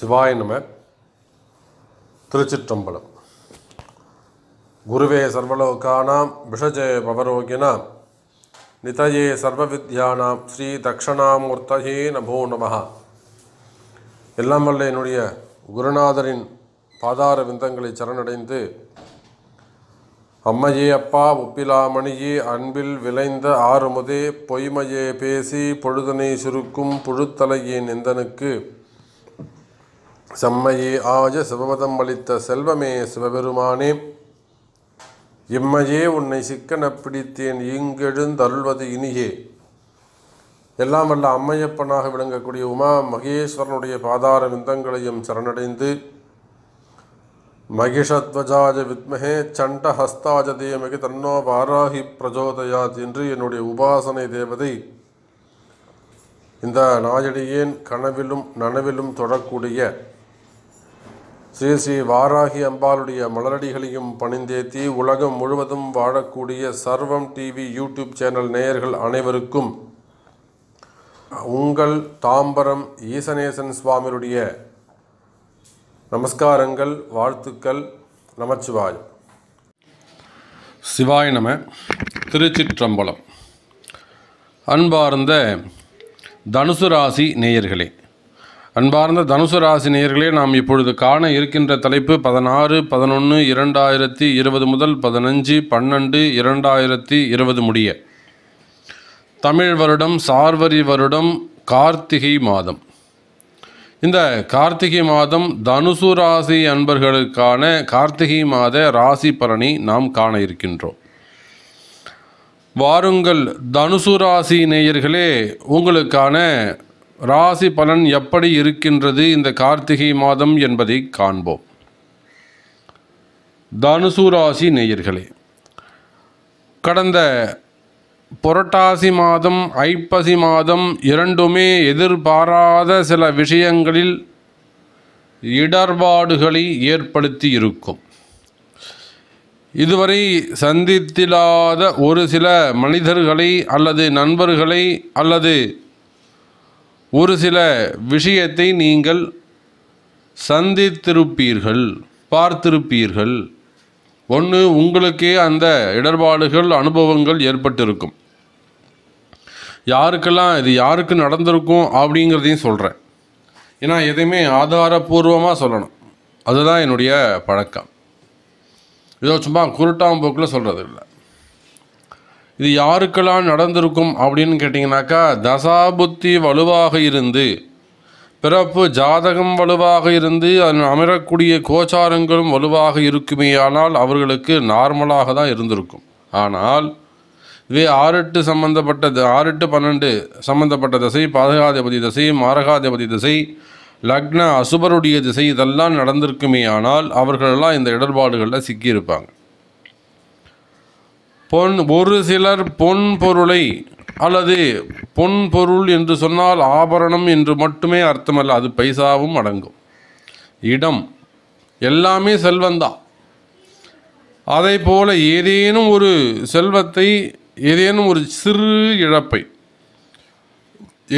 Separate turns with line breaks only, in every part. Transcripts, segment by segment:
சிவாய நம திருச்சிற்றம்பலம். குருவே சர்வலோகானாம் விஷஜே பவரோகிணாம் நிதயே சர்வவித்யானாம் ஸ்ரீ தக்ஷணாமூர்த்தயே நமோ நமஹ. எல்லாம் வல்ல என்னுடைய குருநாதரின் பாதார விந்தங்களை சரணடைந்து அம்மையே அப்பா ஒப்பிலாமணியே அன்பில் விளைந்த ஆறுமுதே பொய்மையே பேசி பொழுதனை சுருக்கும் புழுத்தலையே நிந்தனுக்கு செம்மையே ஆஜ சிவபதம் அளித்த செல்வமே சிவபெருமானே இம்மையே உன்னை சிக்கன பிடித்தேன் இங்கெழுந்தருள்வது இனியே. எல்லாம் வல்ல அம்மையப்பனாக விளங்கக்கூடிய உமா மகேஸ்வரனுடைய பாதார விந்தங்களையும் சரணடைந்து மகிஷத்வஜாஜ வித்மஹே சண்டஹஸ்தாஜ தேமகி தன்னோ வாராகி பிரஜோதயாத் என்று என்னுடைய உபாசனை தேவதை இந்த நாயடியேன் கனவிலும் நனவிலும் தொடக்கூடிய ஸ்ரீ ஸ்ரீ வாராகி அம்பாளுடைய மலரடிகளையும் பணிந்தேத்தி உலகம் முழுவதும் வாழக்கூடிய சர்வம் டிவி யூடியூப் சேனல் நேயர்கள் அனைவருக்கும் உங்கள் தாம்பரம் ஈசனேசன் சுவாமியுடைய நமஸ்காரங்கள் வாழ்த்துக்கள் நமச்சிவாயம். சிவாய் நம திருச்சிற்றம்பலம். அன்பார்ந்த தனுசு ராசி நேயர்களே அன்பார்ந்த தனுசு ராசி நேயர்களே நாம் இப்பொழுது காண இருக்கின்ற தலைப்பு பதினாறு பதினொன்று இரண்டாயிரத்தி இருபது முதல் பதினஞ்சு பன்னெண்டு இரண்டாயிரத்தி இருபது முடிய. தமிழ் வருடம் சார்வரி வருடம் கார்த்திகை மாதம். இந்த கார்த்திகை மாதம் தனுசு ராசி அன்பர்களுக்கான கார்த்திகை மாத ராசி பலனை நாம் காண இருக்கின்றோம். வாருங்கள் தனுசு ராசி நேயர்களே உங்களுக்கான ராசி பலன் எப்படி இருக்கின்றது இந்த கார்த்திகை மாதம் என்பதை காண்போம். தனுசு ராசி நேயர்களே கடந்த புரட்டாசி மாதம் ஐப்பசி மாதம் இரண்டுமே எதிர்பாராத சில விஷயங்களில் இடர்பாடுகளை ஏற்படுத்தி இருக்கும். இதுவரை சந்தித்தில்லாத ஒரு சில மனிதர்களை அல்லது நண்பர்களை அல்லது ஒரு சில விஷயத்தை நீங்கள் சந்தித்திருப்பீர்கள் பார்த்திருப்பீர்கள். ஒன்று உங்களுக்கே அந்த இடர்பாடுகள் அனுபவங்கள் ஏற்பட்டிருக்கும். யாருக்கெல்லாம் இது யாருக்கு நடந்திருக்கும் அப்படிங்கிறதையும் சொல்கிறேன் ஏன்னா எதையுமே ஆதாரபூர்வமாக சொல்லணும். அதுதான் என்னுடைய பழக்கம். ஏதோ சும்மா குருட்டாம் போக்கில் சொல்கிறது இல்லை இது யாருக்கெல்லாம் நடந்திருக்கும் அப்படின்னு கேட்டிங்கனாக்கா தசாபுத்தி வலுவாக இருந்து பிறப்பு ஜாதகம் வலுவாக இருந்து அதில் அமரக்கூடிய கோச்சாரங்களும் வலுவாக இருக்குமேயானால் அவர்களுக்கு நார்மலாக தான் இருந்திருக்கும். ஆனால் இதுவே ஆறெட்டு சம்பந்தப்பட்ட ஆறுட்டு ஆறெட்டு பன்னெண்டு சம்பந்தப்பட்ட திசை பாதகாதிபதி திசை மாரகாதிபதி திசை லக்ன அசுபருடைய திசை இதெல்லாம் நடந்திருக்குமே ஆனால் அவர்களெல்லாம் இந்த இடர்பாடுகளில் சிக்கியிருப்பாங்க. பொன் ஒரு சிலர் பொன் பொருளை அல்லது பொன் பொருள் என்று சொன்னால் ஆபரணம் என்று மட்டுமே அர்த்தமல்ல அது பைசாவும் அடங்கும். இடம் எல்லாமே செல்வந்தான் அதை போல ஏதேனும் ஒரு செல்வத்தை ஏதேனும் ஒரு சிறு இழப்பை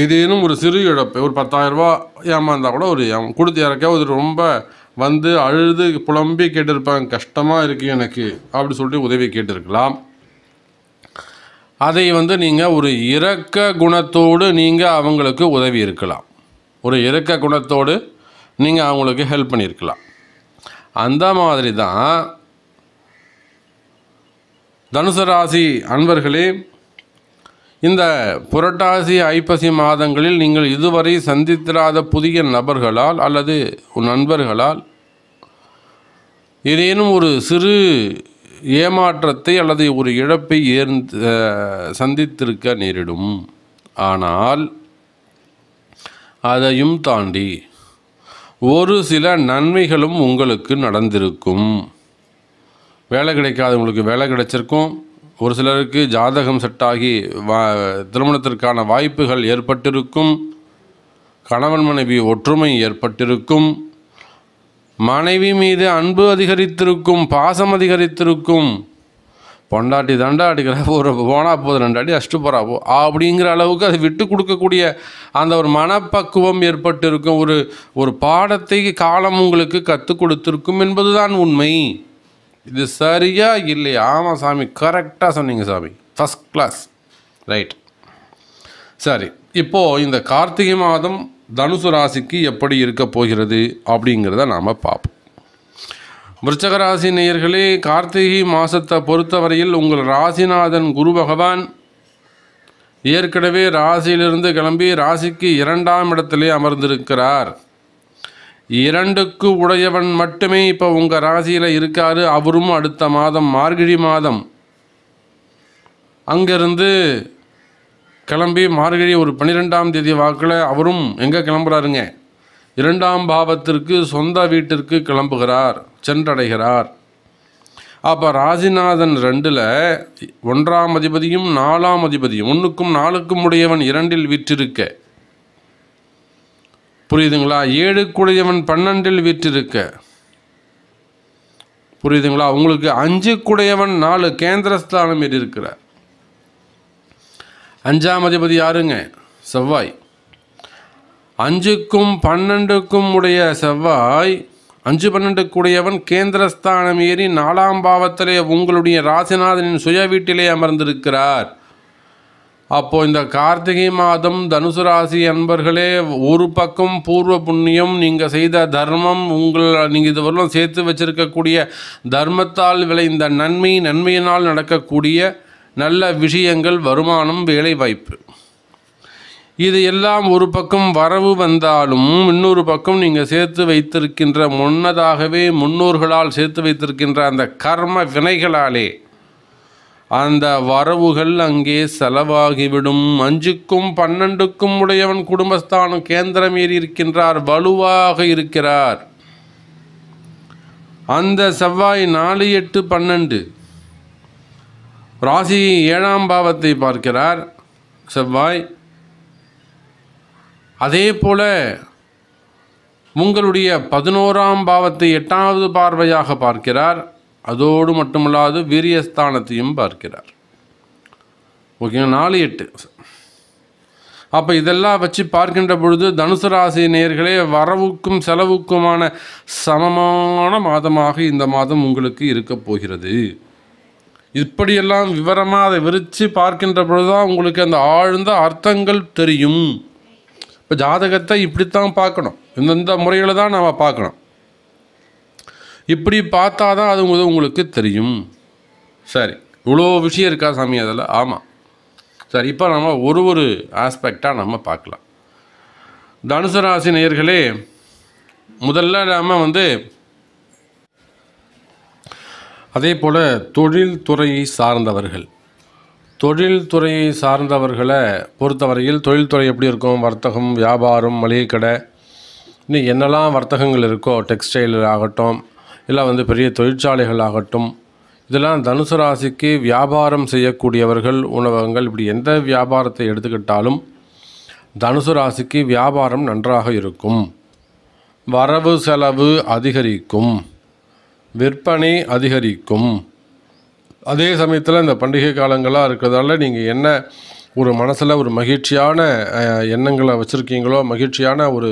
ஏதேனும் ஒரு சிறு இழப்பை ஒரு பத்தாயிரம் ரூபாய் ஏமாந்தா கூட ஒரு கொடுத்து யாருக்கா ஒரு ரொம்ப வந்து அழுது புலம்பி கேட்டிருப்பாங்க கஷ்டமாக இருக்குது எனக்கு அப்படி சொல்லிட்டு உதவி கேட்டிருக்கலாம். அதை வந்து நீங்கள் ஒரு இரக்க குணத்தோடு நீங்கள் அவங்களுக்கு உதவி இருக்கலாம். ஒரு இரக்க குணத்தோடு நீங்கள் அவங்களுக்கு ஹெல்ப் பண்ணியிருக்கலாம் அந்த மாதிரி தான் தனுசு ராசி அன்பர்களே இந்த புரட்டாசி ஐப்பசி மாதங்களில் நீங்கள் இதுவரை சந்தித்திராத புதிய நபர்களால் அல்லது நண்பர்களால் ஏதேனும் ஒரு சிறு ஏமாற்றத்தை அல்லது ஒரு இழப்பை ஏர்ந்து சந்தித்திருக்க நேரிடும். ஆனால் அதையும் தாண்டி ஒரு சில நன்மைகளும் உங்களுக்கு நடந்திருக்கும். வேலை கிடைக்காதவங்களுக்கு வேலை கிடைச்சிருக்கும். ஒரு சிலருக்கு ஜாதகம் செட்டாகி வா திருமணத்திற்கான வாய்ப்புகள் ஏற்பட்டிருக்கும். கணவன் மனைவி ஒற்றுமை ஏற்பட்டிருக்கும். மனைவி மீது அன்பு அதிகரித்திருக்கும் பாசம் அதிகரித்திருக்கும். பொண்டாட்டி தண்டா அடிக்கிற ஒரு போனா போது ரெண்டு அடி அஷ்டு போகிறா போ அப்படிங்கிற அளவுக்கு அது விட்டு கொடுக்கக்கூடிய அந்த ஒரு மனப்பக்குவம் ஏற்பட்டிருக்கும். ஒரு ஒரு பாடத்தை காலம் உங்களுக்கு கற்றுக் கொடுத்துருக்கும் என்பதுதான் உண்மை. இது சரியா இல்லையா? ஆமாம் சாமி கரெக்டாக சொன்னீங்க சாமி. ஃபஸ்ட் கிளாஸ் ரைட் சரி இப்போது இந்த கார்த்திகை மாதம் தனுசு ராசிக்கு எப்படி இருக்க போகிறது அப்படிங்கிறத நாம் பார்ப்போம். விருச்சக ராசி நேயர்களே கார்த்திகை மாதத்தை பொறுத்தவரையில் உங்கள் ராசிநாதன் குரு பகவான் ஏற்கனவே ராசியிலிருந்து கிளம்பி ராசிக்கு இரண்டாம் இடத்திலே அமர்ந்திருக்கிறார். இரண்டுக்கு உடையவன் மட்டுமே இப்போ உங்கள் ராசியில் இருக்காரு. அவரும் அடுத்த மாதம் மார்கழி மாதம். அங்கிருந்து கிளம்பி மார்கழி ஒரு பன்னிரெண்டாம் தேதி வாக்கில் அவரும் எங்கே கிளம்புறாருங்க? இரண்டாம் பாவத்திற்கு சொந்த வீட்டிற்கு கிளம்புகிறார் சென்றடைகிறார். அப்போ ராசிநாதன் ரெண்டில் ஒன்றாம் அதிபதியும் நாலாம் அதிபதியும் ஒன்றுக்கும் நாலுக்கும் உடையவன் இரண்டில் விற்றிருக்க. புரியுதுங்களா? ஏழுக்குடையவன் பன்னெண்டில் விற்றிருக்க. புரியுதுங்களா? உங்களுக்கு அஞ்சுக்குடையவன் நாலு கேந்திரஸ்தானம் இருக்கிறார். அஞ்சாம் அதிபதி யாருங்க? செவ்வாய். அஞ்சுக்கும் பன்னெண்டுக்கும் உடைய செவ்வாய் அஞ்சு பன்னெண்டுக்குடையவன் கேந்திரஸ்தானம் ஏறி நாலாம் பாவத்திலே உங்களுடைய ராசிநாதனின் சுய வீட்டிலே அமர்ந்திருக்கிறார். அப்போ இந்த கார்த்திகை மாதம் தனுசு ராசி அன்பர்களே ஒரு பக்கம் பூர்வ புண்ணியம் நீங்கள் செய்த தர்மம் உங்கள் நீங்கள் இதுவரையிலும் சேர்த்து வச்சிருக்கக்கூடிய தர்மத்தால் விளைந்த நன்மை நன்மையினால் நடக்கக்கூடிய நல்ல விஷயங்கள் வருமானம் வேலைவாய்ப்பு. இது எல்லாம் ஒரு பக்கம் வரவு வந்தாலும் இன்னொரு பக்கம் நீங்கள் சேர்த்து வைத்திருக்கின்ற முன்னதாகவே முன்னோர்களால் சேர்த்து வைத்திருக்கின்ற அந்த கர்ம வினைகளாலே அந்த வரவுகள் அங்கே செலவாகிவிடும். அஞ்சுக்கும் பன்னெண்டுக்கும் உடையவன் குடும்பஸ்தானம் கேந்திரம் ஏறி இருக்கின்றார் வலுவாக இருக்கிறார். அந்த செவ்வாய் நாலு எட்டு பன்னெண்டு ராசி ஏழாம் பாவத்தை பார்க்கிறார் செவ்வாய். அதே போல உங்களுடைய பதினோராம் பாவத்தை எட்டாவது பார்வையாக பார்க்கிறார். அதோடு மட்டுமல்லாது வீரியஸ்தானத்தையும் பார்க்கிறார். ஓகேங்க நாலு எட்டு. அப்போ இதெல்லாம் வச்சு பார்க்கின்ற பொழுது தனுசு ராசி நேர்களே வரவுக்கும் செலவுக்குமான சமமான மாதமாக இந்த மாதம் உங்களுக்கு இருக்கப் போகிறது. இப்படியெல்லாம் விவரமாக அதை விரித்து பார்க்கின்ற பொழுதுதான் உங்களுக்கு அந்த ஆழ்ந்த அர்த்தங்கள் தெரியும். இப்போ ஜாதகத்தை இப்படித்தான் பார்க்கணும். இந்தந்த முறையில் தான் நாம் பார்க்கணும். இப்படி பார்த்தா தான் அது உங்களுக்கு தெரியும். சரி இவ்வளோ விஷயம் இருக்கா சாமி அதில்? ஆமாம் சரி இப்போ நம்ம ஒரு ஒரு ஆஸ்பெக்டாக நம்ம பார்க்கலாம். தனுசு ராசி நேயர்களே முதல்ல நாம் வந்து அதே போல் தொழில்துறையை சார்ந்தவர்கள். தொழில்துறையை சார்ந்தவர்களை பொறுத்தவரையில் தொழில்துறை எப்படி இருக்கும்? வர்த்தகம் வியாபாரம் மளிகை கடை இன்னும் என்னெல்லாம் வர்த்தகங்கள் இருக்கோ டெக்ஸ்டைல் ஆகட்டும் இல்லை வந்து பெரிய தொழிற்சாலைகள் ஆகட்டும் இதெல்லாம் தனுசு ராசிக்கு வியாபாரம் செய்யக்கூடியவர்கள் உணவகங்கள் இப்படி எந்த வியாபாரத்தை எடுத்துக்கிட்டாலும் தனுசு ராசிக்கு வியாபாரம் நன்றாக இருக்கும். வரவு செலவு அதிகரிக்கும். விற்பனை அதிகரிக்கும். அதே சமயத்தில் இந்த பண்டிகை காலங்களாக இருக்கிறதால நீங்கள் என்ன ஒரு மனசில் ஒரு மகிழ்ச்சியான எண்ணங்களை வச்சுருக்கீங்களோ மகிழ்ச்சியான ஒரு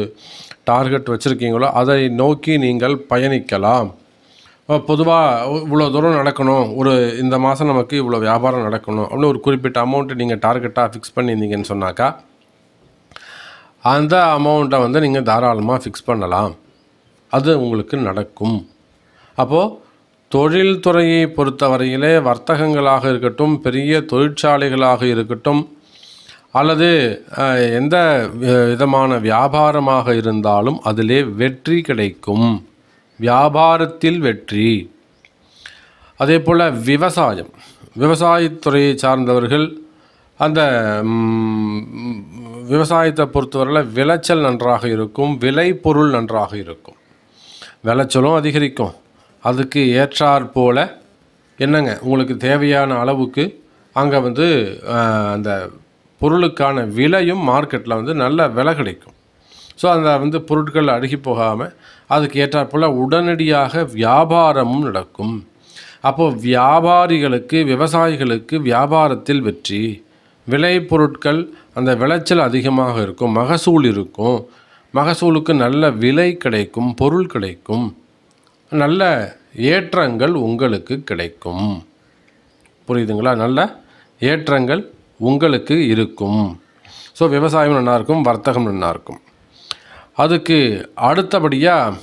டார்கெட் வச்சுருக்கீங்களோ அதை நோக்கி நீங்கள் பயணிக்கலாம். பொதுவாக இவ்வளோ தூரம் நடக்கணும் ஒரு இந்த மாதம் நமக்கு இவ்வளோ வியாபாரம் நடக்கணும் அப்படின்னு ஒரு குறிப்பிட்ட அமௌண்ட்டு நீங்கள் டார்கெட்டாக ஃபிக்ஸ் பண்ணியிருந்தீங்கன்னு சொன்னாக்கா அந்த அமௌண்ட்டை வந்து நீங்கள் தாராளமாக ஃபிக்ஸ் பண்ணலாம். அது உங்களுக்கு நடக்கும். அப்போது தொழில்துறையை பொறுத்தவரையிலே வர்த்தகங்களாக இருக்கட்டும் பெரிய தொழிற்சாலைகளாக இருக்கட்டும் அல்லது எந்த விதமான வியாபாரமாக இருந்தாலும் அதிலே வெற்றி கிடைக்கும். வியாபாரத்தில் வெற்றி. அதே போல் விவசாயம். விவசாயத்துறையை சார்ந்தவர்கள் அந்த விவசாயத்தை பொறுத்தவரையில் விளைச்சல் நன்றாக இருக்கும் விளைபொருள் நன்றாக இருக்கும். விளைச்சலும் அதிகரிக்கும். அதுக்கு ஏற்றாற்போல் என்னங்க உங்களுக்கு தேவையான அளவுக்கு அங்கே வந்து அந்த பொருளுக்கான விலையும் மார்க்கெட்டில் வந்து நல்ல விலை கிடைக்கும். ஸோ அந்த வந்து பொருட்கள் அழுகி போகாமல் அதுக்கு ஏற்றாற்போல் உடனடியாக வியாபாரமும் நடக்கும். அப்போது வியாபாரிகளுக்கு விவசாயிகளுக்கு வியாபாரத்தில் வெற்றி விளைபொருட்கள் அந்த விளைச்சல் அதிகமாக இருக்கும் மகசூல் இருக்கும் மகசூலுக்கு நல்ல விலை கிடைக்கும் பொருள் கிடைக்கும். நல்ல ஏற்றங்கள் உங்களுக்கு கிடைக்கும். புரியுதுங்களா? நல்ல ஏற்றங்கள் உங்களுக்கு இருக்கும். ஸோ விவசாயம் நல்லா இருக்கும் வர்த்தகம் நல்லா இருக்கும் அதுக்கு அடுத்தபடியாக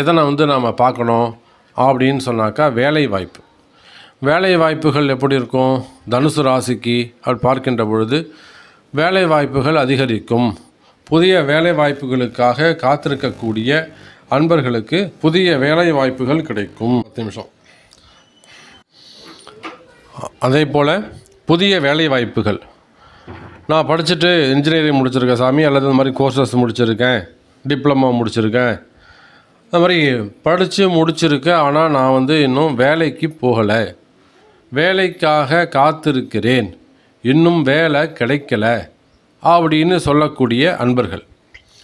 எதனை வந்து நாம் பார்க்கணும் அப்படின்னு சொன்னாக்கா வேலை வாய்ப்பு வேலை வாய்ப்புகள் எப்படி இருக்கும்? தனுசு ராசிக்கு அப்படி பார்க்கின்ற பொழுது வேலை வாய்ப்புகள் அதிகரிக்கும். புதிய வேலை வாய்ப்புகளுக்காக காத்திருக்கக்கூடிய அன்பர்களுக்கு புதிய வேலை வாய்ப்புகள் கிடைக்கும். பத்து நிமிஷம். அதே போல் புதிய வேலை வாய்ப்புகள் நான் படிச்சுட்டு இன்ஜினியரிங் முடிச்சிருக்கேன் சாமி அல்லது இந்த மாதிரி கோர்சஸ் முடிச்சிருக்கேன் டிப்ளமோ முடிச்சிருக்கேன். அந்த மாதிரி படித்து முடிச்சிருக்கேன் ஆனால் நான் வந்து இன்னும் வேலைக்கு போகலை. வேலைக்காக காத்திருக்கிறேன். இன்னும் வேலை கிடைக்கல. அப்படின்னு சொல்லக்கூடிய அன்பர்கள்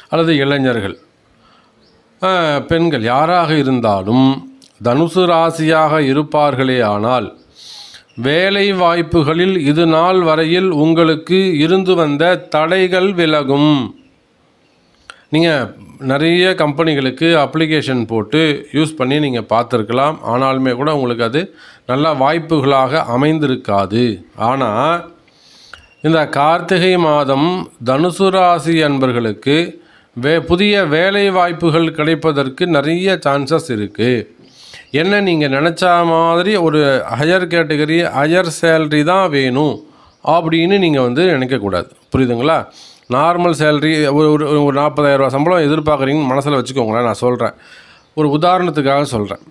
அல்லது இளைஞர்கள். பெண்கள் யாராக இருந்தாலும் தனுசு ராசியாக இருப்பார்களே ஆனால் வேலை வாய்ப்புகளில் இது நாள் வரையில் உங்களுக்கு இருந்து வந்த தடைகள் விலகும். நீங்கள் நிறைய கம்பெனிகளுக்கு அப்ளிகேஷன் போட்டு யூஸ் பண்ணி நீங்கள் பார்த்துருக்கலாம். ஆனாலுமே கூட உங்களுக்கு அது நல்ல வாய்ப்புகளாக அமைந்திருக்காது. ஆனால் இந்த கார்த்திகை மாதம் தனுசு ராசி அன்பர்களுக்கு வே புதிய வேலை வாய்ப்புகள் கிடைப்பதற்கு நிறைய சான்சஸ் இருக்குது என்ன நீங்கள் நினச்ச மாதிரி ஒரு ஹையர் கேட்டகரி ஹையர் சேல்ரி தான் வேணும் அப்படின்னு நீங்கள் வந்து நினைக்கக்கூடாது புரியுதுங்களா? நார்மல் சேல்ரி ஒரு ஒரு ஒரு நாற்பதாயிரரூவா சம்பளம் எதிர்பார்க்குறீங்கன்னு மனசில் வச்சுக்கோங்களேன் நான் சொல்கிறேன் ஒரு உதாரணத்துக்காக சொல்கிறேன்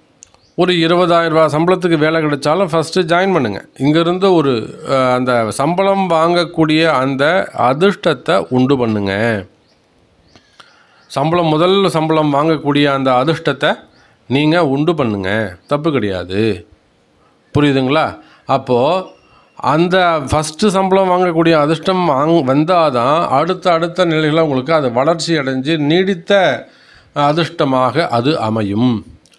ஒரு இருபதாயிரரூபா சம்பளத்துக்கு வேலை கிடைச்சாலும் ஃபஸ்ட்டு ஜாயின் பண்ணுங்கள் இங்கேருந்து ஒரு அந்த சம்பளம் வாங்கக்கூடிய அந்த அதிர்ஷ்டத்தை உண்டு பண்ணுங்கள் சம்பளம் முதல் சம்பளம் வாங்கக்கூடிய அந்த அதிர்ஷ்டத்தை நீங்கள் உண்டு பண்ணுங்க. தப்பு கிடையாது. புரியுதுங்களா? அப்போது அந்த ஃபஸ்ட்டு சம்பளம் வாங்கக்கூடிய அதிர்ஷ்டம் வாங் வந்தால் தான் அடுத்த அடுத்த நிலையில் உங்களுக்கு அது வளர்ச்சி அடைஞ்சு நீடித்த அதிர்ஷ்டமாக அது அமையும்.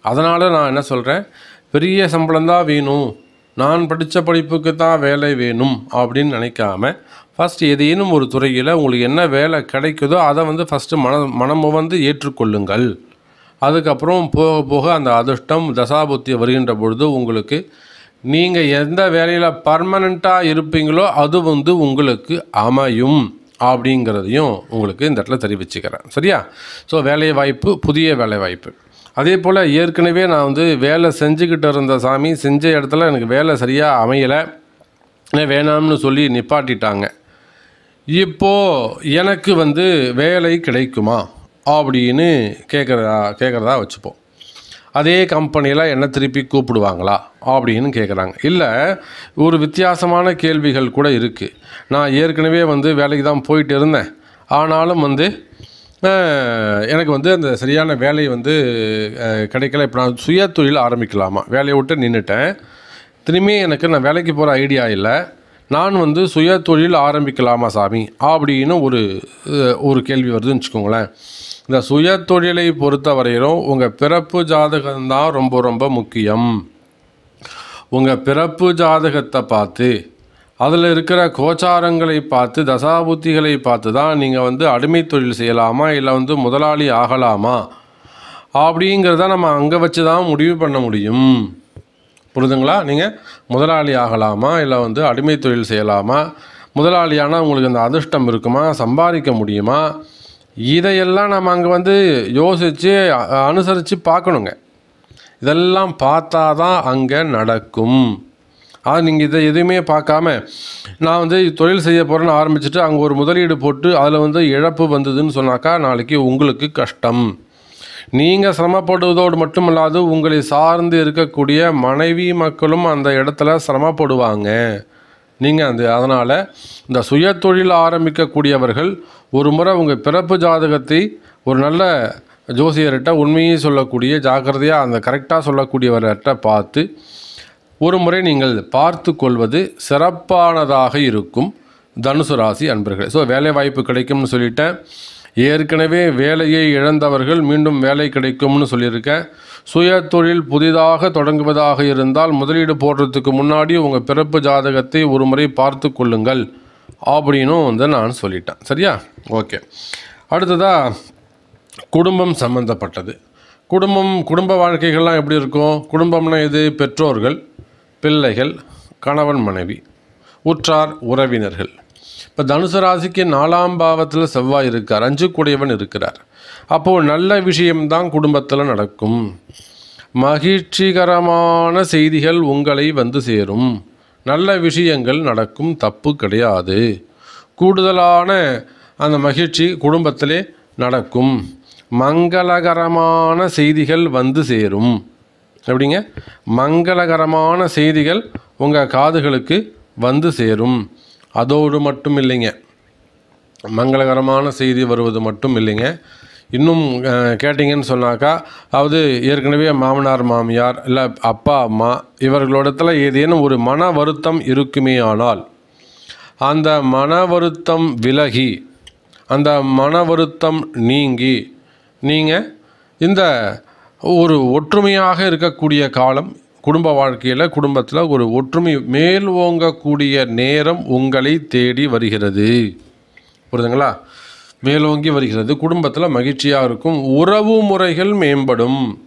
அதனால் நான் என்ன சொல்கிறேன் பெரிய சம்பளம் தான் வேணும். நான் படித்த படிப்புக்கு தான் வேலை வேணும் அப்படின்னு நினைக்காம ஃபஸ்ட்டு ஏதேனும் ஒரு துறையில் உங்களுக்கு என்ன வேலை கிடைக்குதோ அதை வந்து ஃபஸ்ட்டு மன மனமு வந்து ஏற்றுக்கொள்ளுங்கள். அதுக்கப்புறம் போக போக அந்த அதிர்ஷ்டம் தசாபுத்தி வருகின்ற பொழுது உங்களுக்கு நீங்கள் எந்த வேலையில் பர்மனண்ட்டாக இருப்பீங்களோ அது வந்து உங்களுக்கு அமையும் அப்படிங்கிறதையும் உங்களுக்கு இந்த இடத்துல தெரிவிச்சுக்கிறேன். சரியா? ஸோ வேலை வாய்ப்பு புதிய வேலை வாய்ப்பு அதே போல் ஏற்கனவே நான் வந்து வேலை செஞ்சுக்கிட்டு இருந்த சாமி செஞ்ச இடத்துல எனக்கு வேலை சரியாக அமையலை. வேணாம்னு சொல்லி நிப்பாட்டிட்டாங்க. இப்போ எனக்கு வந்து வேலை கிடைக்குமா அப்படின்னு கேட்குறதா கேட்குறதா வச்சுப்போம். அதே கம்பெனியில் என்ன திருப்பி கூப்பிடுவாங்களா அப்படின்னு கேட்குறாங்க இல்லை ஒரு வித்தியாசமான கேள்விகள் கூட இருக்குது நான் ஏற்கனவே வந்து வேலைக்கு தான் போயிட்டு இருந்தேன். ஆனாலும் வந்து எனக்கு வந்து அந்த சரியான வேலை வந்து கிடைக்கல. இப்போ நான் சுய தொழில் ஆரம்பிக்கலாமா? வேலையை விட்டு நின்றுட்டேன் திரும்பி எனக்கு நான் வேலைக்கு போகிற ஐடியா இல்லை. நான் வந்து சுய தொழில் ஆரம்பிக்கலாமா சாமி? அப்படின்னு ஒரு ஒரு கேள்வி வருதுன்னு வச்சுக்கோங்களேன். இந்த சுய தொழிலை பொறுத்த வரையிலும் உங்கள் பிறப்பு ஜாதகம்தான் ரொம்ப ரொம்ப முக்கியம். உங்கள் பிறப்பு ஜாதகத்தை பார்த்து அதில் இருக்கிற கோச்சாரங்களை பார்த்து தசாபுத்திகளை பார்த்து தான் நீங்கள் வந்து அடிமை தொழில் செய்யலாமா இல்லை வந்து முதலாளி ஆகலாமா அப்படிங்கிறத நம்ம அங்கே வச்சு தான் முடிவு பண்ண முடியும். புரிதுங்களா? நீங்கள் முதலாளி ஆகலாமா? இல்லை வந்து அடிமை தொழில் செய்யலாமா? முதலாளியானால் உங்களுக்கு அந்த அதிர்ஷ்டம் இருக்குமா? சம்பாதிக்க முடியுமா? இதையெல்லாம் நம்ம அங்கே வந்து யோசித்து அனுசரித்து பார்க்கணுங்க. இதெல்லாம் பார்த்தா தான் அங்கே நடக்கும். அது நீங்கள் இதை எதுவுமே பார்க்காம நான் வந்து தொழில் செய்ய போகிறேன்னு ஆரம்பிச்சுட்டு அங்கே ஒரு முதலீடு போட்டு அதில் வந்து இழப்பு வந்ததுன்னு சொன்னாக்கா நாளைக்கு உங்களுக்கு கஷ்டம். நீங்கள் சிரமப்படுவதோடு மட்டுமல்லாது உங்களை சார்ந்து இருக்கக்கூடிய மனைவி மக்களும் அந்த இடத்துல சிரமப்படுவாங்க. நீங்கள் அந்த அதனால் இந்த சுய தொழில் ஆரம்பிக்கக்கூடியவர்கள் ஒரு முறை உங்கள் பிறப்பு ஜாதகத்தை ஒரு நல்ல ஜோசியர்கிட்ட உண்மையை சொல்லக்கூடிய ஜாக்கிரதையாக அந்த கரெக்டாக சொல்லக்கூடியவர்கிட்ட பார்த்து ஒரு முறை நீங்கள் பார்த்து கொள்வது சிறப்பானதாக இருக்கும். தனுசு ராசி அன்பர்களே. ஸோ வேலை வாய்ப்பு கிடைக்கும்னு சொல்லிட்டேன். ஏற்கனவே வேலையை இழந்தவர்கள் மீண்டும் வேலை கிடைக்கும்னு சொல்லியிருக்கேன் சுய தொழில் புதிதாக தொடங்குவதாக இருந்தால் முதலீடு போடுறதுக்கு முன்னாடி உங்கள் பிறப்பு ஜாதகத்தை ஒரு முறை பார்த்து கொள்ளுங்கள் அப்படின்னும் வந்து நான் சொல்லிட்டேன். சரியா? ஓகே. அடுத்ததாக குடும்பம் சம்பந்தப்பட்டது. குடும்பம் குடும்ப வாழ்க்கைகள்லாம் எப்படி இருக்கும்? குடும்பம்னா இது பெற்றோர்கள் பிள்ளைகள் கணவன் மனைவி உற்றார் உறவினர்கள். இப்போ தனுசு ராசிக்கு நாலாம் பாவத்தில் செவ்வாய் இருக்கார். அஞ்சு கூடியவன் இருக்கிறார். அப்போது நல்ல விஷயம்தான் குடும்பத்தில் நடக்கும். மகிழ்ச்சிகரமான செய்திகள் உங்களை வந்து சேரும். நல்ல விஷயங்கள் நடக்கும். தப்பு கிடையாது. கூடுதலான அந்த மகிழ்ச்சி குடும்பத்திலே நடக்கும். மங்களகரமான செய்திகள் வந்து சேரும். எப்படிங்க? மங்களகரமான செய்திகள் உங்கள் காதுகளுக்கு வந்து சேரும். அதோடு மட்டும் இல்லைங்க மங்களகரமான செய்தி வருவது மட்டும் இல்லைங்க இன்னும் கேட்டிங்கன்னு சொன்னாக்கா அதாவது ஏற்கனவே மாமனார் மாமியார் இல்லை அப்பா அம்மா இவர்களிடத்தில் ஏதேனும் ஒரு மன வருத்தம் இருக்குமே ஆனால் அந்த மன வருத்தம் விலகி அந்த மன வருத்தம் நீங்கி நீங்கள் இந்த ஒரு ஒற்றுமையாக இருக்கக்கூடிய காலம் குடும்ப வாழ்க்கையில் குடும்பத்தில் ஒரு ஒற்றுமை மேல் ஓங்கக்கூடிய நேரம் உங்களை தேடி வருகிறது. புரியுதுங்களா? மேலோங்கி வருகிறது. குடும்பத்தில் மகிழ்ச்சியாக இருக்கும். உறவு முறைகள் மேம்படும்.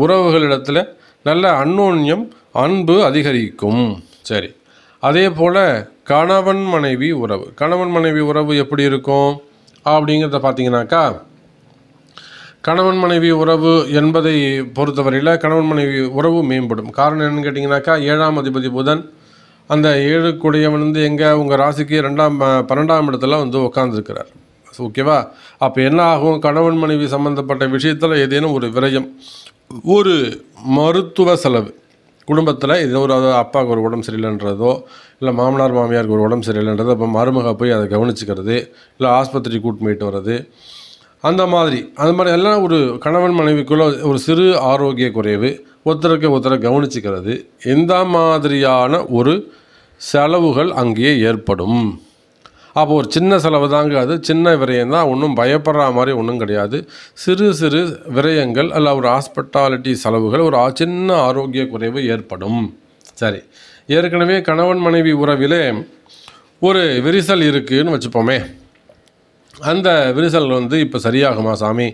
உறவுகளிடத்தில் நல்ல அன்னோன்யம் அன்பு அதிகரிக்கும். சரி. அதே போல் கணவன் மனைவி உறவு. கணவன் மனைவி உறவு எப்படி இருக்கும்? அப்படிங்கிறத பார்த்தீங்கன்னாக்கா கணவன் மனைவி உறவு என்பதை பொறுத்தவரையில் கணவன் மனைவி உறவு மேம்படும். காரணம் என்னன்னு கேட்டிங்கனாக்கா ஏழாம் அதிபதி புதன் அந்த ஏழுக்குடையவன் வந்து எங்கே? உங்கள் ராசிக்கு ரெண்டாம் பன்னெண்டாம் இடத்துல வந்து உட்காந்துருக்கிறார் ஓகேவா? அப்போ என்ன ஆகும்? கணவன் மனைவி சம்மந்தப்பட்ட விஷயத்தில் ஏதேனும் ஒரு விரயம் ஒரு மருத்துவ செலவு குடும்பத்தில் ஏதோ ஒரு அப்பாவுக்கு ஒரு உடம்பு சரியில்லைன்றதோ இல்லை மாமனார் மாமியாருக்கு ஒரு உடம்பு சரியில்லைன்றதோ அப்போ மருமக போய் அதை கவனிச்சுக்கிறது இல்லை ஆஸ்பத்திரி கூட்டு போயிட்டு வர்றது அந்த மாதிரி அந்த மாதிரி எல்லாம் ஒரு கணவன் மனைவிக்குள்ள ஒரு சிறு ஆரோக்கிய குறைவு ஒருத்தருக்கு ஒருத்தரை கவனிச்சுக்கிறது. இந்த மாதிரியான ஒரு செலவுகள் அங்கேயே ஏற்படும். அப்போ ஒரு சின்ன செலவு தாங்க அது. சின்ன விரயம் தான். ஒன்றும் பயப்படுற மாதிரி ஒன்றும் கிடையாது. சிறு சிறு விரயங்கள் அல்ல ஒரு ஹாஸ்பிட்டாலிட்டி செலவுகள் ஒரு சின்ன ஆரோக்கிய குறைவு ஏற்படும். சரி. ஏற்கனவே கணவன் மனைவி உறவிலே ஒரு விரிசல் இருக்குதுன்னு வச்சுப்போமே. அந்த விரிசல் வந்து இப்போ சரியாகுமா சாமி?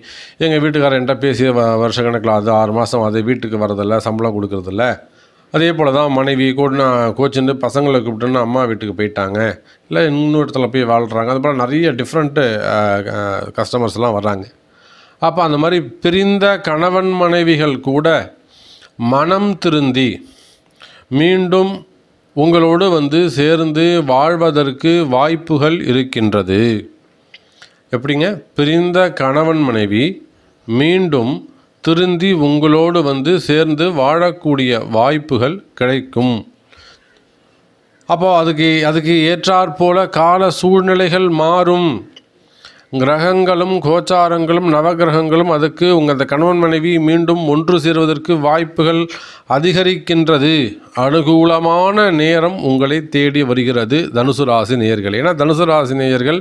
எங்கள் வீட்டுக்காரர் என்கிட்ட பேசிய வ வருஷக்கணக்கில் அது ஆறு மாதம் அது வீட்டுக்கு வரதில்ல சம்பளம் கொடுக்கறதில்ல. அதே போல் தான் மனைவி கூட நான் கோச்சுன்னு பசங்களை கூப்பிட்டுன்னு அம்மா வீட்டுக்கு போயிட்டாங்க. இல்லை இன்னொரு இடத்துல போய் வாழ்கிறாங்க அது போல் நிறைய டிஃப்ரெண்ட்டு கஸ்டமர்ஸ்லாம் வர்றாங்க. அப்போ அந்த மாதிரி பிரிந்த கணவன் மனைவிகள் கூட மனம் திருந்தி மீண்டும் உங்களோடு வந்து சேர்ந்து வாழ்வதற்கு வாய்ப்புகள் இருக்கின்றது. எப்படிங்க? பிரிந்த கணவன் மனைவி மீண்டும் திருந்தி உங்களோடு வந்து சேர்ந்து வாழக்கூடிய வாய்ப்புகள் கிடைக்கும். அப்போ அதுக்கு அதுக்கு ஏற்றாற்போல கால சூழ்நிலைகள் மாறும். கிரகங்களும் கோச்சாரங்களும் நவகிரகங்களும் அதுக்கு உங்கள் அந்த கணவன் மனைவி மீண்டும் ஒன்று சேருவதற்கு வாய்ப்புகள் அதிகரிக்கின்றது. அனுகூலமான நேரம் உங்களை தேடி வருகிறது தனுசு ராசி நேயர்கள். ஏன்னா தனுசு ராசி நேயர்கள்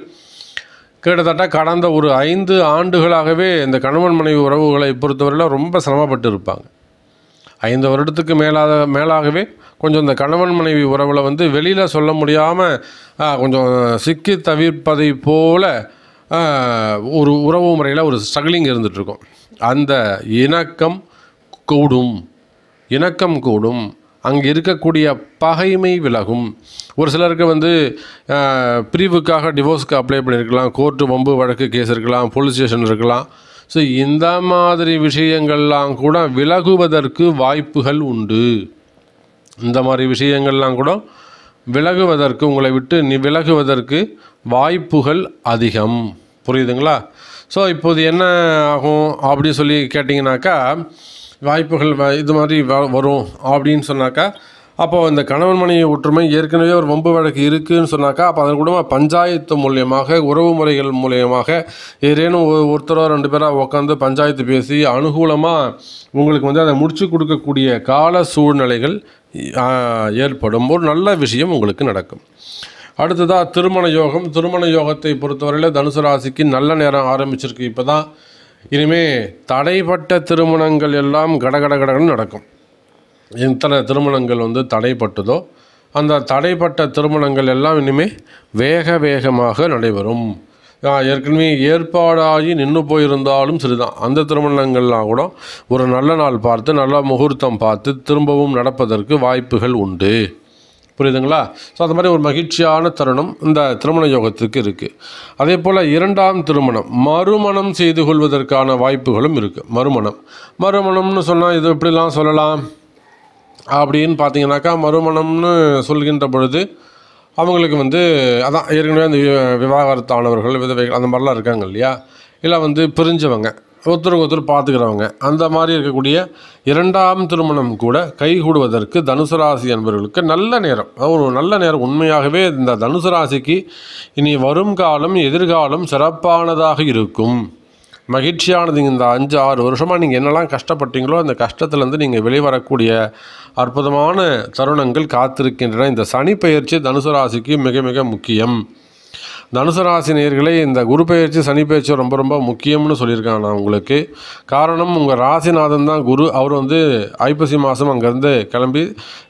கிட்டத்தட்ட கடந்த ஒரு ஐந்து ஆண்டுகளாகவே இந்த கணவன் மனைவி உறவுகளை பொறுத்தவரையில் ரொம்ப சிரமப்பட்டு இருப்பாங்க. ஐந்து வருடத்துக்கு மேலாக மேலாகவே கொஞ்சம் இந்த கணவன் மனைவி உறவில் வந்து வெளியில் சொல்ல முடியாமல் கொஞ்சம் சிக்கி தவிர்ப்பதை போல ஒரு உறவு முறையில் ஒரு ஸ்ட்ரகிளிங் இருந்துகிட்ருக்கும் அந்த இணக்கம் கூடும். இணக்கம் கூடும். அங்கே இருக்கக்கூடிய பகைமை விலகும். ஒரு சிலருக்கு வந்து பிரிவுக்காக டிவோர்ஸ்க்கு அப்ளை பண்ணியிருக்கலாம் கோர்ட்டு வம்பு வழக்கு கேஸ் இருக்கலாம். போலீஸ் ஸ்டேஷன் இருக்கலாம். ஸோ இந்த மாதிரி விஷயங்கள்லாம் கூட விலகுவதற்கு வாய்ப்புகள் உண்டு. இந்த மாதிரி விஷயங்கள்லாம் கூட விலகுவதற்கு உங்களை விட்டு நீ விலகுவதற்கு வாய்ப்புகள் அதிகம். புரியுதுங்களா? ஸோ இப்போது என்ன ஆகும்? அப்படின்னு சொல்லி கேட்டிங்கனாக்கா வாய்ப்புகள் வ- இது மாதிரி வ- வரும் அப்படின்னு சொன்னாக்கா அப்போ இந்த கணவன் மனைவி ஒற்றுமை ஏற்கனவே ஒரு வம்பு வழக்கு இருக்குன்னு சொன்னாக்கா அப்போ அதன் கூட பஞ்சாயத்து மூலியமாக உறவு முறைகள் மூலியமாக ஏதேனும் ஒரு- ஒருத்தரோ ரெண்டு பேராக உட்காந்து பஞ்சாயத்து பேசி அனுகூலமாக உங்களுக்கு வந்து அதை முடிச்சு கொடுக்கக்கூடிய கால சூழ்நிலைகள் ஏற்படும். ஒரு நல்ல விஷயம் உங்களுக்கு நடக்கும். அடுத்ததாக திருமண யோகம். திருமண யோகத்தை பொறுத்தவரையில் தனுசு ராசிக்கு நல்ல நேரம் ஆரம்பிச்சிருக்கு. இப்போ தான் இனிமே தடைப்பட்ட திருமணங்கள் எல்லாம் கடகட கடகடன்னு நடக்கும். எத்தனை திருமணங்கள் வந்து தடைப்பட்டதோ அந்த தடைப்பட்ட திருமணங்கள் எல்லாம் இனிமே வேக வேகமாக நடைபெறும். ஏற்கனவே ஏற்பாடாகி நின்று போயிருந்தாலும் சரிதான். அந்த திருமணங்கள்லாம் கூட ஒரு நல்ல நாள் பார்த்து நல்ல முகூர்த்தம் பார்த்து திரும்பவும் நடப்பதற்கு வாய்ப்புகள் உண்டு. புரியுதுங்களா? ஸோ அது மாதிரி ஒரு மகிழ்ச்சியான தருணம் இந்த திருமண யோகத்துக்கு இருக்குது அதே போல் இரண்டாம் திருமணம் மறுமணம் செய்து கொள்வதற்கான வாய்ப்புகளும் இருக்குது மறுமணம். மறுமணம்னு சொன்னால் இது எப்படிலாம் சொல்லலாம்? அப்படின்னு பார்த்தீங்கன்னாக்கா மறுமணம்னு சொல்கின்ற பொழுது அவங்களுக்கு வந்து அதான் ஏற்கனவே அந்த வி- விவாகரத்தானவர்கள் விதவைகள் அந்த மாதிரிலாம் இருக்காங்க இல்லையா? இல்லை வந்து பிரிஞ்சவங்க. ஒருத்தருக்கு ஒருத்தர் பார்த்துக்கிறவங்க. அந்த மாதிரி இருக்கக்கூடிய இரண்டாம் திருமணம் கூட கைகூடுவதற்கு தனுசு ராசி என்பவர்களுக்கு நல்ல நேரம். ஒரு நல்ல நேரம். உண்மையாகவே இந்த தனுசு ராசிக்கு இனி வரும் காலம் எதிர்காலம் சிறப்பானதாக இருக்கும். மகிழ்ச்சியானது இந்த அஞ்சு ஆறு வருஷமாக நீங்கள் என்னெல்லாம் கஷ்டப்பட்டீங்களோ அந்த கஷ்டத்துலேருந்து நீங்கள் வெளிவரக்கூடிய அற்புதமான தருணங்கள் காத்திருக்கின்றன. இந்த சனி பயிற்சி தனுசு ராசிக்கு மிக மிக முக்கியம். தனுசு ராசி இந்த குரு பெயர்ச்சி சனி பெயர்ச்சி ரொம்ப ரொம்ப முக்கியம்னு சொல்லியிருக்கேன் நான் உங்களுக்கு. காரணம் உங்கள் ராசிநாதன் தான் குரு. அவர் வந்து ஐப்பசி மாதம் அங்கேருந்து கிளம்பி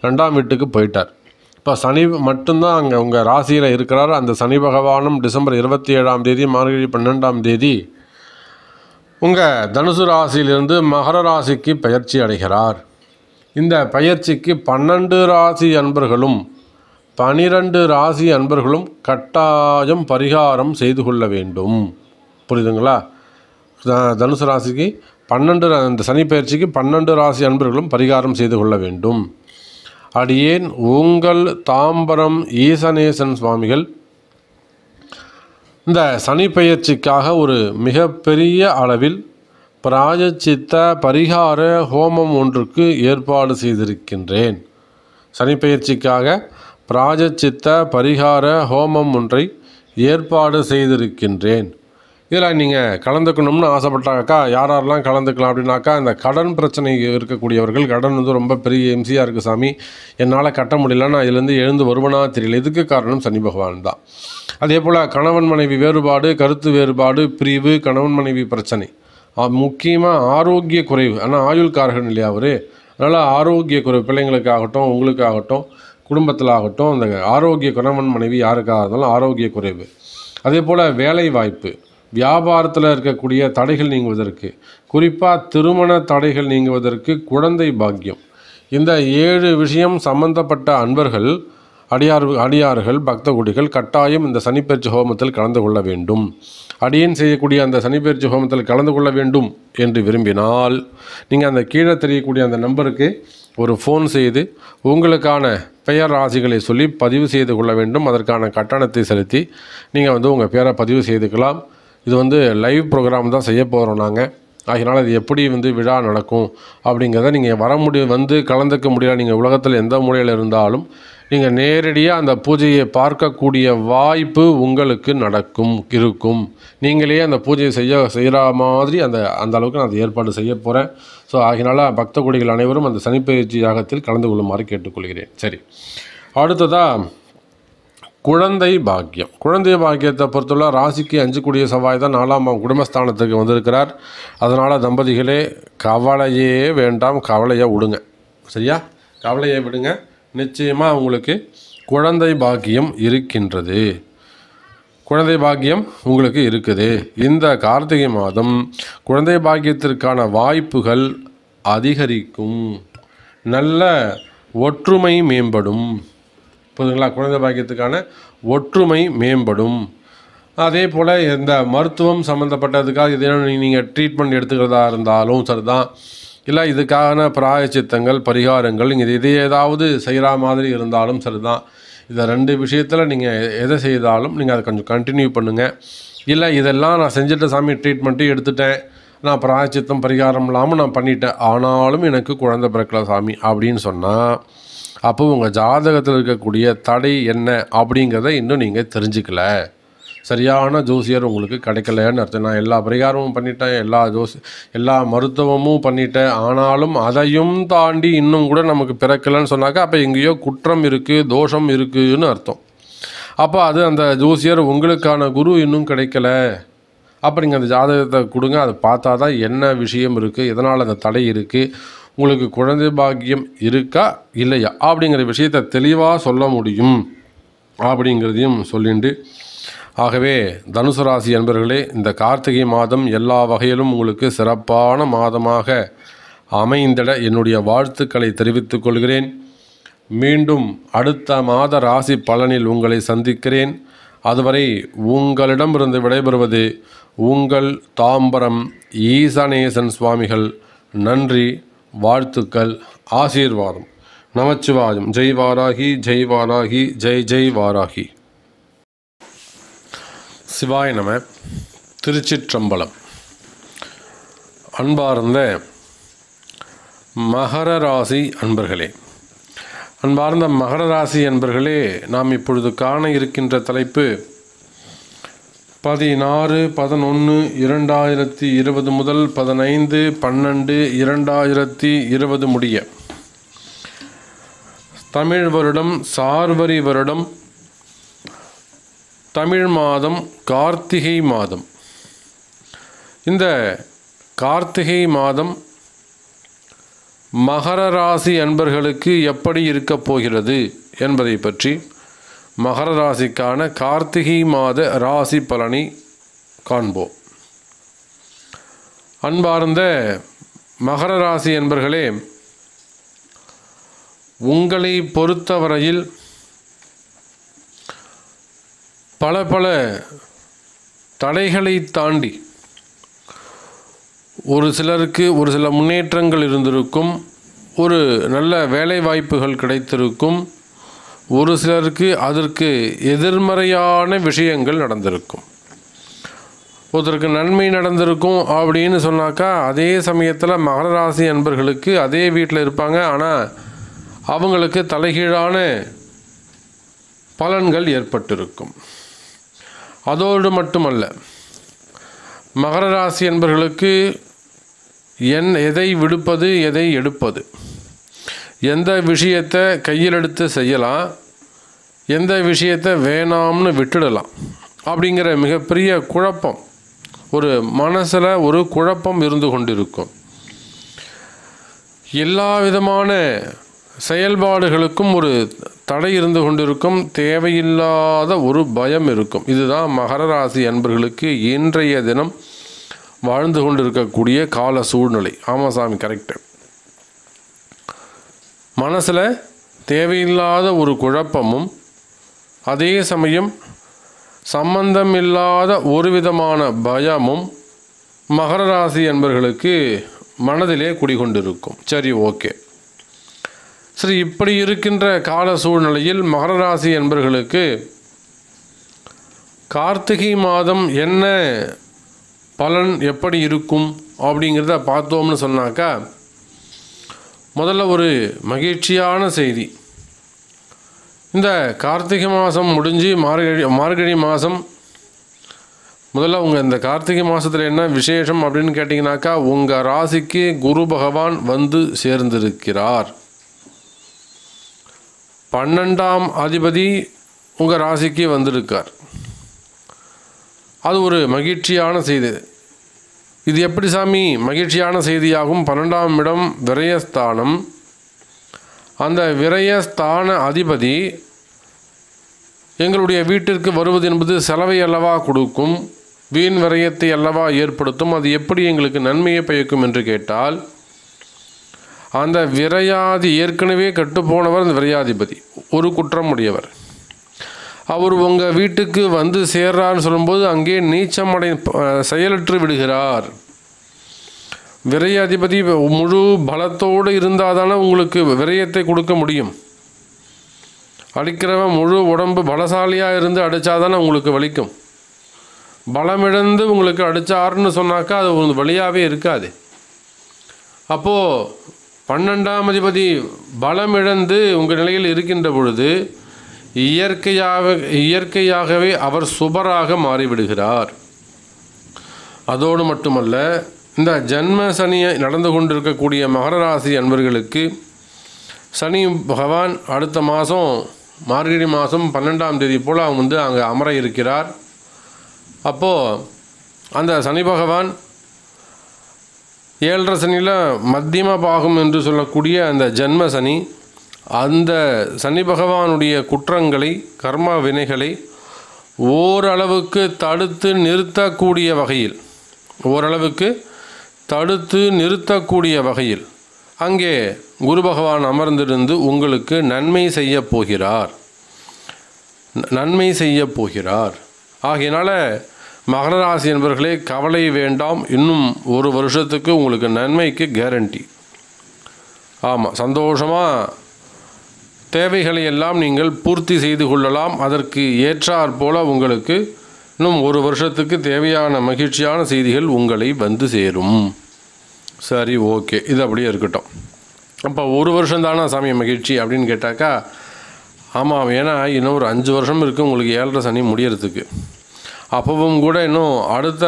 ரெண்டாம் வீட்டுக்கு போயிட்டார். இப்போ சனி மட்டும்தான் அங்கே உங்கள் ராசியில் இருக்கிறார். அந்த சனி பகவானும் டிசம்பர் இருபத்தி ஏழாம் தேதி மார்கழி பன்னெண்டாம் தேதி உங்கள் தனுசு ராசியிலிருந்து மகர ராசிக்கு பயிற்சி அடைகிறார். இந்த பயிற்சிக்கு பன்னெண்டு ராசி அன்பர்களும் பனிரெண்டு ராசி அன்பர்களும் கட்டாயம் பரிகாரம் செய்து கொள்ள வேண்டும். புரியுதுங்களா? த- தனுசு ராசிக்கு பன்னெண்டு ரா- இந்த சனி பயிற்சிக்கு பன்னெண்டு ராசி அன்பர்களும் பரிகாரம் செய்து கொள்ள வேண்டும். அடியேன் உங்கள் தாம்பரம் ஈசனேசன் சுவாமிகள் இந்த சனி ஒரு மிகப்பெரிய அளவில் பிராயச்சித்த பரிகார ஹோமம் ஒன்றுக்கு ஏற்பாடு செய்திருக்கின்றேன். சனி பிராயச்சித்த பரிகார ஹோமம் ஒன்றை ஏற்பாடு செய்திருக்கின்றேன். இதில் நீங்கள் கலந்துக்கணும்னு ஆசைப்பட்டாக்கா யார் யாரெல்லாம் கலந்துக்கலாம் அப்படின்னாக்கா இந்த கடன் பிரச்சனை இருக்கக்கூடியவர்கள் கடன் வந்து ரொம்ப பெரிய எம்சியாக இருக்குது சாமி. என்னால் கட்ட முடியல நான் இதுலேருந்து எழுந்து வருவனா தெரியல. இதுக்கு காரணம் சனி பகவான் தான். அதே போல் கணவன் மனைவி வேறுபாடு கருத்து வேறுபாடு பிரிவு கணவன் மனைவி பிரச்சனை. முக்கியமாக ஆரோக்கிய குறைவு. ஆனால் ஆயுள்காரகன் இல்லையா அவர்? அதனால் ஆரோக்கிய குறைவு. பிள்ளைங்களுக்காகட்டும் உங்களுக்காகட்டும் குடும்பத்தில் ஆகட்டும் அந்த ஆரோக்கிய கணவன் மனைவி யாருக்காக இருந்தாலும் ஆரோக்கிய குறைவு. அதே போல் வேலை வாய்ப்பு வியாபாரத்தில் இருக்கக்கூடிய தடைகள் நீங்குவதற்கு குறிப்பாக திருமண தடைகள் நீங்குவதற்கு குழந்தை பாக்கியம். இந்த ஏழு விஷயம் சம்பந்தப்பட்ட அன்பர்கள் அடியார் அடியார்கள் பக்த குடிகள் கட்டாயம் இந்த சனிப்பெயர்ச்சி ஹோமத்தில் கலந்து கொள்ள வேண்டும். அடியேன் செய்யக்கூடிய அந்த சனிப்பெயர்ச்சி ஹோமத்தில் கலந்து கொள்ள வேண்டும் என்று விரும்பினால் நீங்கள் அந்த கீழே தெரியக்கூடிய அந்த நம்பருக்கு ஒரு ஃபோன் செய்து உங்களுக்கான பெயர் ராசிகளை சொல்லி பதிவு செய்து கொள்ள வேண்டும். அதற்கான கட்டணத்தை செலுத்தி நீங்கள் வந்து உங்கள் பேரை பதிவு செய்துக்கலாம். இது வந்து லைவ் ப்ரோக்ராம் தான் செய்ய போகிறோம் நாங்கள் அதனால் இது எப்படி வந்து விழா நடக்கும் அப்படிங்கிறத நீங்கள் வர முடியும் வந்து கலந்துக்க முடியல. நீங்கள் உலகத்தில் எந்த மூலையில் இருந்தாலும் நீங்கள் நேரடியாக அந்த பூஜையை பார்க்கக்கூடிய வாய்ப்பு உங்களுக்கு நடக்கும் இருக்கும். நீங்களே அந்த பூஜையை செய்ய செய்கிற மாதிரி அந்த அந்த அளவுக்கு நான் அதை ஏற்பாடு செய்ய போகிறேன் ஸோ ஆகினால பக்த கொடிகள் அனைவரும் அந்த சனிப்பயிற்சி யாகத்தில் கலந்து கொள்ளுமாறு கேட்டுக்கொள்கிறேன். சரி. அடுத்ததாக குழந்தை பாக்கியம். குழந்தை பாக்கியத்தை பொறுத்தவரை ராசிக்கு அஞ்சு கூடிய செவ்வாய் தான் நாலாம் குடும்பஸ்தானத்துக்கு வந்திருக்கிறார். அதனால் தம்பதிகளே கவலையே வேண்டாம். கவலையை விடுங்க. சரியா? கவலையை விடுங்க. நிச்சயமாக உங்களுக்கு குழந்தை பாக்கியம் இருக்கின்றது. குழந்தை பாக்கியம் உங்களுக்கு இருக்குது. இந்த கார்த்திகை மாதம் குழந்தை பாக்கியத்திற்கான வாய்ப்புகள் அதிகரிக்கும். நல்ல ஒற்றுமை மேம்படும். புரியுதுங்களா? குழந்தை பாக்கியத்துக்கான ஒற்றுமை மேம்படும். அதே போல் இந்த மருத்துவம் சம்மந்தப்பட்டதுக்காக இதே நீங்கள் ட்ரீட்மெண்ட் எடுத்துக்கிறதா இருந்தாலும் சரிதான். இல்லை இதுக்கான பிராயச்சித்தங்கள் பரிகாரங்கள் இங்கே இது ஏதாவது செய்கிற மாதிரி இருந்தாலும் சரிதான். இந்த ரெண்டு விஷயத்தில் நீங்கள் எதை செய்தாலும் நீங்கள் அதை கொஞ்சம் கண்டினியூ பண்ணுங்கள் இல்லை இதெல்லாம் நான் செஞ்சுட்ட சாமி ட்ரீட்மெண்ட்டும் எடுத்துட்டேன். நான் பிராயச்சித்தம் பரிகாரம் இல்லாமல் நான் பண்ணிட்டேன். ஆனாலும் எனக்கு குழந்தை பிறக்கல சாமி அப்படின்னு சொன்னால் அப்போ உங்கள் ஜாதகத்தில் இருக்கக்கூடிய தடை என்ன அப்படிங்கிறத இன்னும் நீங்கள் தெரிஞ்சுக்கல. சரியான ஜோசியர் உங்களுக்கு கிடைக்கலன்னு அர்த்தம். நான் எல்லா பரிகாரமும் பண்ணிட்டேன் எல்லா ஜோசி எல்லா மருத்துவமும் பண்ணிட்டேன். ஆனாலும் அதையும் தாண்டி இன்னும் கூட நமக்கு பிறக்கலைன்னு சொன்னாக்கா அப்போ எங்கேயோ குற்றம் இருக்குது தோஷம் இருக்குதுன்னு அர்த்தம். அப்போ அது அந்த ஜோசியர் உங்களுக்கான குரு இன்னும் கிடைக்கல. அப்போ நீங்கள் அந்த ஜாதகத்தை கொடுங்க அதை பார்த்தா தான் என்ன விஷயம் இருக்குது எதனால் அந்த தடை இருக்குது உங்களுக்கு குழந்தை பாக்கியம் இருக்கா இல்லையா அப்படிங்கிற விஷயத்தை தெளிவாக சொல்ல முடியும். அப்படிங்கிறதையும் சொல்லிட்டு ஆகவே தனுசு ராசி என்பர்களே இந்த கார்த்திகை மாதம் எல்லா வகையிலும் உங்களுக்கு சிறப்பான மாதமாக அமைந்திட என்னுடைய வாழ்த்துக்களை தெரிவித்துக் கொள்கிறேன். மீண்டும் அடுத்த மாத ராசி பலனில் உங்களை சந்திக்கிறேன். அதுவரை உங்களிடமிருந்து விடைபெறுவது உங்கள் தாம்பரம் ஈசானேசன் சுவாமிகள். நன்றி வாழ்த்துக்கள் ஆசீர்வாதம். நமச்சிவாயம். ஜெய் வாராகி ஜெய் வாராகி ஜெய் ஜெய் வாராகி சிவாய் நம திருச்சிற்றம்பலம். அன்பார்ந்த மகர ராசி அன்பர்களே அன்பார்ந்த மகர ராசி அன்பர்களே நாம் இப்பொழுது காண இருக்கின்ற தலைப்பு பதினாறு பதினொன்று இரண்டாயிரத்தி இருபது முதல் பதினைந்து பன்னெண்டு இரண்டாயிரத்தி இருபது முடிய. தமிழ் வருடம் சார்வரி வருடம் தமிழ் மாதம் கார்த்திகை மாதம். இந்த கார்த்திகை மாதம் மகர ராசி அன்பர்களுக்கு எப்படி இருக்கப் போகிறது என்பதை பற்றி மகர ராசிக்கான கார்த்திகை மாத ராசி பலனை காண்போம். அன்பார்ந்த மகர ராசி என்பர்களே உங்களை பொறுத்தவரையில் பல பல தடைகளை தாண்டி ஒரு சிலருக்கு ஒரு சில முன்னேற்றங்கள் இருந்திருக்கும் ஒரு நல்ல வேலை வாய்ப்புகள் கிடைத்திருக்கும் ஒரு சிலருக்கு அதற்கு எதிர்மறையான விஷயங்கள் நடந்திருக்கும். ஒருத்தருக்கு நன்மை நடந்திருக்கும் அப்படின்னு சொன்னாக்கா அதே சமயத்தில் மகர ராசி அன்பர்களுக்கு அதே வீட்டில் இருப்பாங்க. ஆனால் அவங்களுக்கு தலைகீழான பலன்கள் ஏற்பட்டிருக்கும். அதோடு மட்டுமல்ல மகர ராசி என்பர்களுக்கு என் எதை விடுப்பது எதை எடுப்பது? எந்த விஷயத்தை கையில் எடுத்து செய்யலாம் எந்த விஷயத்தை வேணாம்னு விட்டுடலாம் அப்படிங்கிற மிகப்பெரிய குழப்பம் ஒரு மனசில் ஒரு குழப்பம் இருந்து கொண்டிருக்கும். எல்லா விதமான செயல்பாடுகளுக்கும் ஒரு தடை இருந்து கொண்டிருக்கும் தேவையில்லாத ஒரு பயம் இருக்கும். இதுதான் மகர ராசி அன்பர்களுக்கு இன்றைய தினம் வாழ்ந்து கொண்டிருக்கக்கூடிய கால சூழ்நிலை. ஆமாம் சாமி கரெக்டு மனசில் தேவையில்லாத ஒரு குழப்பமும் அதே சமயம் சம்பந்தமில்லாத ஒரு விதமான பயமும் மகர ராசி என்பர்களுக்கு மனதிலே குடிகொண்டிருக்கும். சரி ஓகே சரி இப்படி இருக்கின்ற கால சூழ்நிலையில் மகர ராசி என்பர்களுக்கு கார்த்திகை மாதம் என்ன பலன் எப்படி இருக்கும் அப்படிங்கிறத பார்த்தோம்னு சொன்னாக்கா முதல்ல ஒரு மகிழ்ச்சியான செய்தி. இந்த கார்த்திகை மாதம் முடிஞ்சு மார்கழி மார்கழி மாதம் முதல்ல உங்கள் இந்த கார்த்திகை மாதத்தில் என்ன விசேஷம் அப்படின்னு கேட்டிங்கனாக்கா உங்கள் ராசிக்கு குரு பகவான் வந்து சேர்ந்திருக்கிறார். பன்னெண்டாம் அதிபதி உங்கள் ராசிக்கு வந்திருக்கார். அது ஒரு மகிழ்ச்சியான செய்தி. இது எப்படி சாமி? மகிழ்ச்சியான செய்தியாகும். பன்னெண்டாம் இடம் விரயஸ்தானம். அந்த விரயஸ்தான அதிபதி எங்களுடைய வீட்டிற்கு வருவது என்பது செலவை அல்லவா கொடுக்கும்? வீண் விரயத்தை அல்லவா ஏற்படுத்தும்? அது எப்படி எங்களுக்கு நன்மையை பயக்கும் என்று கேட்டால் அந்த விரையாதி ஏற்கனவே கட்டுப்போனவர் அந்த விரையாதிபதி. ஒரு குற்றம் உடையவர் அவர் உங்கள் வீட்டுக்கு வந்து சேர்றான்னு சொல்லும்போது அங்கே நீச்சமடை செயலற்று விடுகிறார். விரையாதிபதி முழு பலத்தோடு இருந்தால் தானே உங்களுக்கு விரயத்தை கொடுக்க முடியும். அடிக்கிறவன் முழு உடம்பு பலசாலியாக இருந்து அடித்தா தானே உங்களுக்கு வலிக்கும். பலமிழந்து உங்களுக்கு அடித்தாருன்னு சொன்னாக்கா அது ஒரு வழியாகவே இருக்காது. அப்போது பன்னெண்டாம் அதிபதி பலமிழந்து உங்கள் நிலையில் இருக்கின்ற பொழுது இயற்கையாக இயற்கையாகவே அவர் சுபராக மாறிவிடுகிறார். அதோடு மட்டுமல்ல இந்த ஜன்ம சனியை நடந்து கொண்டிருக்கக்கூடிய மகர ராசி அன்பர்களுக்கு சனி பகவான் அடுத்த மாதம் மார்கழி மாதம் பன்னெண்டாம் தேதி போல் அவங்க வந்து அங்கே அமர இருக்கிறார். அப்போது அந்த சனி பகவான் ஏழரை சனியில் மத்தியம பாகம் என்று சொல்லக்கூடிய அந்த ஜென்ம சனி அந்த சனி பகவானுடைய குற்றங்களை கர்ம வினைகளை ஓரளவுக்கு தடுத்து நிறுத்தக்கூடிய வகையில் ஓரளவுக்கு தடுத்து நிறுத்தக்கூடிய வகையில் அங்கே குரு பகவான் அமர்ந்திருந்து உங்களுக்கு நன்மை செய்ய போகிறார். ந- நன்மை செய்ய போகிறார். ஆகையினால் மகர ராசி என்பவர்களே கவலை வேண்டாம். இன்னும் ஒரு வருஷத்துக்கு உங்களுக்கு நன்மைக்கு கேரண்டி ஆமாம் சந்தோஷமாக தேவைகளை எல்லாம் நீங்கள் பூர்த்தி செய்து கொள்ளலாம். அதற்கு ஏற்றாற் போல உங்களுக்கு இன்னும் ஒரு வருஷத்துக்கு தேவையான மகிழ்ச்சியான செய்திகள் உங்களை வந்து சேரும். சரி ஓகே. இது அப்படியே இருக்கட்டும். அப்போ ஒரு வருஷம் தானே சாமி மகிழ்ச்சி அப்படின்னு கேட்டாக்கா ஆமாம். ஏன்னா இன்னும் ஒரு அஞ்சு வருஷம் இருக்குது உங்களுக்கு ஏழரை சனி முடியறதுக்கு. அப்பவும் கூட இன்னும் அடுத்த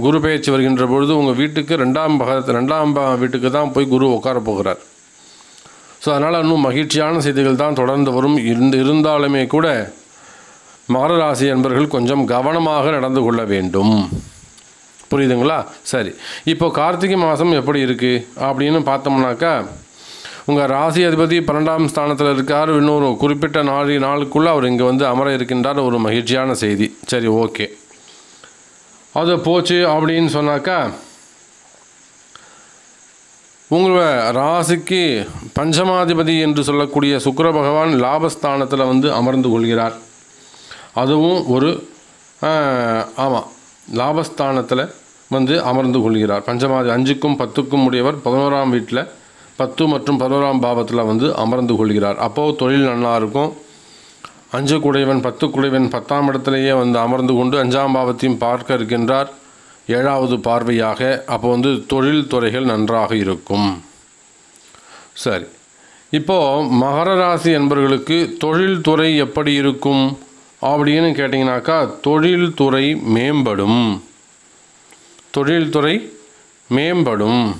குரு பெயர்ச்சி வருகின்ற பொழுது உங்கள் வீட்டுக்கு ரெண்டாம் பகத்து ரெண்டாம் வீட்டுக்கு தான் போய் குரு உட்கார போகிறார். ஸோ அதனால் இன்னும் மகிழ்ச்சியான செய்திகள் தான் தொடர்ந்து வரும். இருந்து இருந்தாலுமே கூட மகர ராசி கொஞ்சம் கவனமாக நடந்து கொள்ள வேண்டும். புரியுதுங்களா? சரி. இப்போ கார்த்திகை மாதம் எப்படி இருக்குது அப்படின்னு பார்த்தோம்னாக்கா உங்கள் ராசி அதிபதி பன்னெண்டாம் ஸ்தானத்தில் இருக்கார். இன்னொரு குறிப்பிட்ட நாளை நாளுக்குள்ளே அவர் இங்கே வந்து அமர இருக்கின்றார். ஒரு மகிழ்ச்சியான செய்தி. சரி ஓகே. அது போச்சு அப்படின்னு சொன்னாக்கா உங்கள் ராசிக்கு பஞ்சமாதிபதி என்று சொல்லக்கூடிய சுக்கர பகவான் லாபஸ்தானத்தில் வந்து அமர்ந்து கொள்கிறார். அதுவும் ஒரு ஆமாம் லாபஸ்தானத்தில் வந்து அமர்ந்து கொள்கிறார். பஞ்சமாதி அஞ்சுக்கும் பத்துக்கும் உடையவர் பதினோராம் வீட்டில் பத்து மற்றும் பதினோராம் பாவத்தில் வந்து அமர்ந்து கொள்கிறார். அப்போது தொழில் நல்லா இருக்கும். அஞ்சு குடைவன் பத்து குடைவன் பத்தாம் இடத்துலையே வந்து அமர்ந்து கொண்டு அஞ்சாம் பாவத்தையும் பார்க்க இருக்கின்றார். ஏழாவது பார்வையாக அப்போ வந்து தொழில் துறைகள் நன்றாக இருக்கும். சரி. இப்போது மகர ராசி என்பவர்களுக்கு தொழில்துறை எப்படி இருக்கும்? அப்படின்னு கேட்டிங்கனாக்கா தொழில்துறை மேம்படும். தொழில்துறை மேம்படும்.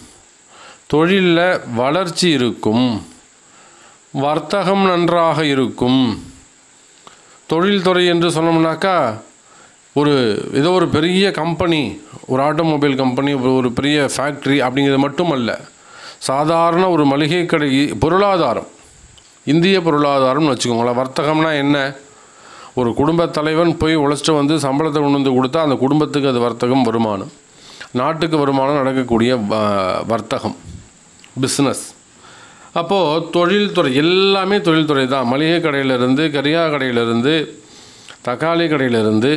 தொழிலில் வளர்ச்சி இருக்கும். வர்த்தகம் நன்றாக இருக்கும். தொழில்துறை என்று சொன்னோம்னாக்கா ஒரு ஏதோ ஒரு பெரிய கம்பெனி ஒரு ஆட்டோமொபைல் கம்பெனி ஒரு- பெரிய ஃபேக்ட்ரி அப்படிங்கிறது மட்டுமல்ல. சாதாரண ஒரு மளிகை கடை பொருளாதாரம் இந்திய பொருளாதாரம்னு வச்சுக்கோங்களேன். வர்த்தகம்னா என்ன? ஒரு குடும்பத் தலைவன் போய் உழைச்சிட்டு வந்து சம்பளத்தை கொண்டு வந்து கொடுத்தா அந்த குடும்பத்துக்கு அது வர்த்தகம் வருமானம். நாட்டுக்கு வருமானம் நடக்கக்கூடிய வ- வர்த்தகம். பிஸ்னஸ் அப்போது தொழில்துறை எல்லாமே தொழில்துறை தான். மளிகை கடையிலேருந்து கரியா கடையிலேருந்து தக்காளி கடையிலேருந்து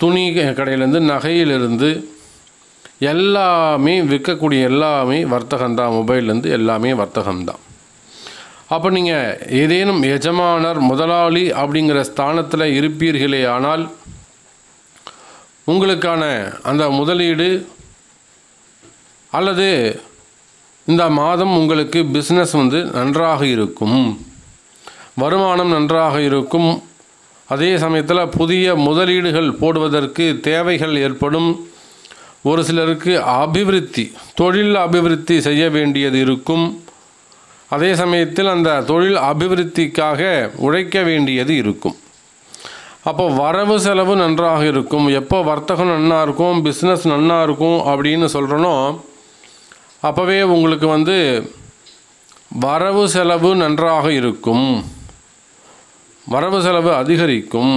துணி கடையிலேருந்து நகையிலிருந்து எல்லாமே விற்கக்கூடிய எல்லாமே வர்த்தகம் தான். மொபைல்லேருந்து எல்லாமே வர்த்தகம் தான். அப்போ நீங்கள் ஏதேனும் எஜமானர் முதலாளி அப்படிங்கிற ஸ்தானத்தில் இருப்பீர்களே ஆனால் உங்களுக்கான அந்த முதலீடு அல்லது இந்த மாதம் உங்களுக்கு பிஸ்னஸ் வந்து நன்றாக இருக்கும். வருமானம் நன்றாக இருக்கும். அதே சமயத்தில் புதிய முதலீடுகள் போடுவதற்கு தேவைகள் ஏற்படும். ஒரு சிலருக்கு அபிவிருத்தி தொழில் அபிவிருத்தி செய்ய வேண்டியது இருக்கும். அதே சமயத்தில் அந்த தொழில் அபிவிருத்திக்காக உழைக்க வேண்டியது இருக்கும். அப்போ வரவு செலவு நன்றாக இருக்கும். எப்போ வர்த்தகம் நன்னா இருக்கும் பிஸ்னஸ் நன்னா இருக்கும் அப்படின்னு சொல்கிறனோ அப்போவே உங்களுக்கு வந்து வரவு செலவு நன்றாக இருக்கும். வரவு செலவு அதிகரிக்கும்.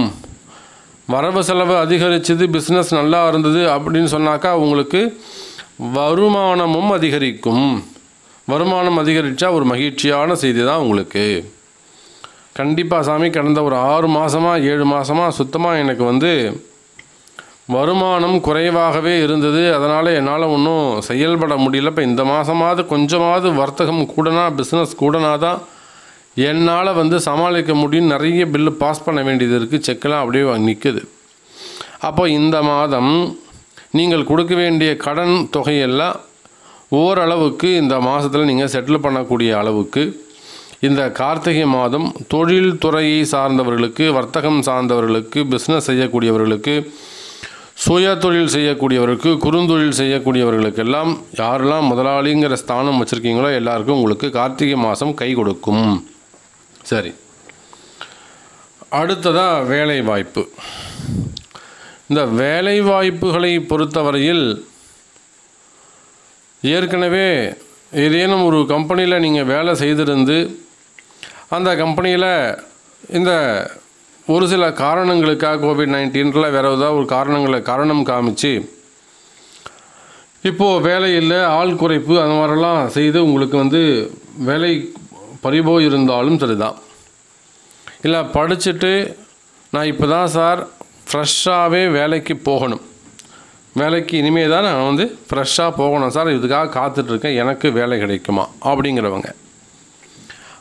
வரவு செலவு அதிகரிச்சது பிஸ்னஸ் நல்லா இருந்தது அப்படின்னு சொன்னாக்கா உங்களுக்கு வருமானமும் அதிகரிக்கும். வருமானம் அதிகரித்தா ஒரு மகிழ்ச்சியான செய்தி தான் உங்களுக்கு. கண்டிப்பாக சாமி கடந்த ஒரு ஆறு மாதமாக ஏழு மாதமாக சுத்தமாக எனக்கு வந்து வருமானம் குறைவாகவே இருந்தது. அதனால் என்னால் ஒன்றும் செயல்பட முடியல. இப்போ இந்த மாதமாவது கொஞ்சமாவது வர்த்தகம் கூடனா பிஸ்னஸ் கூடனா தான் என்னால் வந்து சமாளிக்க முடியும் நிறைய பில்லு பாஸ் பண்ண வேண்டியது இருக்குது செக்கெல்லாம் அப்படியே நிற்குது அப்போ இந்த மாதம் நீங்கள் கொடுக்க வேண்டிய கடன் தொகையெல்லாம் ஓரளவுக்கு இந்த மாதத்தில் நீங்கள் செட்டில் பண்ணக்கூடிய அளவுக்கு இந்த கார்த்திகை மாதம் தொழில் துறையை சார்ந்தவர்களுக்கு வர்த்தகம் சார்ந்தவர்களுக்கு பிஸ்னஸ் செய்யக்கூடியவர்களுக்கு சுய தொழில் செய்யக்கூடியவருக்கு குறுந்தொழில் செய்யக்கூடியவர்களுக்கெல்லாம் யாரெல்லாம் முதலாளிங்கிற ஸ்தானம் வச்சுருக்கீங்களோ எல்லாருக்கும் உங்களுக்கு கார்த்திகை மாதம் கை கொடுக்கும். சரி. அடுத்ததாக வேலை வாய்ப்பு இந்த வேலை வாய்ப்புகளை பொறுத்தவரையில் ஏற்கனவே ஏதேனும் ஒரு கம்பெனியில் நீங்கள் வேலை செய்திருந்து அந்த கம்பெனியில் இந்த ஒரு சில காரணங்களுக்காக கோவிட் நைன்டீனில் வேறு ஏதாவது ஒரு காரணங்களை காரணம் காமிச்சு இப்போது வேலை இல்லை ஆள் குறைப்பு அந்த மாதிரிலாம் செய்து உங்களுக்கு வந்து வேலை பறிபோ இருந்தாலும் சரிதான். இல்லை படிச்சுட்டு நான் இப்போ தான் சார் ஃப்ரெஷ்ஷாகவே வேலைக்கு போகணும். வேலைக்கு இனிமேல் தான் நான் வந்து ஃப்ரெஷ்ஷாக போகணும் சார். இதுக்காக காத்துட்ருக்கேன் எனக்கு வேலை கிடைக்குமா? அப்படிங்கிறவங்க.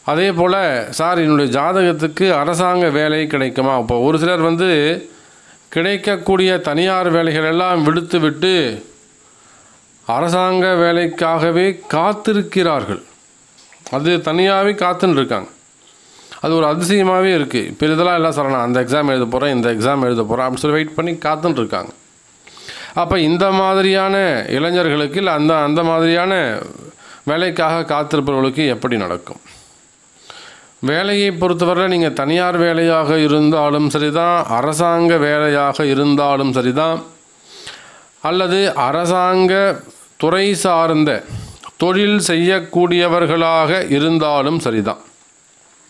அதே போல் சார் என்னுடைய ஜாதகத்துக்கு அரசாங்க வேலை கிடைக்குமா? இப்போ ஒரு சிலர் வந்து கிடைக்கக்கூடிய தனியார் வேலைகள் எல்லாம் விடுத்து விட்டு அரசாங்க வேலைக்காகவே காத்திருக்கிறார்கள். அது தனியாகவே காத்துன்னு இருக்காங்க அது ஒரு அதிசயமாகவே இருக்குது இப்போ இதெல்லாம் எல்லாம் சார் நான் அந்த எக்ஸாம் எழுத போகிறேன் இந்த எக்ஸாம் எழுத போகிறேன் அப்படின்னு சொல்லி வெயிட் பண்ணி காத்துன்னு இருக்காங்க அப்போ இந்த மாதிரியான இளைஞர்களுக்கு இல்லை அந்த அந்த மாதிரியான வேலைக்காக காத்திருப்பவர்களுக்கு எப்படி நடக்கும்? வேலையை பொறுத்தவரை நீங்கள் தனியார் வேலையாக இருந்தாலும் சரிதான் அரசாங்க வேலையாக இருந்தாலும் சரிதான். அல்லது அரசாங்க துறை சார்ந்த தொழில் செய்யக்கூடியவர்களாக இருந்தாலும் சரிதான்.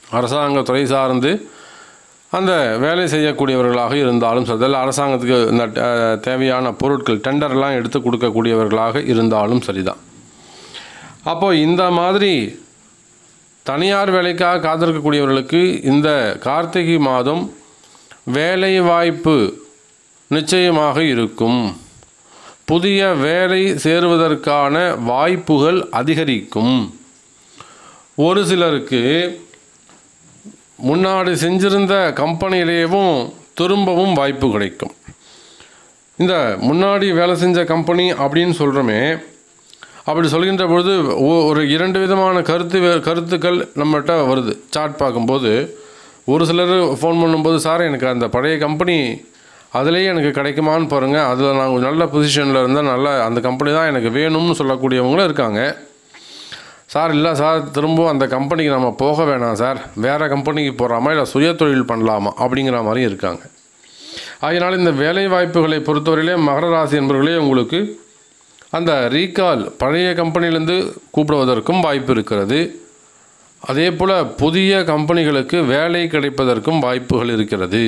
அரசாங்க துறை சார்ந்து அந்த வேலை செய்யக்கூடியவர்களாக இருந்தாலும் சரி இல்லை அரசாங்கத்துக்கு இந்த தேவையான பொருட்கள் டெண்டர்லாம் எடுத்து கொடுக்கக்கூடியவர்களாக இருந்தாலும் சரிதான். அப்போது இந்த மாதிரி தனியார் வேலைக்காக காத்திருக்கக்கூடியவர்களுக்கு இந்த கார்த்திகை மாதம் வேலை வாய்ப்பு நிச்சயமாக இருக்கும். புதிய வேலை சேருவதற்கான வாய்ப்புகள் அதிகரிக்கும். ஒரு சிலருக்கு முன்னாடி செஞ்சிருந்த கம்பெனியிலேயும் திரும்பவும் வாய்ப்பு கிடைக்கும். இந்த முன்னாடி வேலை செஞ்ச கம்பெனி அப்படின்னு சொல்கிறோமே அப்படி சொல்கின்ற பொழுது ஒரு இரண்டு விதமான கருத்து வே- கருத்துக்கள் நம்மகிட்ட வருது. சாட் பார்க்கும்போது ஒரு சிலர் ஃபோன் பண்ணும்போது சார் எனக்கு அந்த பழைய கம்பெனி அதுலேயே எனக்கு கிடைக்குமான்னு பாருங்கள் அதில் நான் நல்ல பொசிஷனில் இருந்தால் நல்ல அந்த கம்பெனி தான் எனக்கு வேணும்னு சொல்லக்கூடியவங்களும் இருக்காங்க. சார் இல்லை சார் திரும்பவும் அந்த கம்பெனிக்கு நம்ம போக வேணாம் சார். வேறு கம்பெனிக்கு போகிறாமா இல்லை சுய தொழில் பண்ணலாமா? அப்படிங்கிற மாதிரி இருக்காங்க. அதனால் இந்த வேலை வாய்ப்புகளை பொறுத்தவரையிலே மகர ராசி என்பவர்களே உங்களுக்கு அந்த ரீகால் பழைய கம்பெனிலேருந்து கூப்பிடுவதற்கும் வாய்ப்பு இருக்கிறது. அதே போல் புதிய கம்பெனிகளுக்கு வேலை கிடைப்பதற்கும் வாய்ப்புகள் இருக்கிறது.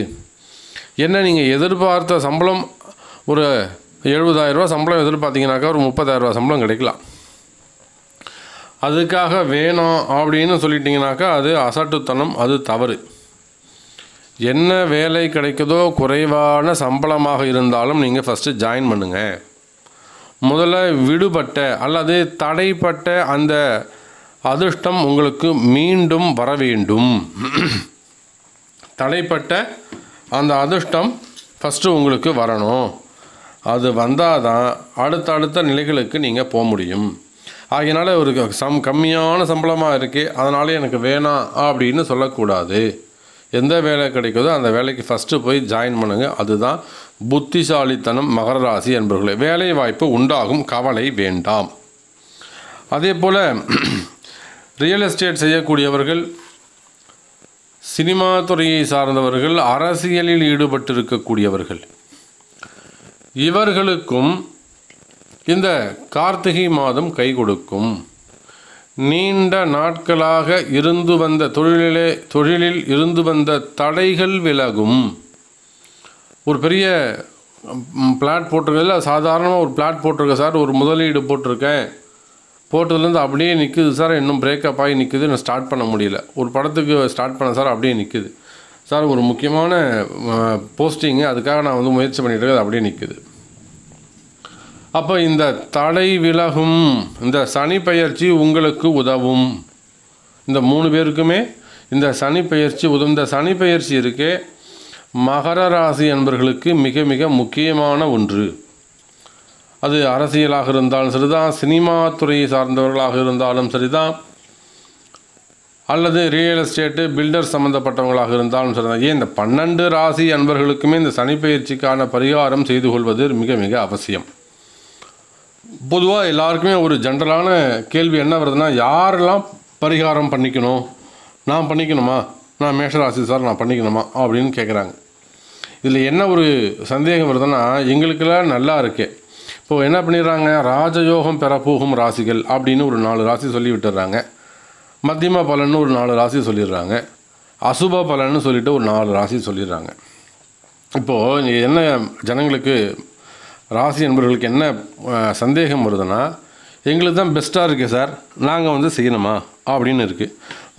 என்ன நீங்கள் எதிர்பார்த்த சம்பளம்? ஒரு 70000 சம்பளம் எதிர்பார்த்தீங்கனாக்கா ஒரு 30000 சம்பளம் கிடைக்கலாம். அதுக்காக வேணும் அப்படின்னு சொல்லிட்டிங்கனாக்கா அது அசட்டுத்தனம் அது தவறு. என்ன வேலை கிடைக்குதோ குறைவான சம்பளமாக இருந்தாலும் நீங்கள் ஃபஸ்ட்டு ஜாயின் பண்ணுங்கள் முதல்ல விடுபட்ட அல்லது தடைப்பட்ட அந்த அதிர்ஷ்டம் உங்களுக்கு மீண்டும் வர வேண்டும். தடைப்பட்ட அந்த அதிர்ஷ்டம் ஃபஸ்ட்டு உங்களுக்கு வரணும். அது வந்தால் தான் அடுத்தடுத்த நிலைகளுக்கு நீங்கள் போக முடியும். ஆகையினால ஒரு சம் கம்மியான சம்பளமாக இருக்குது அதனால் எனக்கு வேணாம் அப்படின்னு சொல்லக்கூடாது. எந்த வேலை கிடைக்குதோ அந்த வேலைக்கு ஃபஸ்ட்டு போய் ஜாயின் பண்ணுங்கள் அதுதான் புத்திசாலித்தனம் மகர ராசி என்பவர்களே வேலை வாய்ப்பு உண்டாகும் கவலை வேண்டாம். அதே போல் ரியல் எஸ்டேட் செய்யக்கூடியவர்கள் சினிமா துறையை சார்ந்தவர்கள் அரசியலில் ஈடுபட்டிருக்கக்கூடியவர்கள் இவர்களுக்கும் இந்த கார்த்திகை மாதம் கை கொடுக்கும். நீண்ட நாட்களாக இருந்து வந்த தொழிலிலே தொழிலில் இருந்து வந்த தடைகள் விலகும். ஒரு பெரிய பிளாட் போட்டிருக்கல சாதாரணமாக ஒரு பிளாட் போட்டிருக்கேன் சார். ஒரு முதலீடு போட்டிருக்கேன். போட்டதுலேருந்து அப்படியே நிற்குது சார். இன்னும் பிரேக்கப் ஆகி நிற்குது நான் ஸ்டார்ட் பண்ண முடியல. ஒரு படத்துக்கு ஸ்டார்ட் பண்ண சார் அப்படியே நிற்குது சார் ஒரு முக்கியமான போஸ்டிங்கு அதுக்காக நான் வந்து முயற்சி பண்ணிட்டு இருக்கேன். அது அப்படியே நிற்குது அப்போ இந்த தடை விலகும் இந்த சனி பயிற்சி உங்களுக்கு உதவும். இந்த மூணு பேருக்குமே இந்த சனி பயிற்சி உதவும். இந்த சனி பயிற்சி இருக்கே மகர ராசி என்பர்களுக்கு மிக மிக முக்கியமான ஒன்று. அது அரசியலாக இருந்தாலும் சரிதான் சினிமா துறையை சார்ந்தவர்களாக இருந்தாலும் சரிதான். அல்லது ரியல் எஸ்டேட்டு பில்டர் சம்மந்தப்பட்டவங்களாக இருந்தாலும் சரிதான். ஏன் இந்த பன்னெண்டு ராசி அன்பர்களுக்குமே இந்த சனி பரிகாரம் செய்து கொள்வது மிக மிக அவசியம். பொதுவாக எல்லாருக்குமே ஒரு ஜென்ரலான கேள்வி என்ன வருதுன்னா யாரெல்லாம் பரிகாரம் பண்ணிக்கணும்? நான் பண்ணிக்கணுமா? நான் மேஷராசி சார் நான் பண்ணிக்கணுமா? அப்படின்னு கேட்குறாங்க இதில் என்ன ஒரு சந்தேகம் வருதுன்னா எங்களுக்கெல்லாம் நல்லா இருக்கே. இப்போது என்ன பண்ணிடுறாங்க? ராஜயோகம் பெறப்போகும் ராசிகள் அப்படின்னு ஒரு நாலு ராசி சொல்லி விட்டுறாங்க மத்தியம பலன்னு ஒரு நாலு ராசி சொல்லிடுறாங்க. அசுப பலன்னு சொல்லிட்டு ஒரு நாலு ராசி சொல்லிடுறாங்க. இப்போது என்ன ஜனங்களுக்கு ராசி என்பவர்களுக்கு என்ன சந்தேகம் வருதுன்னா எங்களுக்கு தான் பெஸ்ட்டாக இருக்குது சார் நாங்கள் வந்து செய்யணுமா? அப்படின்னு இருக்குது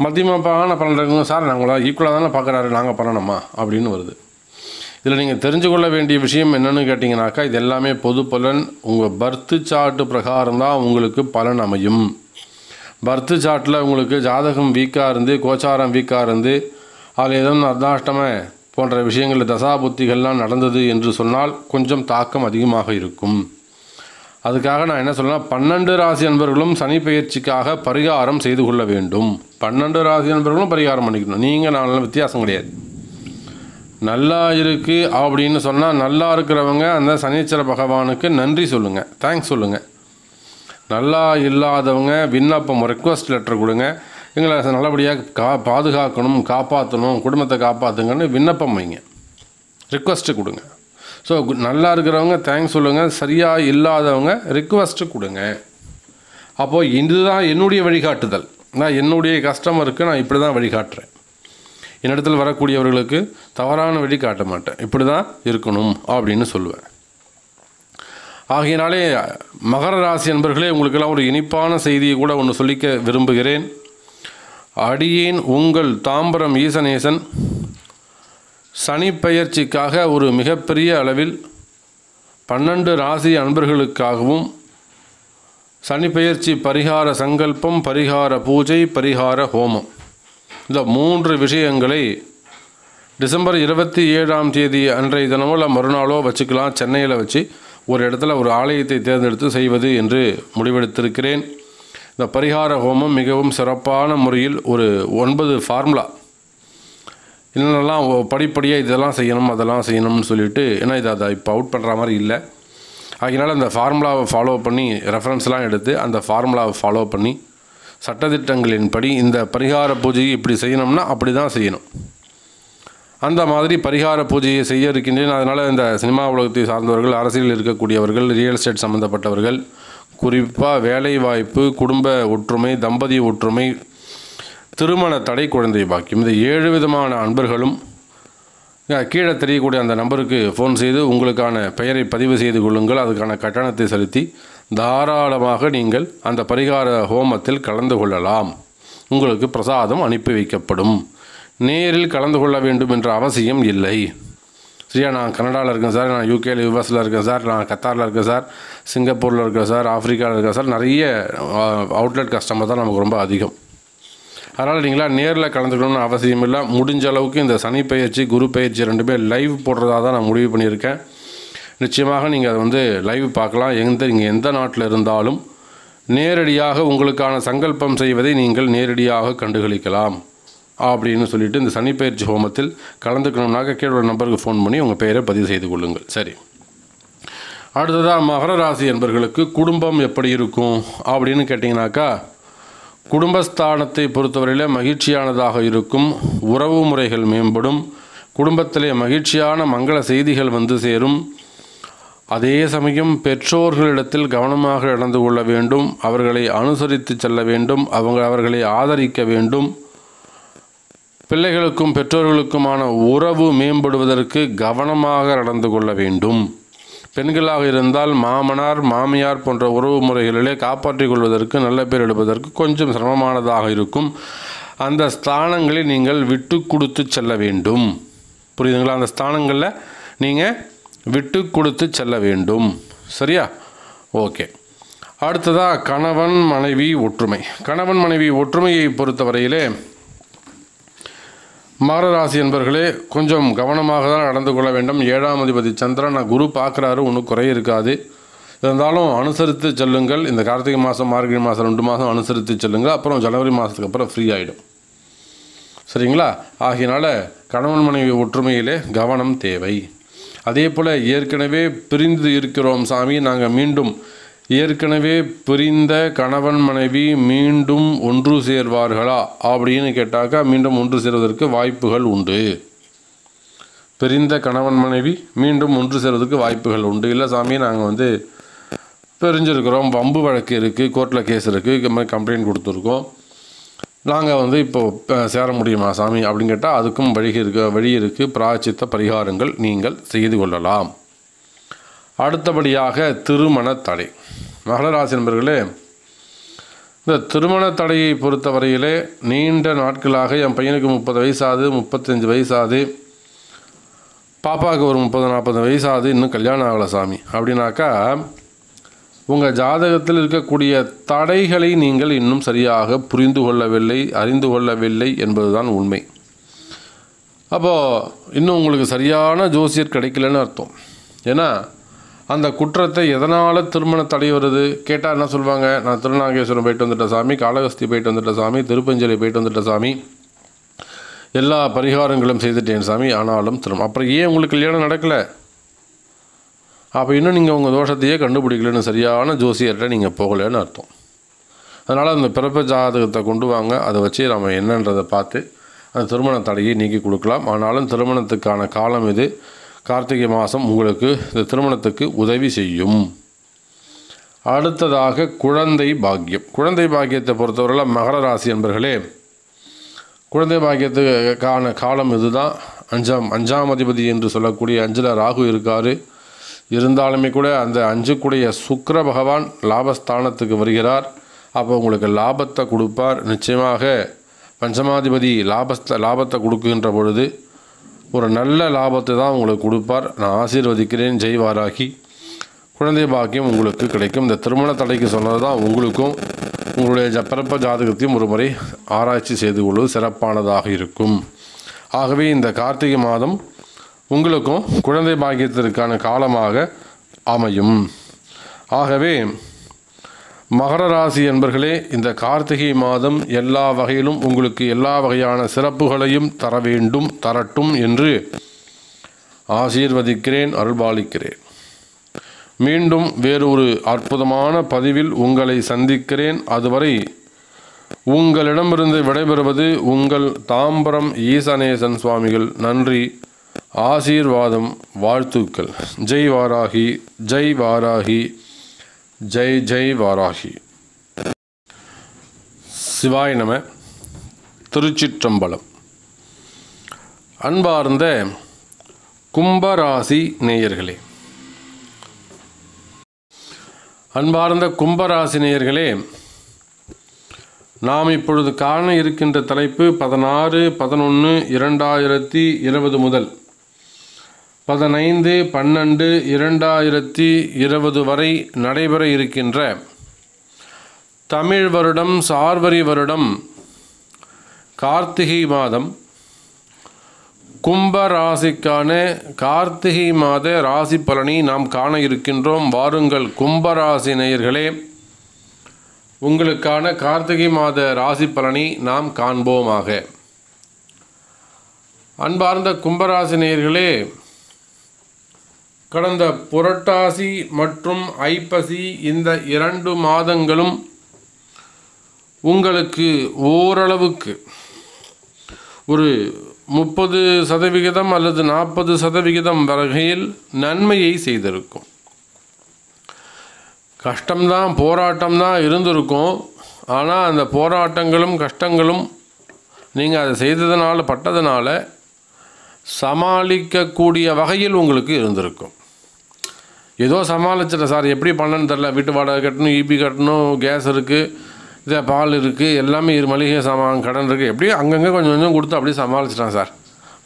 மத்தியமாக பலன் பண்ணுறவங்க சார் நாங்களா ஈக்குவலாக தானே பார்க்குறாரு நாங்கள் பண்ணணுமா? அப்படின்னு வருது. இதில் நீங்கள் தெரிஞ்சு கொள்ள வேண்டிய விஷயம் என்னன்னு கேட்டிங்கனாக்கா இது எல்லாமே பொது பலன். உங்கள் பர்த்து சார்ட்டு பிரகாரம் தான் உங்களுக்கு பலன் அமையும். பர்த்து சார்ட்டில் உங்களுக்கு ஜாதகம் வீக்காக இருந்து கோச்சாரம் வீக்காக இருந்து அதில் ஏதோ அர்த்தாஷ்டம போன்ற விஷயங்களில் தசாபுத்திகள்லாம் நடந்தது என்று சொன்னால் கொஞ்சம் தாக்கம் அதிகமாக இருக்கும். அதுக்காக நான் என்ன சொல்லலாம் பன்னெண்டு ராசி அன்பர்களும் சனி பயிற்சிக்காக பரிகாரம் செய்து கொள்ள வேண்டும். பன்னெண்டு ராசி அன்பர்களும் பரிகாரம் பண்ணிக்கணும். நீங்கள் நான் வித்தியாசம் கிடையாது. நல்லா இருக்குது அப்படின்னு சொன்னால் நல்லா இருக்கிறவங்க அந்த சனீச்சர பகவானுக்கு நன்றி சொல்லுங்கள் தேங்க்ஸ் சொல்லுங்கள் நல்லா இல்லாதவங்க விண்ணப்பம் ரெக்வஸ்ட் லெட்டர் கொடுங்க. எங்களை நல்லபடியாக கா பாதுகாக்கணும் காப்பாற்றணும் குடும்பத்தை காப்பாற்றுங்கன்னு விண்ணப்பம் வைங்க. ரிக்வஸ்ட்டு கொடுங்க. ஸோ நல்லா இருக்கிறவங்க தேங்க்ஸ் சொல்லுங்கள் சரியாக இல்லாதவங்க ரிக்வஸ்ட்டு கொடுங்க. அப்போது இதுதான் என்னுடைய வழிகாட்டுதல். நான் என்னுடைய கஸ்டமருக்கு நான் இப்படி தான் வழிகாட்டுறேன். என்னிடத்தில் வரக்கூடியவர்களுக்கு தவறான வழி காட்ட மாட்டேன். இப்படி தான் இருக்கணும் அப்படின்னு சொல்லுவேன். ஆகையினாலே மகர ராசி நண்பர்களே உங்களுக்கெல்லாம் ஒரு இனிப்பான செய்தியை கூட ஒன்று சொல்லிக்க விரும்புகிறேன். அடியேன் உங்கள் தாம்பரம் ஈசனேசன். சனி பயிற்சிக்காக ஒரு மிகப்பெரிய அளவில் பன்னெண்டு ராசி அன்பர்களுக்காகவும் சனிப்பெயர்ச்சி பரிகார சங்கல்பம் பரிகார பூஜை பரிகார ஹோமம். இந்த மூன்று விஷயங்களை டிசம்பர் இருபத்தி ஏழாம் தேதி அன்றைய தினமோ இல்லை மறுநாளோ வச்சுக்கலாம். சென்னையில் வச்சு ஒரு இடத்துல ஒரு ஆலயத்தை தேர்ந்தெடுத்து செய்வது என்று முடிவெடுத்திருக்கிறேன். இந்த பரிகார ஹோமம் மிகவும் சிறப்பான முறையில் ஒரு ஒன்பது ஃபார்முலா என்னென்னலாம் படிப்படியாக இதெல்லாம் செய்யணும் அதெல்லாம் செய்யணும்னு சொல்லிட்டு ஏன்னா இதை அதை இப்போ அவுட் பண்ணுற மாதிரி இல்லை. அதனால் அந்த ஃபார்முலாவை ஃபாலோ பண்ணி ரெஃபரன்ஸ்லாம் எடுத்து அந்த ஃபார்முலாவை ஃபாலோ பண்ணி சட்டத்திட்டங்களின்படி இந்த பரிகார பூஜையை இப்படி செய்யணும்னா அப்படி தான் செய்யணும். அந்த மாதிரி பரிகார பூஜையை செய்ய இருக்கின்றேன். அதனால் இந்த சினிமா உலகத்தை சார்ந்தவர்கள் அரசியலில் இருக்கக்கூடியவர்கள் ரியல் எஸ்டேட் சம்மந்தப்பட்டவர்கள் குறிப்பாக வேலைவாய்ப்பு குடும்ப ஒற்றுமை தம்பதி ஒற்றுமை திருமண தடை குழந்தை பாக்கியம். இந்த ஏழு விதமான அன்பர்களும் கீழே தெரியக்கூடிய அந்த நம்பருக்கு ஃபோன் செய்து உங்களுக்கான பெயரை பதிவு செய்து கொள்ளுங்கள். அதுக்கான கட்டணத்தை செலுத்தி தாராளமாக நீங்கள் அந்த பரிகார ஹோமத்தில் கலந்து கொள்ளலாம். உங்களுக்கு பிரசாதம் அனுப்பி வைக்கப்படும். நேரில் கலந்து கொள்ள வேண்டும் என்ற அவசியம் இல்லை. சரியா நான் கனடாவில் இருக்கேன் சார் நான் யூகேல யூஎஸில் இருக்கேன் சார் நான் கத்தாரில் இருக்கேன் சார் சிங்கப்பூரில் இருக்கேன் சார் ஆஃப்ரிக்காவில் இருக்கேன் சார் நிறைய அவுட்லெட் கஸ்டமர் தான் நமக்கு ரொம்ப அதிகம். அதனால் நீங்களா நேரில் கலந்துக்கணும்னு அவசியம் இல்லை. முடிஞ்ச அளவுக்கு இந்த சனி பயிற்சி குரு பயிற்சி ரெண்டுமே லைவ் போடுறதா தான் நான் முடிவு பண்ணியிருக்கேன். நிச்சயமாக நீங்கள் அதை வந்து லைவ் பார்க்கலாம். எந்த நீங்கள் எந்த நாட்டில் இருந்தாலும் நேரடியாக உங்களுக்கான சங்கல்பம் செய்வதை நீங்கள் நேரடியாக கண்டுகளிக்கலாம். அப்படின்னு சொல்லிட்டு இந்த சனிப்பயிற்சி ஹோமத்தில் கலந்துக்கணும்னாக்க கீழே நம்பருக்கு ஃபோன் பண்ணி உங்கள் பெயரை பதிவு செய்து கொள்ளுங்கள். சரி. அடுத்ததாக மகர ராசி என்பர்களுக்கு குடும்பம் எப்படி இருக்கும்? அப்படின்னு கேட்டிங்கனாக்கா குடும்பஸ்தானத்தை பொறுத்தவரையில் மகிழ்ச்சியானதாக இருக்கும். உறவு முறைகள் மேம்படும். குடும்பத்திலே மகிழ்ச்சியான மங்கள செய்திகள் வந்து சேரும். அதே சமயம் பெற்றோர்களிடத்தில் கவனமாக நடந்து கொள்ள வேண்டும். அவர்களை அனுசரித்து செல்ல வேண்டும். அவங்க அவர்களை ஆதரிக்க வேண்டும். பிள்ளைகளுக்கும் பெற்றோர்களுக்குமான உறவு மேம்படுவதற்கு கவனமாக நடந்து கொள்ள வேண்டும். பெண்களாக இருந்தால் மாமனார் மாமியார் போன்ற உறவு முறைகளிலே காப்பாற்றிக் கொள்வதற்கு நல்ல பேர் எடுப்பதற்கு கொஞ்சம் சிரமமானதாக இருக்கும். அந்த ஸ்தானங்களை நீங்கள் விட்டு கொடுத்து செல்ல வேண்டும். புரியுதுங்களா? அந்த ஸ்தானங்களில் நீங்கள் விட்டு கொடுத்து செல்ல வேண்டும். சரியா? ஓகே. அடுத்ததாக கணவன் மனைவி ஒற்றுமை. கணவன் மனைவி ஒற்றுமையை பொறுத்தவரையிலே மகர ராசி என்பர்களே கொஞ்சம் கவனமாக தான் நடந்து கொள்ள வேண்டும். ஏழாம் அதிபதி சந்திரன் நான் குரு பார்க்குறாரு ஒன்றும் குறை இருக்காது. இருந்தாலும் அனுசரித்து செல்லுங்கள். இந்த கார்த்திகை மாதம் மார்கழி மாதம் ரெண்டு மாதம் அனுசரித்து செல்லுங்கள். அப்புறம் ஜனவரி மாதத்துக்கு அப்புறம் ஃப்ரீ ஆகிடும் சரிங்களா? ஆகையினால கணவன் மனைவி ஒற்றுமையிலே கவனம் தேவை. அதே போல் ஏற்கனவே பிரிந்து இருக்கிறோம் சாமி. நாங்கள் மீண்டும் ஏற்கனவே பிரிந்த கணவன் மனைவி மீண்டும் ஒன்று சேர்வார்களா? அப்படின்னு கேட்டாக்கா மீண்டும் ஒன்று சேர்வதற்கு வாய்ப்புகள் உண்டு. பிரிந்த கணவன் மனைவி மீண்டும் ஒன்று சேர்வதற்கு வாய்ப்புகள் உண்டு. இல்லை சாமி நாங்கள் வந்து பிரிஞ்சிருக்கிறோம். வம்பு வழக்கு இருக்குது கோர்ட்டில் கேஸ் இருக்குது இது மாதிரி கம்ப்ளைண்ட் கொடுத்துருக்கோம். நாங்கள் வந்து இப்போ சேர முடியுமா சாமி? அப்படின்னு கேட்டால் அதுக்கும் வழி இருக்கு வழி இருக்குது பிராச்சித்த பரிகாரங்கள் நீங்கள் செய்து கொள்ளலாம். அடுத்தபடியாக திருமண தடை மகராசி நண்பர்களே இந்த திருமண தடையை பொறுத்தவரையிலே நீண்ட நாட்களாக என் பையனுக்கு முப்பது வயசாகுது முப்பத்தஞ்சு வயசாகுது. பாப்பாவுக்கு ஒரு முப்பது நாற்பது வயசாகுது இன்னும் கல்யாணம் ஆகலை சாமி. அப்படின்னாக்கா உங்கள் ஜாதகத்தில் இருக்கக்கூடிய தடைகளை நீங்கள் இன்னும் சரியாக புரிந்து கொள்ளவில்லை அறிந்து கொள்ளவில்லை என்பதுதான் உண்மை. அப்போது இன்னும் உங்களுக்கு சரியான ஜோசியர் கிடைக்கலன்னு அர்த்தம். ஏன்னா அந்த குற்றத்தை எதனால் திருமண தடை வருது? கேட்டால் என்ன சொல்லுவாங்க நான் திருநாகேஸ்வரம் போயிட்டு வந்துட்ட சாமி காளகஸ்தி போயிட்டு வந்துட்ட சாமி திருப்பஞ்சலி போயிட்டு வந்துட்ட சாமி. எல்லா பரிகாரங்களும் செய்துட்டேன் சாமி ஆனாலும் திரும்ப அப்புறம் ஏன் உங்களுக்கு கல்யாணம் நடக்கலை? அப்போ இன்னும் நீங்கள் உங்கள் தோஷத்தையே கண்டுபிடிக்கலன்னு சரியான ஜோசியர்கிட்ட நீங்கள் போகலைன்னு அர்த்தம். அதனால் அந்த பிறப்பு ஜாதகத்தை கொண்டு வாங்க. அதை வச்சு நம்ம என்னன்றதை பார்த்து அந்த திருமண தடையை நீக்கி கொடுக்கலாம். ஆனாலும் திருமணத்துக்கான காலம் இது. கார்த்திகை மாதம் உங்களுக்கு இந்த திருமணத்துக்கு உதவி செய்யும். அடுத்ததாக குழந்தை பாக்கியம். குழந்தை பாக்கியத்தை பொறுத்தவரையில் மகர ராசி என்பர்களே குழந்தை பாக்கியத்துக்கான காலம் இதுதான். அஞ்சாம் அஞ்சாம் அதிபதி என்று சொல்லக்கூடிய அஞ்சில் ராகு இருக்கார். இருந்தாலுமே கூட அந்த அஞ்சுக்குடைய சுக்கர பகவான் லாபஸ்தானத்துக்கு வருகிறார். அப்போ உங்களுக்கு லாபத்தை கொடுப்பார். நிச்சயமாக பஞ்சமாதிபதி லாபஸ்த லாபத்தை கொடுக்கின்ற பொழுது ஒரு நல்ல லாபத்தை தான் உங்களுக்கு கொடுப்பார். நான் ஆசீர்வதிக்கிறேன் ஜெய்வாராகி. குழந்தை பாக்கியம் உங்களுக்கு கிடைக்கும். இந்த திருமண தடைக்கு சொன்னது தான் உங்களுக்கும் உங்களுடைய ஜப்பரப்ப பிறப்ப ஜாதகத்தையும் ஒரு முறை ஆராய்ச்சி செய்து கொள்வது சிறப்பானதாக இருக்கும். ஆகவே இந்த கார்த்திகை மாதம் உங்களுக்கும் குழந்தை பாக்கியத்திற்கான காலமாக அமையும். ஆகவே மகர ராசி என்பர்களே இந்த கார்த்திகை மாதம் எல்லா வகையிலும் உங்களுக்கு எல்லா வகையான சிறப்புகளையும் தர வேண்டும் தரட்டும் என்று ஆசீர்வதிக்கிறேன் அருள்பாலிக்கிறேன். மீண்டும் வேறொரு அற்புதமான பதிவில் உங்களை சந்திக்கிறேன். அதுவரை உங்களிடமிருந்து விடைபெறுவது உங்கள் தாம்பரம் ஈசனேசன் சுவாமிகள். நன்றி ஆசீர்வாதம் வாழ்த்துக்கள். ஜெய் வாராகி ஜெய் வாராகி. ஜெய் ஜெய் வாராகி. சிவாய் நம திருச்சிற்றம்பலம். அன்பார்ந்த கும்பராசி நேயர்களே. அன்பார்ந்த கும்பராசி நேயர்களே நாம் இப்பொழுது காண இருக்கின்ற தலைப்பு பதினாறு பதினொன்று இரண்டாயிரத்தி இருபது முதல். பதினைந்து பன்னெண்டு இரண்டாயிரத்தி இருபது வரை நடைபெற இருக்கின்ற தமிழ் வருடம் சார்வரி வருடம் கார்த்திகை மாதம். கும்ப ராசிக்கான கார்த்திகை மாத ராசி பலனை நாம் காண இருக்கின்றோம். வாருங்கள் கும்பராசி நேயர்களே உங்களுக்கான கார்த்திகை மாத ராசி பலனை நாம் காண்போமாக. அன்பார்ந்த கும்பராசி நேயர்களே கடந்த புரட்டாசி மற்றும் ஐப்பசி இந்த இரண்டு மாதங்களும் உங்களுக்கு ஓரளவுக்கு ஒரு முப்பது சதவிகிதம் அல்லது நாற்பது சதவிகிதம் வகையில் நன்மையை செய்திருக்கும். கஷ்டம்தான் போராட்டம்தான் இருந்திருக்கும். ஆனால் அந்த போராட்டங்களும் கஷ்டங்களும் நீங்கள் அதை செய்ததுனால பட்டதுனால சமாளிக்கக்கூடிய வகையில் உங்களுக்கு இருந்திருக்கும். ஏதோ சமாளிச்சிட்ட சார். எப்படி பண்ணன்னு தெரில வீட்டு வாடகை கட்டணும் ஈபி கட்டணும் கேஸ் இருக்குது இதே பால் இருக்குது எல்லாமே இரு மளிகை சாமான் கடன் இருக்குது எப்படியும் அங்கங்கே கொஞ்சம் கொஞ்சம் கொடுத்து அப்படியே சமாளிச்சிட்டேன் சார்.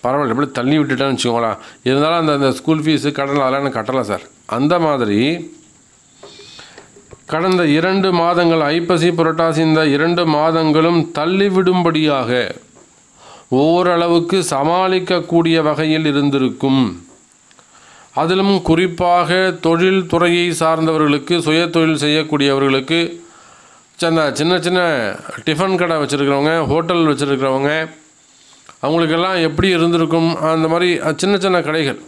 பரவாயில்ல. எப்படி தள்ளி விட்டுட்டேன்னு வச்சுக்கோங்களேன். இருந்தாலும் அந்த அந்த ஸ்கூல் ஃபீஸு கடன் அதெல்லாம் எனக்கு சார். அந்த மாதிரி கடந்த இரண்டு மாதங்கள் ஐப்பசி புரட்டாசி இந்த இரண்டு மாதங்களும் தள்ளிவிடும்படியாக ஓரளவுக்கு சமாளிக்கக்கூடிய வகையில் இருந்திருக்கும். அதிலும் குறிப்பாக தொழில் துறையை சார்ந்தவர்களுக்கு சுய தொழில் செய்யக்கூடியவர்களுக்கு சின்ன சின்ன சின்ன டிஃபன் கடை வச்சுருக்கிறவங்க ஹோட்டல் வச்சுருக்கிறவங்க அவங்களுக்கெல்லாம் எப்படி இருந்திருக்கும்? அந்த மாதிரி சின்ன சின்ன கடைகள்.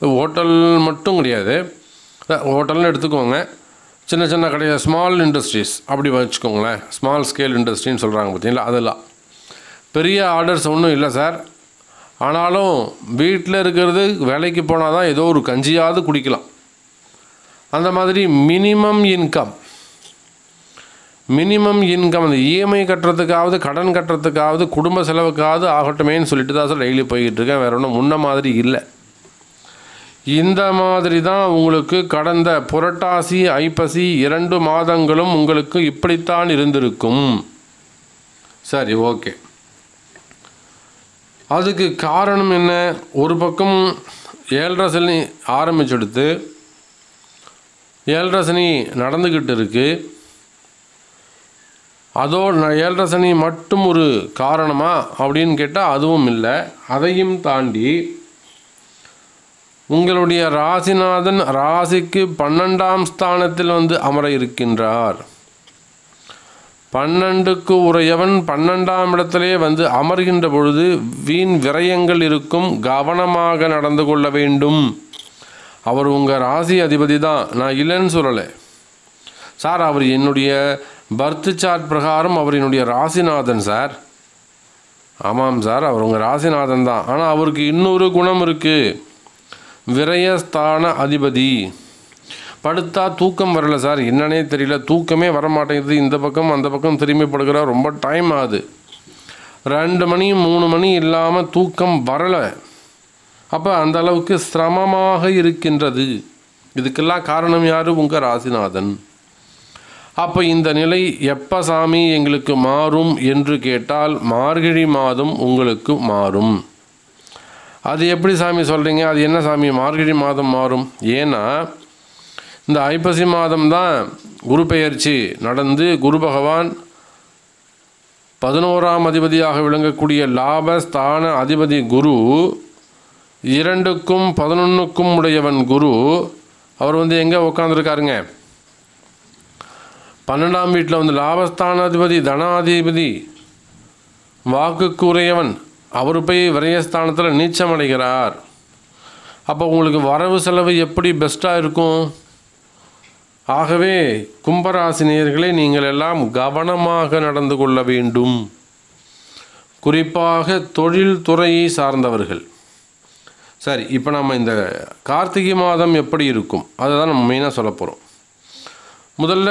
ஹோட்டல் மட்டும் கிடையாது. ஹோட்டல்னு எடுத்துக்கோங்க. சின்ன சின்ன கடைகள் ஸ்மால் இண்டஸ்ட்ரீஸ் அப்படி வச்சுக்கோங்களேன். ஸ்மால் ஸ்கேல் இண்டஸ்ட்ரின்னு சொல்கிறாங்க பார்த்தீங்களா? அதெல்லாம். பெரிய ஆர்டர்ஸ் ஒன்றும் இல்லை சார் ஆனாலும் வீட்டில் இருக்கிறது வேலைக்கு போனால் தான் ஏதோ ஒரு கஞ்சியாவது குடிக்கலாம். அந்த மாதிரி மினிமம் இன்கம் மினிமம் இன்கம் அந்த இஎம்ஐ கட்டுறதுக்காவது கடன் கட்டுறதுக்காவது குடும்ப செலவுக்காவது ஆகட்டுமேன்னு சொல்லிட்டு தான் சார் டெய்லி போய்கிட்டு இருக்கேன். வேறு ஒன்றும் முன்ன மாதிரி இல்லை. இந்த மாதிரி தான் உங்களுக்கு கடந்த புரட்டாசி ஐப்பசி இரண்டு மாதங்களும் உங்களுக்கு இப்படித்தான் இருந்திருக்கும். சரி ஓகே அதுக்கு காரணம் என்ன? ஒரு பக்கம் ஏழரை சனி ஆரம்பிச்செடுத்து ஏழரை சனி நடந்துக்கிட்டு இருக்குது அதோ ந- ஏழரை சனி மட்டும் ஒரு காரணமா அப்படின்னு கேட்டால் அதுவும் இல்லை. அதையும் தாண்டி உங்களுடைய ராசிநாதன் ராசிக்கு பன்னெண்டாம் ஸ்தானத்தில் வந்து அமர இருக்கின்றார். பன்னெண்டுக்கு உரையவன் பன்னெண்டாம் இடத்திலே வந்து அமர்கின்ற பொழுது வீண் விரயங்கள் இருக்கும் கவனமாக நடந்து கொள்ள வேண்டும். அவர் உங்கள் ராசி அதிபதி தான். நான் இல்லைன்னு சொல்லலை. சார் அவர் என்னுடைய பர்த் சார்ட் பிரகாரம் அவர் என்னுடைய ராசிநாதன் சார். ஆமாம் சார் அவர் உங்கள் ராசிநாதன் தான். ஆனால் அவருக்கு இன்னொரு குணம் இருக்குது விரயஸ்தான அதிபதி. படுத்தா தூக்கம் வரல சார். என்னன்னே தெரியல. தூக்கமே வர மாட்டேங்குது இந்த பக்கம் அந்த பக்கம் திரும்பி படுக்கிற ரொம்ப டைம் ஆகுது. ரெண்டு மணி மூணு மணி இல்லாமல் தூக்கம் வரலை. அப்போ அந்த அளவுக்கு சிரமமாக இருக்கின்றது. இதுக்கெல்லாம் காரணம் யார்? உங்கள் ராசிநாதன். அப்போ இந்த நிலை எப்போ சாமி எங்களுக்கு மாறும் என்று கேட்டால் மார்கழி மாதம் உங்களுக்கு மாறும். அது எப்படி சாமி சொல்கிறீங்க அது என்ன சாமி? மார்கழி மாதம் மாறும். ஏன்னா இந்த ஐப்பசி மாதம்தான் குரு பெயர்ச்சி நடந்து குரு பகவான் பதினோராம் அதிபதியாக விளங்கக்கூடிய லாபஸ்தான அதிபதி குரு இரண்டுக்கும் பதினொன்றுக்கும் உடையவன் குரு. அவர் வந்து எங்கே உட்காந்துருக்காருங்க பன்னெண்டாம் வீட்டில் வந்து லாபஸ்தானாதிபதி தனாதிபதி வாக்குக்கு உரையவன் அவர் போய் விரயஸ்தானத்தில் நீச்சம் அடைகிறார் அப்போ உங்களுக்கு வரவு செலவு எப்படி பெஸ்ட்டாக இருக்கும்? ஆகவே கும்பராசினியர்களை நீங்கள் எல்லாம் கவனமாக நடந்து கொள்ள வேண்டும். குறிப்பாக தொழில் துறையை சார்ந்தவர்கள். சரி இப்போ நம்ம இந்த கார்த்திகை மாதம் எப்படி இருக்கும்? அதை தான் நம்ம மெயினாக சொல்ல போகிறோம் முதல்ல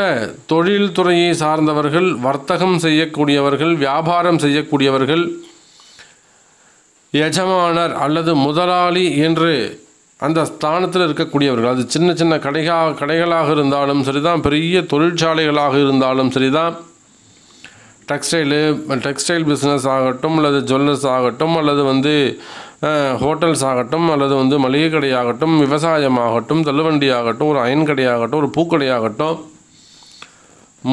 தொழில் துறையை சார்ந்தவர்கள் வர்த்தகம் செய்யக்கூடியவர்கள் வியாபாரம் செய்யக்கூடியவர்கள் எஜமானர் அல்லது முதலாளி என்று அந்த ஸ்தானத்தில் இருக்கக்கூடியவர்கள் அது சின்ன சின்ன கடைகா கடைகளாக இருந்தாலும் சரிதான் பெரிய தொழிற்சாலைகளாக இருந்தாலும் சரிதான். டெக்ஸ்டைலு டெக்ஸ்டைல் பிஸ்னஸ் ஆகட்டும் அல்லது ஜுவல்லர்ஸ் ஆகட்டும் அல்லது வந்து ஹோட்டல்ஸ் ஆகட்டும் அல்லது வந்து மளிகை கடையாகட்டும் விவசாயம் ஆகட்டும் தள்ளுவண்டி ஆகட்டும் ஒரு அயன் கடையாகட்டும் ஒரு பூக்கடையாகட்டும்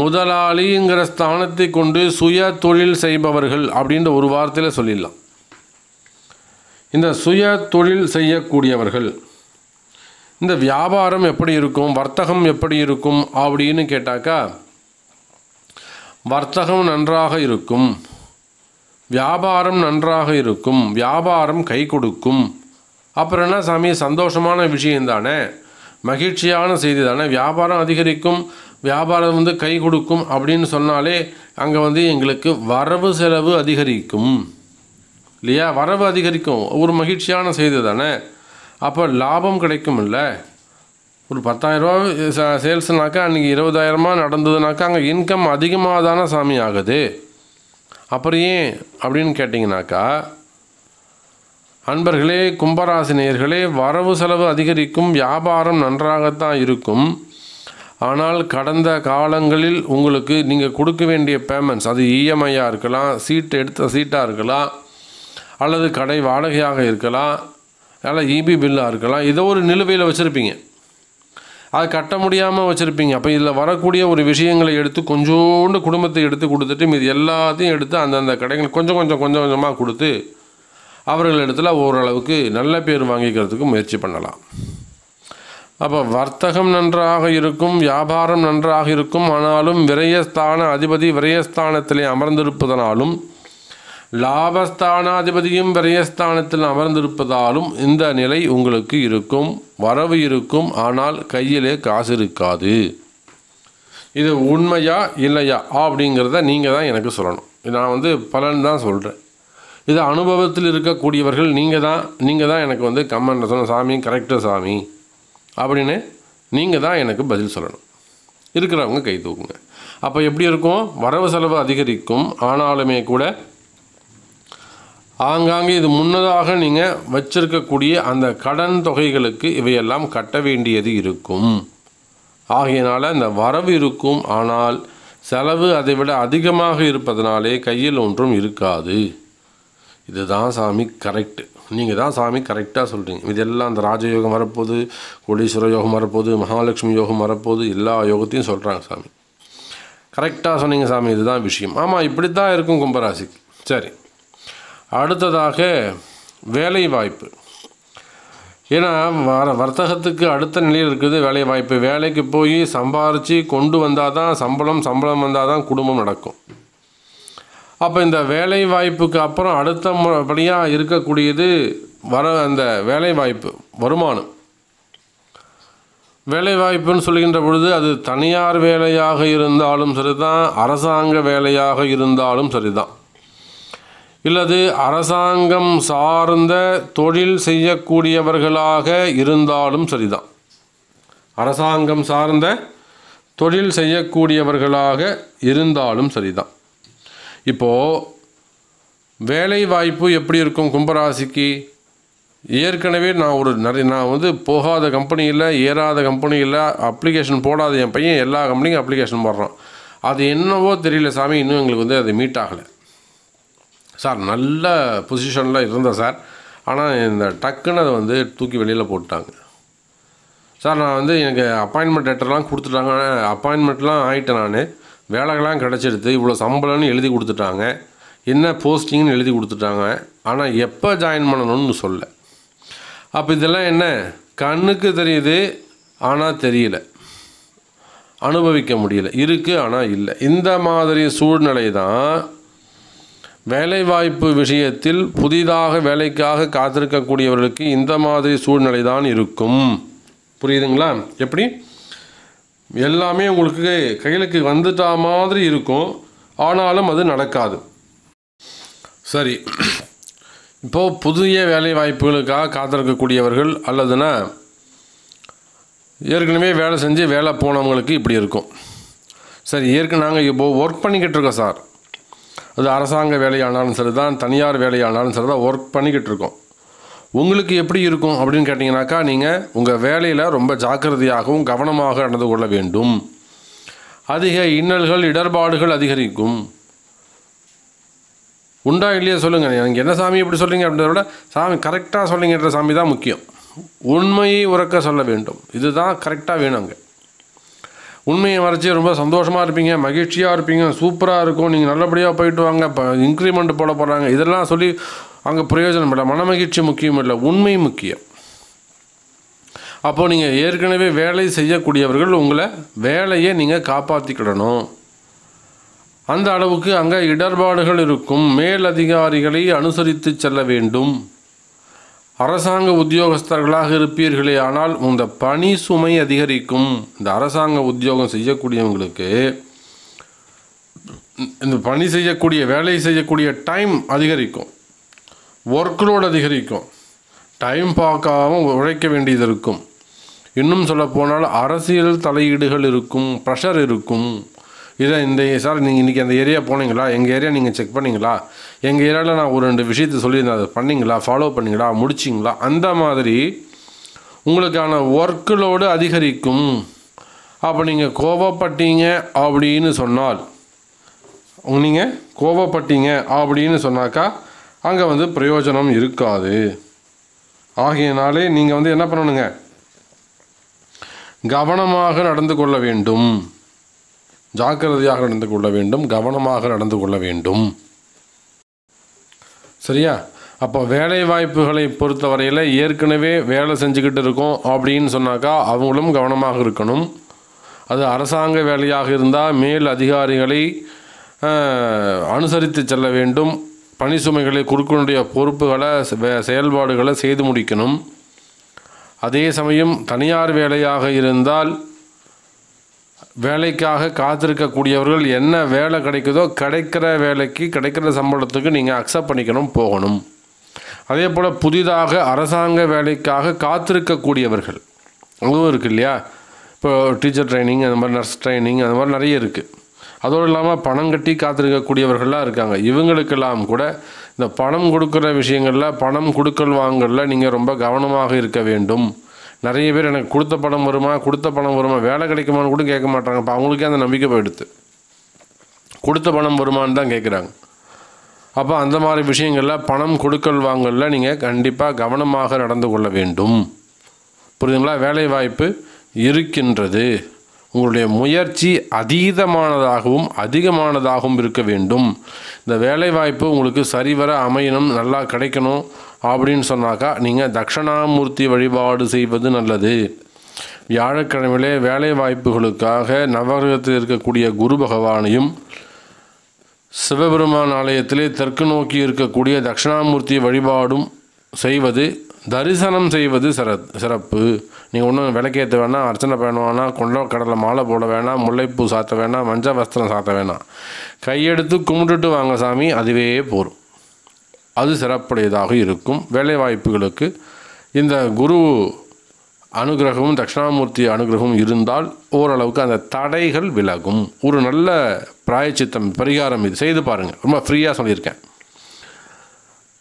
முதலாளிங்கிற ஸ்தானத்தை கொண்டு சுய தொழில் செய்பவர்கள் அப்படின்ற ஒரு வார்த்தையில் சொல்லிடலாம். இந்த சுய தொழில் செய்யக்கூடியவர்கள் இந்த வியாபாரம் எப்படி இருக்கும் வர்த்தகம் எப்படி இருக்கும் அப்படின்னு கேட்டாக்கா வர்த்தகம் நன்றாக இருக்கும் வியாபாரம் நன்றாக இருக்கும் வியாபாரம் கை கொடுக்கும். அப்புறம் என்ன சாமி சந்தோஷமான விஷயம் தானே மகிழ்ச்சியான செய்தி தானே வியாபாரம் அதிகரிக்கும் வியாபாரம் வந்து கை கொடுக்கும் அப்படின்னு சொன்னாலே அங்கே வந்து எங்களுக்கு வரவு செலவு அதிகரிக்கும். இல்லையா? வரவு அதிகரிக்கும். ஒரு மகிழ்ச்சியான செய்தி தானே? அப்போ லாபம் கிடைக்கும் இல்லை ஒரு பத்தாயிரரூபா சேல்ஸ்னாக்கா அன்றைக்கி இருபதாயிரமாக நடந்ததுனாக்கா அங்கே இன்கம் அதிகமாக தானே சாமி ஆகுது. அப்புறம் ஏன் அப்படின்னு கேட்டிங்கனாக்கா அன்பர்களே கும்பராசினியர்களே வரவு செலவு அதிகரிக்கும் வியாபாரம் நன்றாகத்தான் இருக்கும். ஆனால் கடந்த காலங்களில் உங்களுக்கு நீங்கள் கொடுக்க வேண்டிய பேமெண்ட்ஸ் அது இஎம்ஐயாக இருக்கலாம் சீட்டு எடுத்த சீட்டாக இருக்கலாம் அல்லது கடை வாடகையாக இருக்கலாம் அல்ல இபி பில்லாக இருக்கலாம் ஏதோ ஒரு நிலுவையில் வச்சுருப்பீங்க. அது கட்ட முடியாமல் வச்சுருப்பீங்க. அப்போ இதில் வரக்கூடிய ஒரு விஷயங்களை எடுத்து கொஞ்சோண்டு குடும்பத்தை எடுத்து கொடுத்துட்டு மீது எல்லாத்தையும் எடுத்து அந்தந்த கடைகள் கொஞ்சம் கொஞ்சம் கொஞ்சம் கொஞ்சமாக கொடுத்து அவர்கள் இடத்துல ஓரளவுக்கு நல்ல பேர் வாங்கிக்கிறதுக்கு முயற்சி பண்ணலாம். அப்போ வர்த்தகம் நன்றாக இருக்கும் வியாபாரம் நன்றாக இருக்கும் ஆனாலும் விரயஸ்தான அதிபதி விரயஸ்தானத்திலே அமர்ந்திருப்பதனாலும் லாபஸ்தானாதிபதியும் விரயஸ்தானத்தில் அமர்ந்திருப்பதாலும் இந்த நிலை உங்களுக்கு இருக்கும். வரவு இருக்கும். ஆனால் கையிலே காசு இருக்காது. இது உண்மையா இல்லையா? அப்படிங்கிறத நீங்கள் தான் எனக்கு சொல்லணும். இது நான் வந்து பலன் தான் சொல்கிறேன் இது அனுபவத்தில் இருக்கக்கூடியவர்கள் நீங்கள் தான் நீங்கள் தான் எனக்கு வந்து கம்மன் சொன்ன சாமி கரெக்டர் சாமி அப்படின்னு நீங்கள் தான் எனக்கு பதில் சொல்லணும். இருக்கிறவங்க கை தூக்குங்க. அப்போ எப்படி இருக்கும்? வரவு செலவு அதிகரிக்கும். ஆனாலுமே கூட ஆங்காங்கே இது முன்னதாக நீங்கள் வச்சிருக்கக்கூடிய அந்த கடன் தொகைகளுக்கு இவையெல்லாம் கட்ட வேண்டியது இருக்கும். ஆகையினால் இந்த வரவு இருக்கும். ஆனால் செலவு அதை விட அதிகமாக இருப்பதனாலே கையில் ஒன்றும் இருக்காது. இதுதான் சாமி கரெக்டு. நீங்கள் தான் சாமி கரெக்டாக சொல்கிறீங்க இதெல்லாம் அந்த ராஜயோகம் வரப்போகுது கோடீஸ்வர யோகம் வரப்போகுது மகாலட்சுமி யோகம் வரப்போகுது எல்லா யோகத்தையும் சொல்கிறாங்க சாமி. கரெக்டாக சொன்னீங்க சாமி இதுதான் விஷயம். ஆமாம் இப்படி தான் இருக்கும் கும்பராசிக்கு. சரி. அடுத்ததாக வேலை வாய்ப்பு ஏன்னா வர வர்த்தகத்துக்கு அடுத்த நிலையில் இருக்குது வேலை வாய்ப்பு வேலைக்கு போய் சம்பாரித்து கொண்டு வந்தால் தான் சம்பளம் சம்பளம் வந்தால் தான் குடும்பம் நடக்கும். அப்போ இந்த வேலை வாய்ப்புக்கு அப்புறம் அடுத்த படியாக இருக்கக்கூடியது வர அந்த வேலை வாய்ப்பு வருமானம். வேலை வாய்ப்புன்னு சொல்கின்ற பொழுது அது தனியார் வேலையாக இருந்தாலும் சரிதான் அரசாங்க வேலையாக இருந்தாலும் சரிதான். இல்லது அரசாங்கம் சார்ந்த தொழில் செய்யக்கூடியவர்களாக இருந்தாலும் சரிதான். அரசாங்கம் சார்ந்த தொழில் செய்யக்கூடியவர்களாக இருந்தாலும் சரிதான். இப்போது வேலை வாய்ப்பு எப்படி இருக்கும் கும்பராசிக்கு? ஏற்கனவே நான் ஒரு நிறைய நான் வந்து போகாத கம்பெனியில் ஏறாத கம்பெனியில் அப்ளிகேஷன் போடாத என் பையன் எல்லா கம்பெனிக்கும் அப்ளிகேஷன் போடுறான். அது என்னவோ தெரியல சாமி இன்னும் எங்களுக்கு வந்து அது மீட் ஆகலை. சார் நல்ல பொசிஷனில் இருந்தேன் சார். ஆனால் இந்த டக்குன்னு அதை வந்து தூக்கி வெளியில் போட்டாங்க சார் நான் வந்து எனக்கு அப்பாயின்மெண்ட் லெட்டர்லாம் கொடுத்துட்டாங்க. அப்பாயின்மெண்ட்லாம் ஆகிட்டேன் நான். வேலைகள்லாம் கிடச்சிடுது இவ்வளோ சம்பளம்னு எழுதி கொடுத்துட்டாங்க. என்ன போஸ்டிங்னு எழுதி கொடுத்துட்டாங்க. ஆனால் எப்போ ஜாயின் பண்ணணும்னு சொல்ல அப்போ இதெல்லாம் என்ன? கண்ணுக்கு தெரியுது ஆனால் தெரியல. அனுபவிக்க முடியல. இருக்குது ஆனால் இல்லை. இந்த மாதிரி சூழ்நிலை தான் வேலைவாய்ப்பு விஷயத்தில் புதிதாக வேலைக்காக காத்திருக்கக்கூடியவர்களுக்கு இந்த மாதிரி சூழ்நிலை தான் இருக்கும். புரியுதுங்களா? எப்படி? எல்லாமே உங்களுக்கு கையிலுக்கு வந்துட்டா மாதிரி இருக்கும். ஆனாலும் அது நடக்காது. சரி. இப்போது புதிய வேலை வாய்ப்புகளுக்காக காத்திருக்கக்கூடியவர்கள் அல்லதுன்னா ஏற்கனவே வேலை செஞ்சு வேலை போனவங்களுக்கு இப்படி இருக்கும். சரி ஏற்கனவே நாங்கள் இப்போ ஒர்க் பண்ணிக்கிட்டு இருக்கோம் சார். அது அரசாங்க வேலையானாலும் சரி தான் தனியார் வேலையானாலும் சரி தான் ஒர்க் பண்ணிக்கிட்டு இருக்கோம் உங்களுக்கு எப்படி இருக்கும் அப்படின்னு கேட்டிங்கனாக்கா நீங்கள் உங்கள் வேலையில் ரொம்ப ஜாக்கிரதையாகவும் கவனமாக நடந்து கொள்ள வேண்டும். அதிக இன்னல்கள் இடர்பாடுகள் அதிகரிக்கும். உண்டா இல்லையா சொல்லுங்கள் நீங்கள் என்ன சாமி எப்படி சொல்கிறீங்க அப்படின்றத விட சாமி கரெக்டாக சொல்லிங்கன்ற சாமி தான் முக்கியம். உண்மையை உறக்க சொல்ல வேண்டும். இதுதான் கரெக்டாக வேணும் அங்கே உண்மையை மறைச்சி ரொம்ப சந்தோஷமாக இருப்பீங்க மகிழ்ச்சியாக இருப்பீங்க சூப்பராக இருக்கும் நீங்கள் நல்லபடியாக போயிட்டு வாங்க இப்போ இன்க்ரிமெண்ட் போட போகிறாங்க இதெல்லாம் சொல்லி அங்கே பிரயோஜனம் இல்லை. மனமகிழ்ச்சி முக்கியம் இல்லை உண்மை முக்கியம். அப்போது நீங்கள் ஏற்கனவே வேலை செய்யக்கூடியவர்கள் உங்களை வேலையை நீங்கள் காப்பாற்றிக்கிடணும் அந்த அளவுக்கு அங்கே இடர்பாடுகள் இருக்கும். மேல் அதிகாரிகளை அனுசரித்து செல்ல வேண்டும். அரசாங்க உத்தியோகஸ்தர்களாக இருப்பீர்களே ஆனால் இந்த பணி சுமை அதிகரிக்கும். இந்த அரசாங்க உத்தியோகம் செய்யக்கூடியவங்களுக்கு இந்த பணி செய்யக்கூடிய வேலை செய்யக்கூடிய டைம் அதிகரிக்கும். ஒர்க்லோடு அதிகரிக்கும். டைம் பார்க்காம உழைக்க வேண்டியது இருக்கும். இன்னும் சொல்ல போனால் அரசியல் தலையீடுகள் இருக்கும் ப்ரெஷர் இருக்கும். இதை இந்த சார் நீங்கள் இன்றைக்கி அந்த ஏரியா போனீங்களா? எங்கள் ஏரியா நீங்கள் செக் பண்ணீங்களா? எங்கள் ஏரியாவில் நான் ஒரு ரெண்டு விஷயத்தை சொல்லியிருந்தேன். அதை பண்ணீங்களா? ஃபாலோ பண்ணீங்களா? முடிச்சிங்களா? அந்த மாதிரி உங்களுக்கான ஒர்க்குலோடு அதிகரிக்கும். அப்போ நீங்கள் கோவப்பட்டீங்க அப்படின்னு சொன்னால் நீங்கள் கோவப்பட்டீங்க அப்படின்னு சொன்னாக்கா அங்கே வந்து பிரயோஜனம் இருக்காது. ஆகையினாலே நீங்கள் வந்து என்ன பண்ணணுங்க? கவனமாக நடந்து கொள்ள வேண்டும். ஜாக்கிரதையாக நடந்து கொள்ள வேண்டும் கவனமாக நடந்து கொள்ள வேண்டும். சரியா? அப்போ வேலை வாய்ப்புகளை பொறுத்தவரையில் ஏற்கனவே வேலை செஞ்சுக்கிட்டு இருக்கோம் அப்படின்னு சொன்னாக்கா அவங்களும் கவனமாக இருக்கணும். அது அரசாங்க வேலையாக இருந்தால் மேல் அதிகாரிகளை அனுசரித்து செல்ல வேண்டும். பணி சுமைகளை கொடுக்கனுடைய பொறுப்புகளை செயல்பாடுகளை செய்து முடிக்கணும். அதே சமயம் தனியார் வேலையாக இருந்தால் வேலைக்காக காத்திருக்கக்கூடியவர்கள் என்ன வேலை கிடைக்குதோ கிடைக்கிற வேலைக்கு கிடைக்கிற சம்பளத்துக்கு நீங்கள் அக்செப்ட் பண்ணிக்கணும் போகணும். அதே போல் புதிதாக அரசாங்க வேலைக்காக காத்திருக்கக்கூடியவர்கள். அதுவும் இருக்கு இல்லையா? இப்போ டீச்சர் ட்ரைனிங் அந்த மாதிரி நர்ஸ் ட்ரைனிங் அந்த மாதிரி நிறைய இருக்குது அதோடு இல்லாமல் பணம் கட்டி காத்திருக்கக்கூடியவர்கள்லாம் இருக்காங்க. இவங்களுக்கெல்லாம் கூட இந்த பணம் கொடுக்குற விஷயங்களில் பணம் கொடுக்கல் வாங்கல நீங்கள் ரொம்ப கவனமாக இருக்க வேண்டும். நிறைய பேர் எனக்கு கொடுத்த பணம் வருமா கொடுத்த பணம் வருமா வேலை கிடைக்குமான்னு கூட கேட்க மாட்டாங்க. இப்போ அவங்களுக்கே அந்த நம்பிக்கை போயிடுது. கொடுத்த பணம் வருமான்னு தான் கேட்குறாங்க. அப்போ அந்த மாதிரி விஷயங்களில் பணம் கொடுக்கல் வாங்கல நீங்கள் கண்டிப்பாக கவனமாக நடந்து கொள்ள வேண்டும். புரியுதுங்களா? வேலை வாய்ப்பு இருக்கின்றது. உங்களுடைய முயற்சி அதீதமானதாகவும் அதிகமானதாகவும் இருக்க வேண்டும். இந்த வேலைவாய்ப்பு உங்களுக்கு சரிவர அமையணும் நல்லா கிடைக்கணும். அப்படின்னு சொன்னாக்கா நீங்கள் தட்சணாமூர்த்தி வழிபாடு செய்வது நல்லது. வியாழக்கிழமையிலே வேலை வாய்ப்புகளுக்காக நவகிரகத்தில் இருக்கக்கூடிய குரு பகவானையும் சிவபெருமான் ஆலயத்திலே தெற்கு நோக்கி இருக்கக்கூடிய தட்சிணாமூர்த்தி வழிபாடும் செய்வது தரிசனம் செய்வது சிற சிறப்பு. நீங்கள் ஒன்றும் விளக்கேற்ற வேணாம் அர்ச்சனை பண்ண வேணாம் கொண்ட கடலை மாலை போட வேணாம் முல்லைப்பூ சாத்த வேணாம் மஞ்சள் வஸ்திரம் சாத்த வேணாம். கையெடுத்து கும்பிட்டுட்டு வாங்க சாமி அதுவே போகும் அது சிறப்புடையதாக இருக்கும். வேலை வாய்ப்புகளுக்கு இந்த குரு அனுகிரகமும் தட்சிணாமூர்த்தி அனுகிரகமும் இருந்தால் ஓரளவுக்கு அந்த தடைகள் விலகும். ஒரு நல்ல பிராயச்சித்தம் பரிகாரம் இது செய்து பாருங்கள் ரொம்ப ஃப்ரீயாக சொல்லியிருக்கேன்.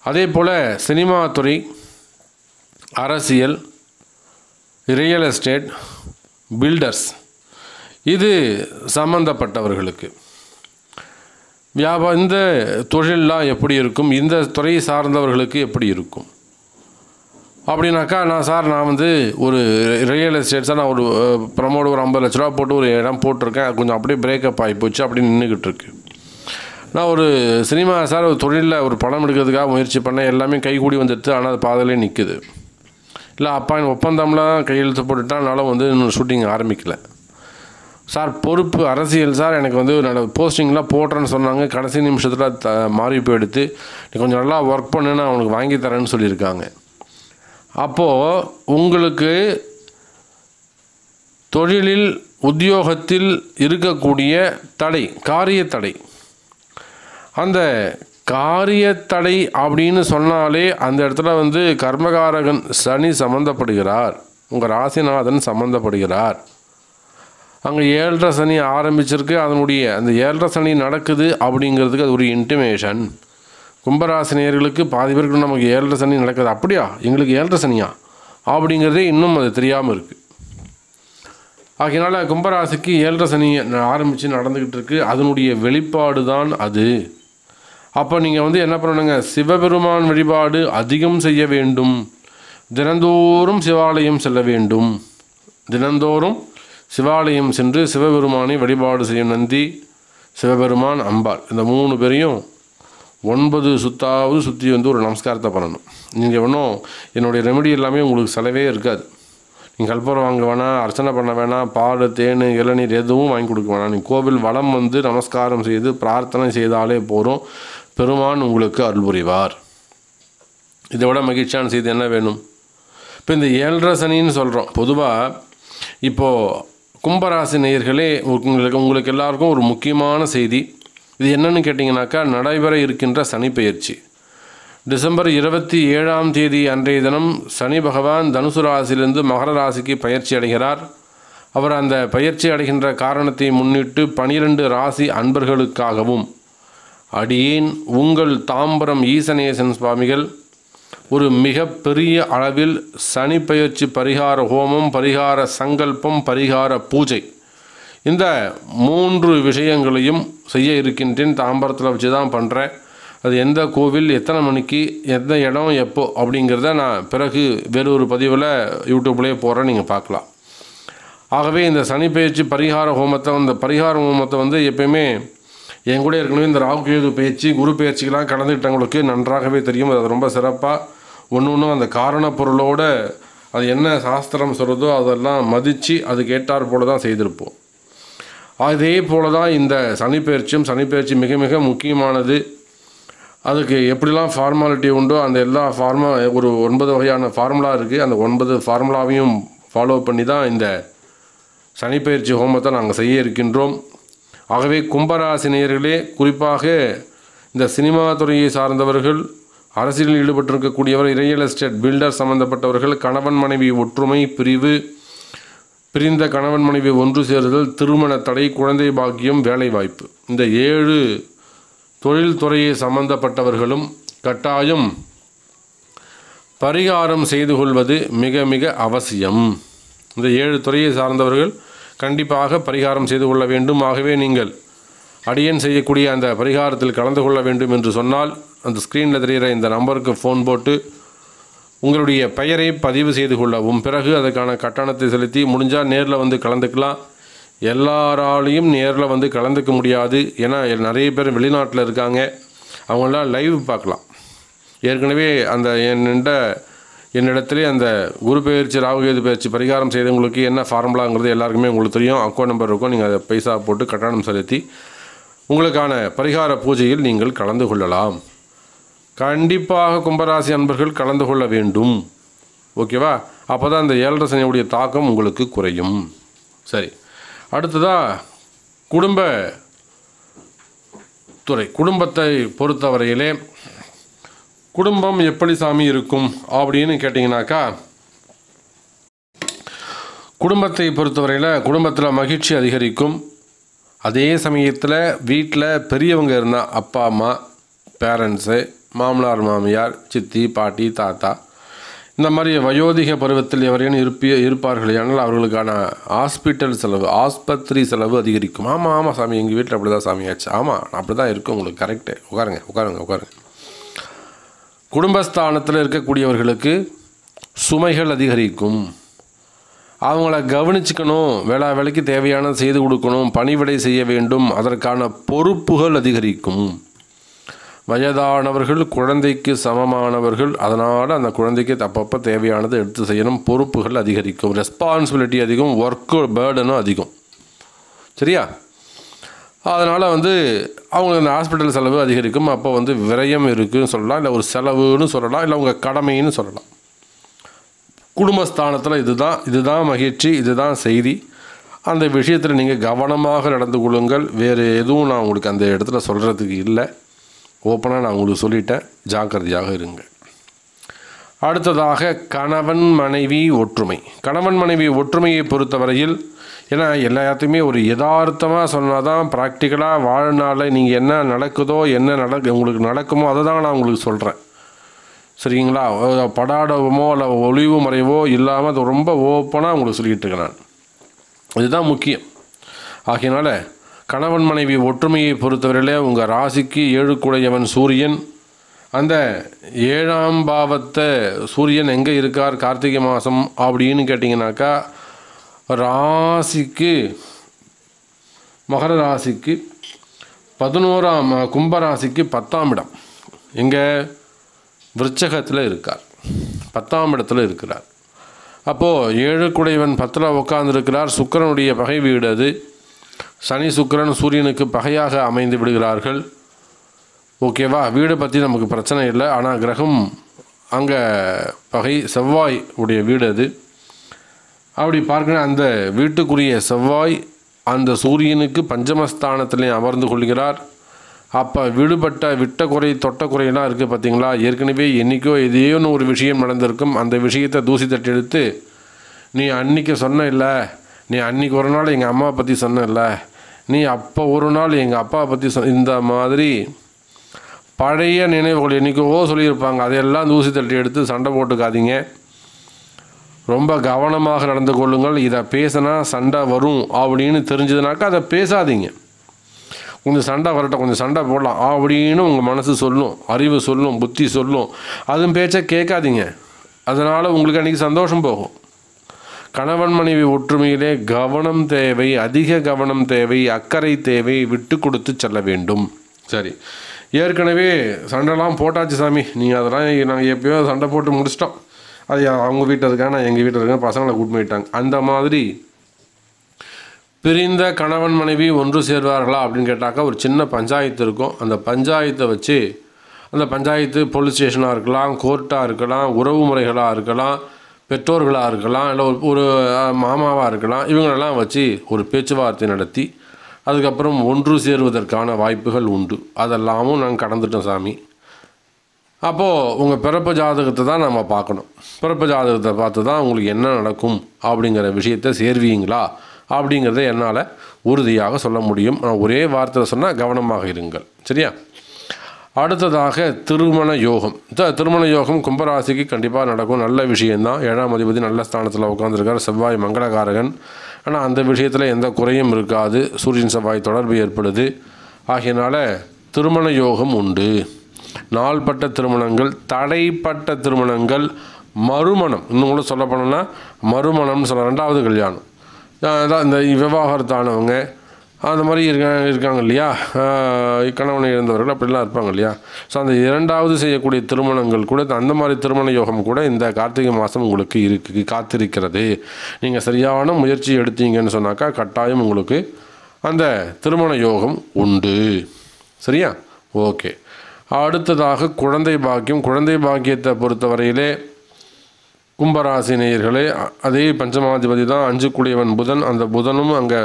அதே போல் சினிமா துறை அரசியல் ரியல் எஸ்டேட் பில்டர்ஸ் இது சம்பந்தப்பட்டவர்களுக்கு. வியாபா இந்த தொழிலெலாம் எப்படி இருக்கும்? இந்த துறை சார்ந்தவர்களுக்கு எப்படி இருக்கும்? அப்படின்னாக்கா நான் சார் நான் வந்து ஒரு ரியல் எஸ்டேட்ஸாக நான் ஒரு ப்ரமோட் ஒரு ஐம்பது லட்ச ரூபா போட்டு ஒரு இடம் போட்டிருக்கேன். கொஞ்சம் அப்படியே பிரேக்கப் ஆகி போச்சு அப்படி நின்றுக்கிட்டு இருக்கு. நான் ஒரு சினிமா சார் ஒரு தொழிலில் ஒரு படம் எடுக்கிறதுக்காக முயற்சி பண்ணேன். எல்லாமே கைகூடி வந்துடுது ஆனால் அது பாதையிலே நிற்குது இல்லை அப்பா ஒப்பந்தம்லாம் கையெழுத்து போட்டுட்டா அதனால் வந்து இன்னும் ஷூட்டிங் ஆரம்பிக்கலை. சார் பொறுப்பு அரசியல் சார். எனக்கு வந்து நல்ல போஸ்டிங்லாம் போடுறேன்னு சொன்னாங்க. கடைசி நிமிஷத்தில் த மாறி போயிடுத்து. நீ கொஞ்சம் நல்லா ஒர்க் பண்ணு நான் உனக்கு வாங்கி தரேன்னு சொல்லியிருக்காங்க. அப்போது உங்களுக்கு தொழிலில் உத்தியோகத்தில் இருக்கக்கூடிய தடை காரிய தடை. அந்த காரிய தடை அப்படின்னு சொன்னாலே அந்த இடத்துல வந்து கர்மகாரகன் சனி சம்மந்தப்படுகிறார் உங்கள் ராசிநாதன் சம்மந்தப்படுகிறார் அங்கே ஏழரை சனி ஆரம்பிச்சிருக்கு. அதனுடைய அந்த ஏழரை சனி நடக்குது அப்படிங்கிறதுக்கு அது ஒரு இன்டிமேஷன் கும்பராசினியர்களுக்கு பாதி பேருக்கு நமக்கு ஏழரை சனி நடக்குது. அப்படியா? எங்களுக்கு ஏழரை சனியா? அப்படிங்கிறதே இன்னும் அது தெரியாமல் இருக்குது ஆகையினால கும்பராசிக்கு ஏழரை சனி ஆரம்பித்து நடந்துக்கிட்டு இருக்குது அதனுடைய வெளிப்பாடு தான் அது. அப்போ நீங்கள் வந்து என்ன பண்ணணுங்க? சிவபெருமான் வழிபாடு அதிகம் செய்ய வேண்டும். தினந்தோறும் சிவாலயம் செல்ல வேண்டும். தினந்தோறும் சிவாலயம் சென்று சிவபெருமானை வழிபாடு செய்யும் நந்தி சிவபெருமான் அம்பாள். இந்த மூணு பேரையும் ஒன்பது சுத்தாவது சுற்றி வந்து ஒரு நமஸ்காரத்தை பண்ணணும். நீங்கள் ஒன்றும் என்னுடைய ரெமெடி எல்லாமே உங்களுக்கு செலவே இருக்காது. நீங்கள் கல்பூரம் வாங்க வேணாம் அர்ச்சனை பண்ண வேணாம் பால் தேன் இளநீர் எதுவும் வாங்கி கொடுக்க வேணாம். நீங்கள் கோவில் வளம் வந்து நமஸ்காரம் செய்து பிரார்த்தனை செய்தாலே போதும் பெருமான் உங்களுக்கு அருள் புரிவார். இதை விட மகிழ்ச்சியான செய்தி என்ன வேணும்? இப்போ இந்த ஏழரை சனின்னு சொல்கிறோம் பொதுவாக இப்போது கும்பராசி நேயர்களே உங்களுக்கு உங்களுக்கு எல்லாருக்கும் ஒரு முக்கியமான செய்தி. இது என்னன்னு கேட்டிங்கனாக்கா நடைபெற இருக்கின்ற சனி பெயர்ச்சி. டிசம்பர் இருபத்தி ஏழாம் தேதி அன்றைய தினம் சனி பகவான் தனுசு ராசியிலிருந்து மகர ராசிக்கு பயிற்சி அடைகிறார். அவர் அந்த பயிற்சி அடைகின்ற காரணத்தை முன்னிட்டு பனிரெண்டு ராசி அன்பர்களுக்காகவும் அடியேன் உங்கள் தாம்பரம் ஈசனேசன் சுவாமிகள் ஒரு மிகப்பெரிய அளவில் சனி பயிற்சி பரிகார ஹோமம் பரிகார சங்கல்பம் பரிகார பூஜை. இந்த மூன்று விஷயங்களையும் செய்ய இருக்கின்றேன் தாம்பரத்தில் வச்சு தான் பண்ணுறேன் அது எந்த கோவில் எத்தனை மணிக்கு எந்த இடம் எப்போ அப்படிங்கிறத நான் பிறகு வேறொரு பதிவில் யூடியூப்லேயே போகிறேன் நீங்கள் பார்க்கலாம். ஆகவே இந்த சனி பயிற்சி பரிகார ஹோமத்தை அந்த பரிகார ஹோமத்தை வந்து எப்பயுமே என் கூட ஏற்கனவே இந்த ராகு கேது பயிற்சி குரு பயிற்சிக்கெலாம் கலந்துக்கிட்டவங்களுக்கு நன்றாகவே தெரியும். அது ரொம்ப சிறப்பாக ஒன்று ஒன்றும் அந்த காரண பொருளோட அது என்ன சாஸ்திரம் சொல்கிறதோ அதெல்லாம் மதித்து அது கேட்டார் போல தான் செய்திருப்போம். அதே போல தான் இந்த சனிப்பெயர்ச்சியும் சனிப்பெயர்ச்சி மிக மிக முக்கியமானது. அதுக்கு எப்படிலாம் ஃபார்மாலிட்டி உண்டோ அந்த எல்லா ஃபார்மா ஒரு ஒன்பது வகையான ஃபார்முலா இருக்குது அந்த ஒன்பது ஃபார்முலாவையும் ஃபாலோ பண்ணி தான் இந்த சனிப்பயிற்சி ஹோமத்தை நாங்கள் செய்ய இருக்கின்றோம். ஆகவே கும்பராசினியர்களே குறிப்பாக இந்த சினிமா துறையை சார்ந்தவர்கள் அரசியலில் ஈடுபட்டிருக்கக்கூடியவர் ரியல் எஸ்டேட் பில்டர் சம்பந்தப்பட்டவர்கள் கணவன் மனைவி ஒற்றுமை பிரிவு பிரிந்த கணவன் மனைவி ஒன்று சேருதல் திருமண தடை குழந்தை பாக்கியம் வேலைவாய்ப்பு. இந்த ஏழு தொழில் துறையை சம்பந்தப்பட்டவர்களும் கட்டாயம் பரிகாரம் செய்து கொள்வது மிக மிக அவசியம். இந்த ஏழு துறையை சார்ந்தவர்கள் கண்டிப்பாக பரிகாரம் செய்து கொள்ள வேண்டும். ஆகவே நீங்கள் அடியன் செய்யக்கூடிய அந்த பரிகாரத்தில் கலந்து கொள்ள வேண்டும் என்று சொன்னால் அந்த ஸ்க்ரீனில் தெரிகிற இந்த நம்பருக்கு ஃபோன் போட்டு உங்களுடைய பெயரை பதிவு செய்து கொள்ளவும். பிறகு அதுக்கான கட்டணத்தை செலுத்தி முடிஞ்சால் நேரில் வந்து கலந்துக்கலாம். எல்லாராலையும் நேரில் வந்து கலந்துக்க முடியாது. ஏன்னா நிறைய பேர் வெளிநாட்டில் இருக்காங்க. அவங்களாம் லைவ் பார்க்கலாம். ஏற்கனவே அந்த என்னென்ன என்னிடத்திலே அந்த குரு பயிற்சி ராகுகேது பயிற்சி பரிகாரம் செய்தவங்களுக்கு என்ன ஃபார்முலாங்கிறது எல்லாருக்குமே உங்களுக்கு தெரியும். அக்கௌண்ட் நம்பர் இருக்கும். நீங்கள் அதை பைசா போட்டு கட்டணம் செலுத்தி உங்களுக்கான பரிகார பூஜையில் நீங்கள் கலந்து கொள்ளலாம். கண்டிப்பாக கும்பராசி அன்பர்கள் கலந்து கொள்ள வேண்டும். ஓகேவா அப்போ தான் அந்த ஏழரை சனியுடைய தாக்கம் உங்களுக்கு குறையும். சரி. அடுத்ததாக குடும்ப துறை குடும்பத்தை பொறுத்தவரையிலே குடும்பம் எப்படி சாமி இருக்கும் அப்படின்னு கேட்டிங்கனாக்கா குடும்பத்தை பொறுத்தவரையில் குடும்பத்தில் மகிழ்ச்சி அதிகரிக்கும். அதே சமயத்தில் வீட்டில் பெரியவங்க இருந்தால் அப்பா அம்மா பேரண்ட்ஸு மாமனார் மாமியார் சித்தி பாட்டி தாத்தா இந்த மாதிரி வயோதிக பருவத்தில் எவரையும் இருப்பிய இருப்பார்கள் ஆனால் அவர்களுக்கான ஹாஸ்பிட்டல் செலவு ஆஸ்பத்திரி செலவு அதிகரிக்கும். ஆமாம் ஆமாம் சாமி எங்கள் வீட்டில் அப்படி தான் சாமி ஆச்சு. ஆமாம் அப்படி தான் இருக்கும் உங்களுக்கு. கரெக்டு உட்காருங்க உட்காருங்க உட்காருங்க. குடும்பஸ்தானத்தில் இருக்கக்கூடியவர்களுக்கு சுமைகள் அதிகரிக்கும். அவங்கள கவனிச்சுக்கணும். வேளா வேலைக்கு தேவையான செய்து கொடுக்கணும். பணிவிடை செய்ய வேண்டும். அதற்கான பொறுப்புகள் அதிகரிக்கும். வயதானவர்கள் குழந்தைக்கு சமமானவர்கள் அதனால் அந்த குழந்தைக்கு அப்பப்போ தேவையானது எடுத்து செய்யணும். பொறுப்புகள் அதிகரிக்கும். ரெஸ்பான்சிபிலிட்டி அதிகம். ஒர்க்கு பேர்டனும் அதிகம். சரியா? அதனால் வந்து அவங்க இந்த ஹாஸ்பிட்டல் செலவு அதிகரிக்கும். அப்போ வந்து விரயம் இருக்குதுன்னு சொல்லலாம். இல்லை ஒரு செலவுன்னு சொல்லலாம். இல்லை உங்கள் கடமைன்னு சொல்லலாம். குடும்பஸ்தானத்தில் இதுதான் இதுதான் மகிழ்ச்சி இதுதான் செய்தி. அந்த விஷயத்தில் நீங்கள் கவனமாக நடந்து கொள்ளுங்கள். வேறு எதுவும் நான் உங்களுக்கு அந்த இடத்துல சொல்கிறதுக்கு இல்லை. ஓப்பனாக நான் உங்களுக்கு சொல்லிட்டேன். ஜாக்கிரதையாக இருங்க அடுத்ததாக கணவன் மனைவி ஒற்றுமை. கணவன் மனைவி ஒற்றுமையை பொறுத்தவரையில் ஏன்னா எல்லாத்தையுமே ஒரு யதார்த்தமாக சொன்னால் தான் ப்ராக்டிக்கலாக வாழ்நாளில் நீங்கள் என்ன நடக்குதோ என்ன நடக்கு உங்களுக்கு நடக்குமோ அதை தான் நான் உங்களுக்கு சொல்கிறேன் சரிங்களா? படாடவமோ இல்லை ஒளிவு மறைவோ இல்லாமல் அது ரொம்ப ஓப்பனாக உங்களுக்கு சொல்லிகிட்டு இருக்கேன் நான். இதுதான் முக்கியம். ஆகையினால கணவன் மனைவி ஒற்றுமையை பொறுத்தவரையிலே உங்கள் ராசிக்கு ஏழுக்குடையவன் சூரியன். அந்த ஏழாம் பாவத்தை சூரியன் எங்கே இருக்கார் கார்த்திகை மாதம் அப்படின்னு கேட்டிங்கனாக்கா ராசிக்கு மகர ராசிக்கு பதினோராம் கும்பராசிக்கு பத்தாம் இடம். இங்கே விருச்சகத்தில் இருக்கார். பத்தாம் இடத்துல இருக்கிறார். அப்போது ஏழு குடைவன் பத்தில் உட்கார்ந்திருக்கிறார் சுக்கிரனுடைய பகை வீடு அது. சனி சுக்கிரன் சூரியனுக்கு பகையாக அமைந்து விடுகிறார்கள். ஓகேவா வீடு பற்றி நமக்கு பிரச்சனை இல்லை. ஆனால் கிரகம் அங்கே பகை செவ்வாய் உடைய வீடு அது. அப்படி பார்க்கணும் அந்த வீட்டுக்குரிய செவ்வாய் அந்த சூரியனுக்கு பஞ்சமஸ்தானத்திலே அமர்ந்து கொள்கிறார். அப்போ விடுபட்ட விட்ட குறை தொட்ட குறையெல்லாம் இருக்குது பார்த்தீங்களா ஏற்கனவே என்றைக்கோ எதையோன்னு ஒரு விஷயம் நடந்திருக்கும். அந்த விஷயத்தை தூசி தட்டி எடுத்து நீ அன்னைக்கு சொன்ன இல்லை. நீ அன்னைக்கு ஒரு நாள் எங்கள் அம்மாவை பற்றி சொன்ன இல்லை. நீ அப்போ ஒரு நாள் எங்கள் அப்பாவை பற்றி சொ இந்த மாதிரி பழைய நினைவுகள் என்றைக்கோ சொல்லியிருப்பாங்க. அதையெல்லாம் தூசி தட்டி எடுத்து சண்டை போட்டுக்காதீங்க. ரொம்ப கவனமாக நடந்து கொள்ளுங்கள். இதை பேசினா சண்டை வரும் அப்படின்னு தெரிஞ்சதுனாக்கா அதை பேசாதீங்க. கொஞ்சம் சண்டை வரட்டும் கொஞ்சம் சண்டை போடலாம் அப்படின்னு உங்கள் மனசு சொல்லும் அறிவு சொல்லும் புத்தி சொல்லும். அதுவும் பேச்சை கேட்காதீங்க. அதனால் உங்களுக்கு அன்றைக்கி சந்தோஷம் போகும். கணவன் மனைவி ஒற்றுமையிலே கவனம் தேவை அதிக கவனம் தேவை அக்கறை தேவை விட்டு கொடுத்து செல்ல வேண்டும். சரி. ஏற்கனவே சண்டைலாம் போட்டாச்சு சாமி. நீங்கள் அதெல்லாம் நாங்கள் எப்பயோ சண்டை போட்டு முடிச்சிட்டோம். அது அவங்க வீட்டில் இருக்காங்க நான் எங்கள் வீட்டில் இருக்கேன் பசங்களை கூட்டு போயிட்டாங்க. அந்த மாதிரி பிரிந்த கணவன் மனைவி ஒன்று சேர்வார்களா அப்படின்னு கேட்டாக்கா ஒரு சின்ன பஞ்சாயத்து இருக்கும். அந்த பஞ்சாயத்தை வச்சு அந்த பஞ்சாயத்து போலீஸ் ஸ்டேஷனாக இருக்கலாம் கோர்ட்டாக இருக்கலாம் உறவு முறைகளாக இருக்கலாம் பெற்றோர்களாக இருக்கலாம் இல்லை ஒரு ஒரு மாமாவாக இருக்கலாம் இவங்களெல்லாம் வச்சு ஒரு பேச்சுவார்த்தை நடத்தி அதுக்கப்புறம் ஒன்று சேருவதற்கான வாய்ப்புகள் உண்டு. அதெல்லாமும் நாங்கள் கடந்துட்டோம் சாமி. அப்போது உங்கள் பிறப்பு ஜாதகத்தை தான் நம்ம பார்க்கணும். பிறப்பு ஜாதகத்தை பார்த்து தான் உங்களுக்கு என்ன நடக்கும் அப்படிங்கிற விஷயத்தை சேர்வீங்களா? அப்படிங்கிறத என்னால் உறுதியாக சொல்ல முடியும். நான் ஒரே வார்த்தையில் சொன்னால் கவனமாக இருங்கள். சரியா? அடுத்ததாக திருமண யோகம். த- திருமண யோகம் கும்பராசிக்கு கண்டிப்பாக நடக்கும். நல்ல விஷயந்தான் ஏழாம் அதிபதி நல்ல ஸ்தானத்தில் உட்காந்துருக்கார் செவ்வாய் மங்களகாரகன். ஆனால் அந்த விஷயத்தில் எந்த குறையும் இருக்காது. சூரியன் செவ்வாய் தொடர்பு ஏற்படுது. ஆகையினால திருமண யோகம் உண்டு. நாள்பட்ட திருமணங்கள் தடைப்பட்ட திருமணங்கள் மறுமணம். இன்னும் கூட சொல்ல போனோம்னா மறுமணம்னு சொல்ல ரெண்டாவது கல்யாணம். அதான் இந்த விவாகரத்தானவங்க அந்த மாதிரி இருக்க இருக்காங்க இல்லையா? ஆஹ் கணவனை இழந்தவர்கள் அப்படிலாம் இருப்பாங்க இல்லையா? ஸோ அந்த இரண்டாவது செய்யக்கூடிய திருமணங்கள் கூட அந்த மாதிரி திருமண யோகம் கூட இந்த கார்த்திகை மாதம் உங்களுக்கு இருக்கு காத்திருக்கிறது. நீங்கள் சரியான முயற்சி எடுத்தீங்கன்னு சொன்னாக்கா கட்டாயம் உங்களுக்கு அந்த திருமண யோகம் உண்டு. சரியா? ஓகே. அடுத்ததாக குழந்தை பாக்கியம். குழந்தை பாக்கியத்தை பொறுத்தவரையிலே கும்பராசி நேயர்களே அதே பஞ்சமாதிபதி தான் அஞ்சு கூடியவன் புதன். அந்த புதனும் அங்கே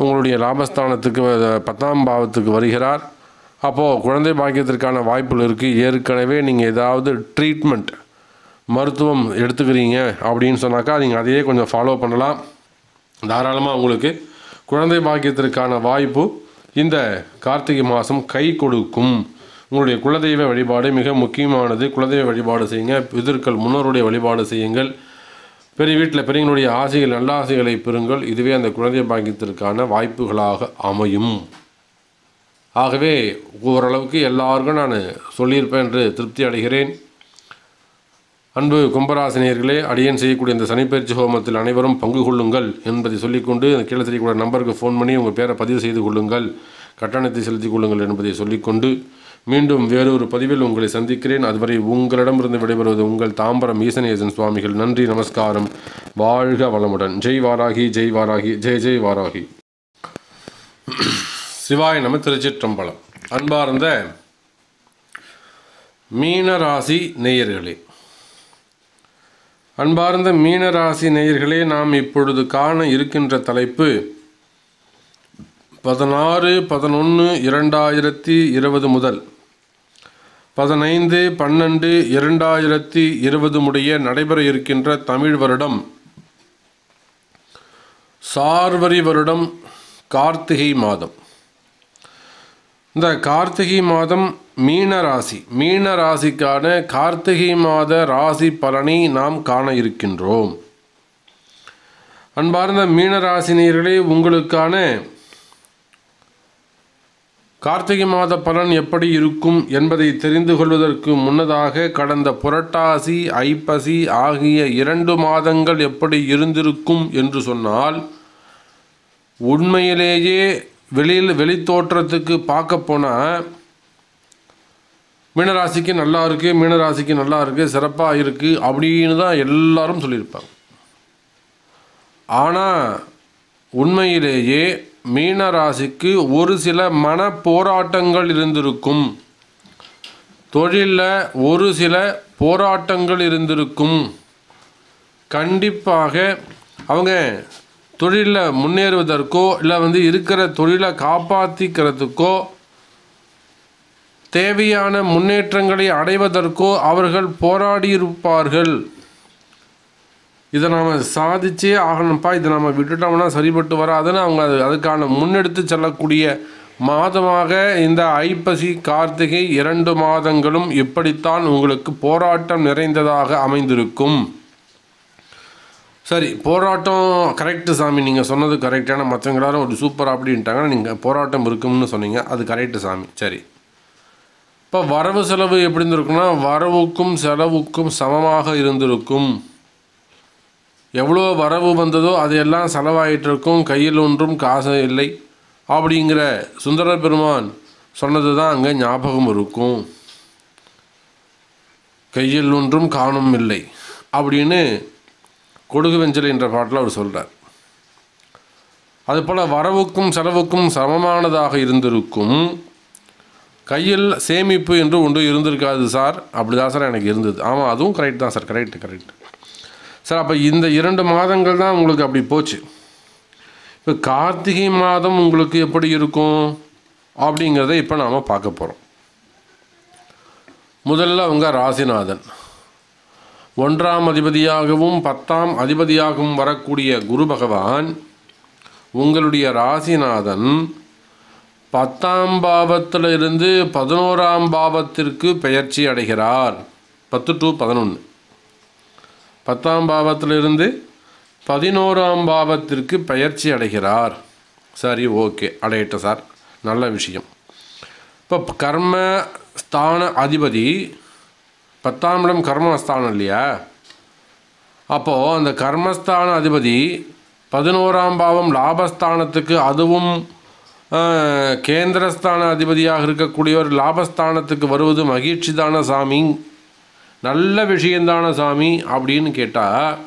உங்களுடைய லாபஸ்தானத்துக்கு பத்தாம் பாவத்துக்கு வருகிறார். அப்போது குழந்தை பாக்கியத்திற்கான வாய்ப்புகள் இருக்குது ஏற்கனவே நீங்கள் ஏதாவது ட்ரீட்மெண்ட் மருத்துவம் எடுத்துக்கிறீங்க அப்படின்னு சொன்னாக்கா நீங்கள் அதையே கொஞ்சம் ஃபாலோ பண்ணலாம். தாராளமாக உங்களுக்கு குழந்தை பாக்கியத்திற்கான வாய்ப்பு இந்த கார்த்திகை மாதம் கை கொடுக்கும். உங்களுடைய குலதெய்வ வழிபாடு மிக முக்கியமானது. குலதெய்வ வழிபாடு செய்யுங்க. பிதற்கள் முன்னோருடைய வழிபாடு செய்யுங்கள். பெரிய வீட்டில் பெரியவங்களுடைய ஆசைகள் நல்ல ஆசைகளை பெறுங்கள். இதுவே அந்த குழந்தை பாக்கியத்திற்கான வாய்ப்புகளாக அமையும். ஆகவே ஓரளவுக்கு எல்லாருக்கும் நான் சொல்லியிருப்பேன் என்று திருப்தி அடைகிறேன். அன்பு கும்பராசினியர்களே அடியன் செய்யக்கூடிய இந்த சனிப்பயிற்சி ஹோமத்தில் அனைவரும் பங்கு கொள்ளுங்கள் என்பதை சொல்லிக்கொண்டு இந்த கீழே தெரியக்கூடிய நம்பருக்கு ஃபோன் பண்ணி உங்கள் பேரை பதிவு செய்து கொள்ளுங்கள். கட்டணத்தை செலுத்திக் கொள்ளுங்கள் என்பதை சொல்லிக்கொண்டு மீண்டும் வேறொரு பதிவில் உங்களை சந்திக்கிறேன். அதுவரை உங்களிடமிருந்து விடைபெறுவது உங்கள் தாம்பரம் ஈசனேசன் சுவாமிகள். நன்றி நமஸ்காரம். வாழ்க வளமுடன். ஜெய் வாராகி ஜெய் வாராகி ஜெய் ஜெய் வாராகி. சிவாய நம திருச்சிற்றம்பலம். அன்பார்ந்த மீனராசி நேயர்களே அன்பார்ந்த மீனராசி நேயர்களே நாம் இப்பொழுது காண இருக்கின்ற தலைப்பு பதினாறு பதினொன்று இரண்டாயிரத்தி இருபது முதல் பதினைந்து பன்னெண்டு இரண்டாயிரத்தி இருபது முடிய நடைபெற இருக்கின்ற தமிழ் வருடம் சார்வரி வருடம் கார்த்திகை மாதம். இந்த கார்த்திகை மாதம் மீன ராசி. மீன ராசிக்கான கார்த்திகை மாத ராசி பலனை நாம் காண இருக்கின்றோம். அன்பார்ந்த மீன ராசினியர்களே உங்களுக்கான கார்த்திகை மாத பலன் எப்படி இருக்கும் என்பதை தெரிந்து கொள்வதற்கு முன்னதாக கடந்த புரட்டாசி ஐப்பசி ஆகிய இரண்டு மாதங்கள் எப்படி இருந்திருக்கும் என்று சொன்னால் உண்மையிலேயே வெளியில் வெளித்தோற்றத்துக்கு பார்க்க போனால் மீனராசிக்கு நல்லா இருக்குது மீனராசிக்கு நல்லா இருக்குது சிறப்பாக இருக்குது அப்படின்னு தான் எல்லாரும் சொல்லியிருப்பாங்க. ஆனால் உண்மையிலேயே மீனராசிக்கு ஒரு சில மன போராட்டங்கள் இருந்திருக்கும். தொழிலில் ஒரு சில போராட்டங்கள் இருந்திருக்கும். கண்டிப்பாக அவங்க தொழிலில் முன்னேறுவதற்கோ இல்லை வந்து இருக்கிற தொழிலை காப்பாற்றிக்கிறதுக்கோ தேவையான முன்னேற்றங்களை அடைவதற்கோ அவர்கள் போராடியிருப்பார்கள். இதை நாம் சாதிச்சே ஆகணும்ப்பா இதை நம்ம விட்டுட்டோம்னா சரிபட்டு வராதுன்னு அவங்க அது அதுக்கான முன்னெடுத்து செல்லக்கூடிய மாதமாக இந்த ஐப்பசி கார்த்திகை இரண்டு மாதங்களும் இப்படித்தான் உங்களுக்கு போராட்டம் நிறைந்ததாக அமைந்திருக்கும். சரி போராட்டம் கரெக்டு சாமி நீங்கள் சொன்னது கரெக்டான மற்றவங்க எல்லாரும் ஒரு சூப்பர் அப்படின்ட்டாங்கன்னா நீங்கள் போராட்டம் இருக்கும்னு சொன்னீங்க அது கரெக்டு சாமி. சரி. இப்போ வரவு செலவு எப்படி இருந்திருக்குன்னா வரவுக்கும் செலவுக்கும் சமமாக இருந்திருக்கும். எவ்வளோ வரவு வந்ததோ அதையெல்லாம் செலவாயிட்டு இருக்கும் கையில் ஒன்றும் காசு இல்லை. அப்படிங்கிற சுந்தர பெருமான் சொன்னது தான் அங்கே ஞாபகம் இருக்கும். கையில் ஒன்றும் காணும் இல்லை அப்படின்னு கொடுகு வெஞ்சல் என்ற பாட்டில் அவர் சொல்கிறார் அதுபோல் வரவுக்கும் செலவுக்கும் சமமானதாக இருந்திருக்கும். கையில் சேமிப்பு என்று ஒன்று இருந்திருக்காது சார். அப்படிதான் சார் எனக்கு இருந்தது. ஆமாம் அதுவும் கரெக்ட் தான் சார். கரெக்ட் கரெக்ட் சார் அப்போ இந்த இரண்டு மாதங்கள் தான் உங்களுக்கு அப்படி போச்சு. இப்போ கார்த்திகை மாதம் உங்களுக்கு எப்படி இருக்கும் அப்படிங்கிறத இப்போ நாம் பார்க்க போகிறோம் முதல்ல அவங்க ராசிநாதன். ஒன்றாம் அதிபதியாகவும் பத்தாம் அதிபதியாகவும் வரக்கூடிய குரு பகவான் உங்களுடைய ராசிநாதன் பத்தாம் பாவத்தில் இருந்து பதினோராம் பாவத்திற்கு பெயர்ச்சி அடைகிறார். பத்து டு பதினொன்று பத்தாம் பாவத்திலிருந்து பதினோராம் பாவத்திற்கு பெயர்ச்சி அடைகிறார். சரி ஓகே. அடையிட்ட சார். நல்ல விஷயம். இப்போ கர்ம ஸ்தான அதிபதி பத்தாம் இடம் கர்மஸ்தானம் இல்லையா? அப்போது அந்த கர்மஸ்தான அதிபதி பதினோராம் பாவம் லாபஸ்தானத்துக்கு அதுவும் கேந்திரஸ்தான அதிபதியாக இருக்கக்கூடியவர் லாபஸ்தானத்துக்கு வருவது மகிழ்ச்சி தான சாமி? நல்ல விஷயந்தான சாமி அப்படின்னு கேட்டால்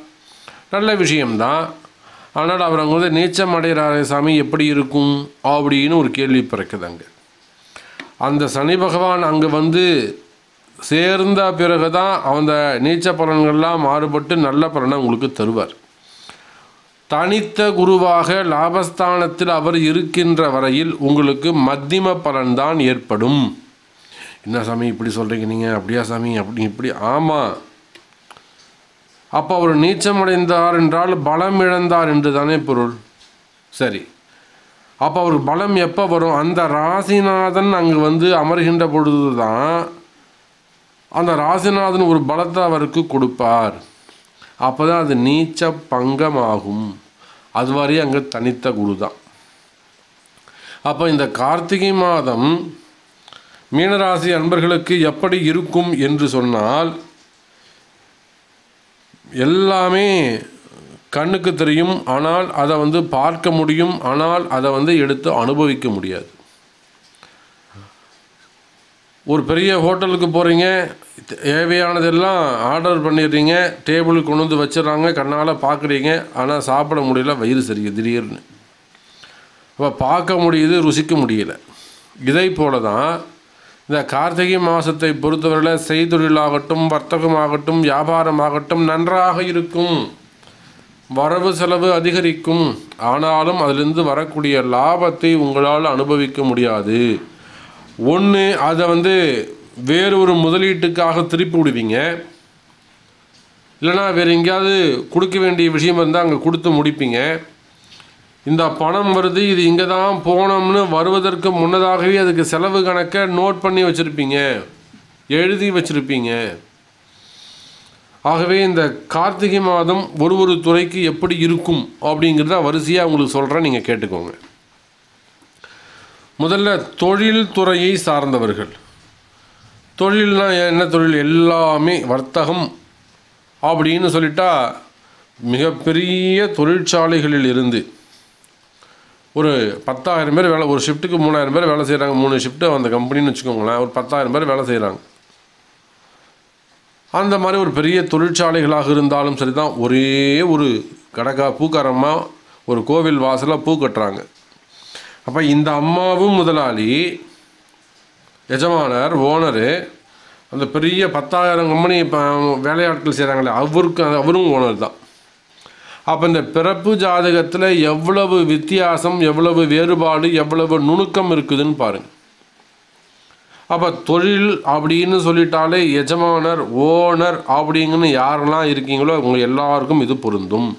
நல்ல விஷயம்தான். ஆனால் அவர் அங்கே வந்து நீச்சம் அடைகிறாரே சாமி எப்படி இருக்கும் அப்படின்னு ஒரு கேள்வி பிறக்குது அங்கே. அந்த சனி பகவான் அங்கே வந்து சேர்ந்த பிறகு தான் அந்த நீச்ச பலன்கள்லாம் மாறுபட்டு நல்ல பலனை உங்களுக்கு தருவார். தனித்த குருவாக லாபஸ்தானத்தில் அவர் இருக்கின்ற வரையில் உங்களுக்கு மத்தியம பலன்தான் ஏற்படும். என்ன சாமி இப்படி சொல்கிறீங்க நீங்கள் அப்படியா சாமி? அப்படி இப்படி. ஆமாம் அப்போ அவர் நீச்சமடைந்தார் என்றால் பலம் இழந்தார் என்று தானே பொருள். சரி. அப்போ அவர் பலம் எப்போ வரும்? அந்த ராசிநாதன் அங்கே வந்து அமர்கின்ற பொழுது தான் அந்த ராசிநாதன் ஒரு பலத்தை அவருக்கு கொடுப்பார். அப்போ தான் அது நீச்ச பங்கமாகும் அதுவரை அங்கே தனித்த குரு தான் அப்போ இந்த கார்த்திகை மாதம் மீனராசி அன்பர்களுக்கு எப்படி இருக்கும் என்று சொன்னால் எல்லாமே கண்ணுக்கு தெரியும் ஆனால் அதை வந்து பார்க்க முடியும் ஆனால் அதை வந்து எடுத்து அனுபவிக்க முடியாது. ஒரு பெரிய ஹோட்டலுக்கு போகிறீங்க தேவையானதெல்லாம் ஆர்டர் பண்ணிடுறீங்க டேபிளுக்கு கொண்டு வந்து வச்சிடறாங்க கண்ணால் பார்க்குறீங்க ஆனால் சாப்பிட முடியல வயிறு சரிங்க திடீர்னு. அப்போ பார்க்க முடியுது ருசிக்க முடியல. இதை போல தான் இந்த கார்த்திகை மாதத்தை பொறுத்தவரையில் செய்தொழிலாகட்டும் வர்த்தகமாகட்டும் வியாபாரமாகட்டும் நன்றாக இருக்கும். வரவு செலவு அதிகரிக்கும். ஆனாலும் அதிலிருந்து வரக்கூடிய லாபத்தை உங்களால் அனுபவிக்க முடியாது. ஒன்று அதை வந்து வேறு ஒரு முதலீட்டுக்காக திருப்பி விடுவீங்க. இல்லைனா வேறு எங்கேயாவது கொடுக்க வேண்டிய விஷயம் இருந்தால் அங்கே கொடுத்து முடிப்பீங்க. இந்த பணம் வருது இது இங்கே தான் போனோம்னு வருவதற்கு முன்னதாகவே அதுக்கு செலவு கணக்கை நோட் பண்ணி வச்சுருப்பீங்க. எழுதி வச்சுருப்பீங்க. ஆகவே இந்த கார்த்திகை மாதம் ஒரு ஒரு துறைக்கு எப்படி இருக்கும் அப்படிங்கிறத வரிசையாக உங்களுக்கு சொல்கிறேன் நீங்கள் கேட்டுக்கோங்க. முதல்ல தொழில் துறையை சார்ந்தவர்கள். தொழில்னா என்ன தொழில்? எல்லாமே வர்த்தகம் அப்படின்னு சொல்லிட்டா மிகப்பெரிய தொழிற்சாலைகளில் இருந்து ஒரு பத்தாயிரம் பேர் வேலை ஒரு ஷிஃப்ட்டுக்கு மூணாயிரம் பேர் வேலை செய்கிறாங்க மூணு ஷிஃப்ட்டு அந்த கம்பெனின்னு வச்சுக்கோங்களேன். ஒரு பத்தாயிரம் பேர் வேலை செய்கிறாங்க அந்த மாதிரி ஒரு பெரிய தொழிற்சாலைகளாக இருந்தாலும் சரி தான் ஒரே ஒரு கடக்கா பூக்காரமாக ஒரு கோவில் வாசலாக பூ கட்டுறாங்க. அப்போ இந்த அம்மாவும் முதலாளி எஜமானர் ஓனரு அந்த பெரிய பத்தாயிரம் கம்பெனி இப்போ வேலையாட்கள் செய்கிறாங்களே அவருக்கு அவரும் ஓனர் தான். அப்போ இந்த பிறப்பு ஜாதகத்தில் எவ்வளவு வித்தியாசம் எவ்வளவு வேறுபாடு எவ்வளவு நுணுக்கம் இருக்குதுன்னு பாருங்கள் அப்போ தொழில் அப்படின்னு சொல்லிட்டாலே எஜமானர் ஓனர் அப்படிங்கன்னு யாரெல்லாம் இருக்கீங்களோ அவங்க எல்லாருக்கும் இது பொருந்தும்.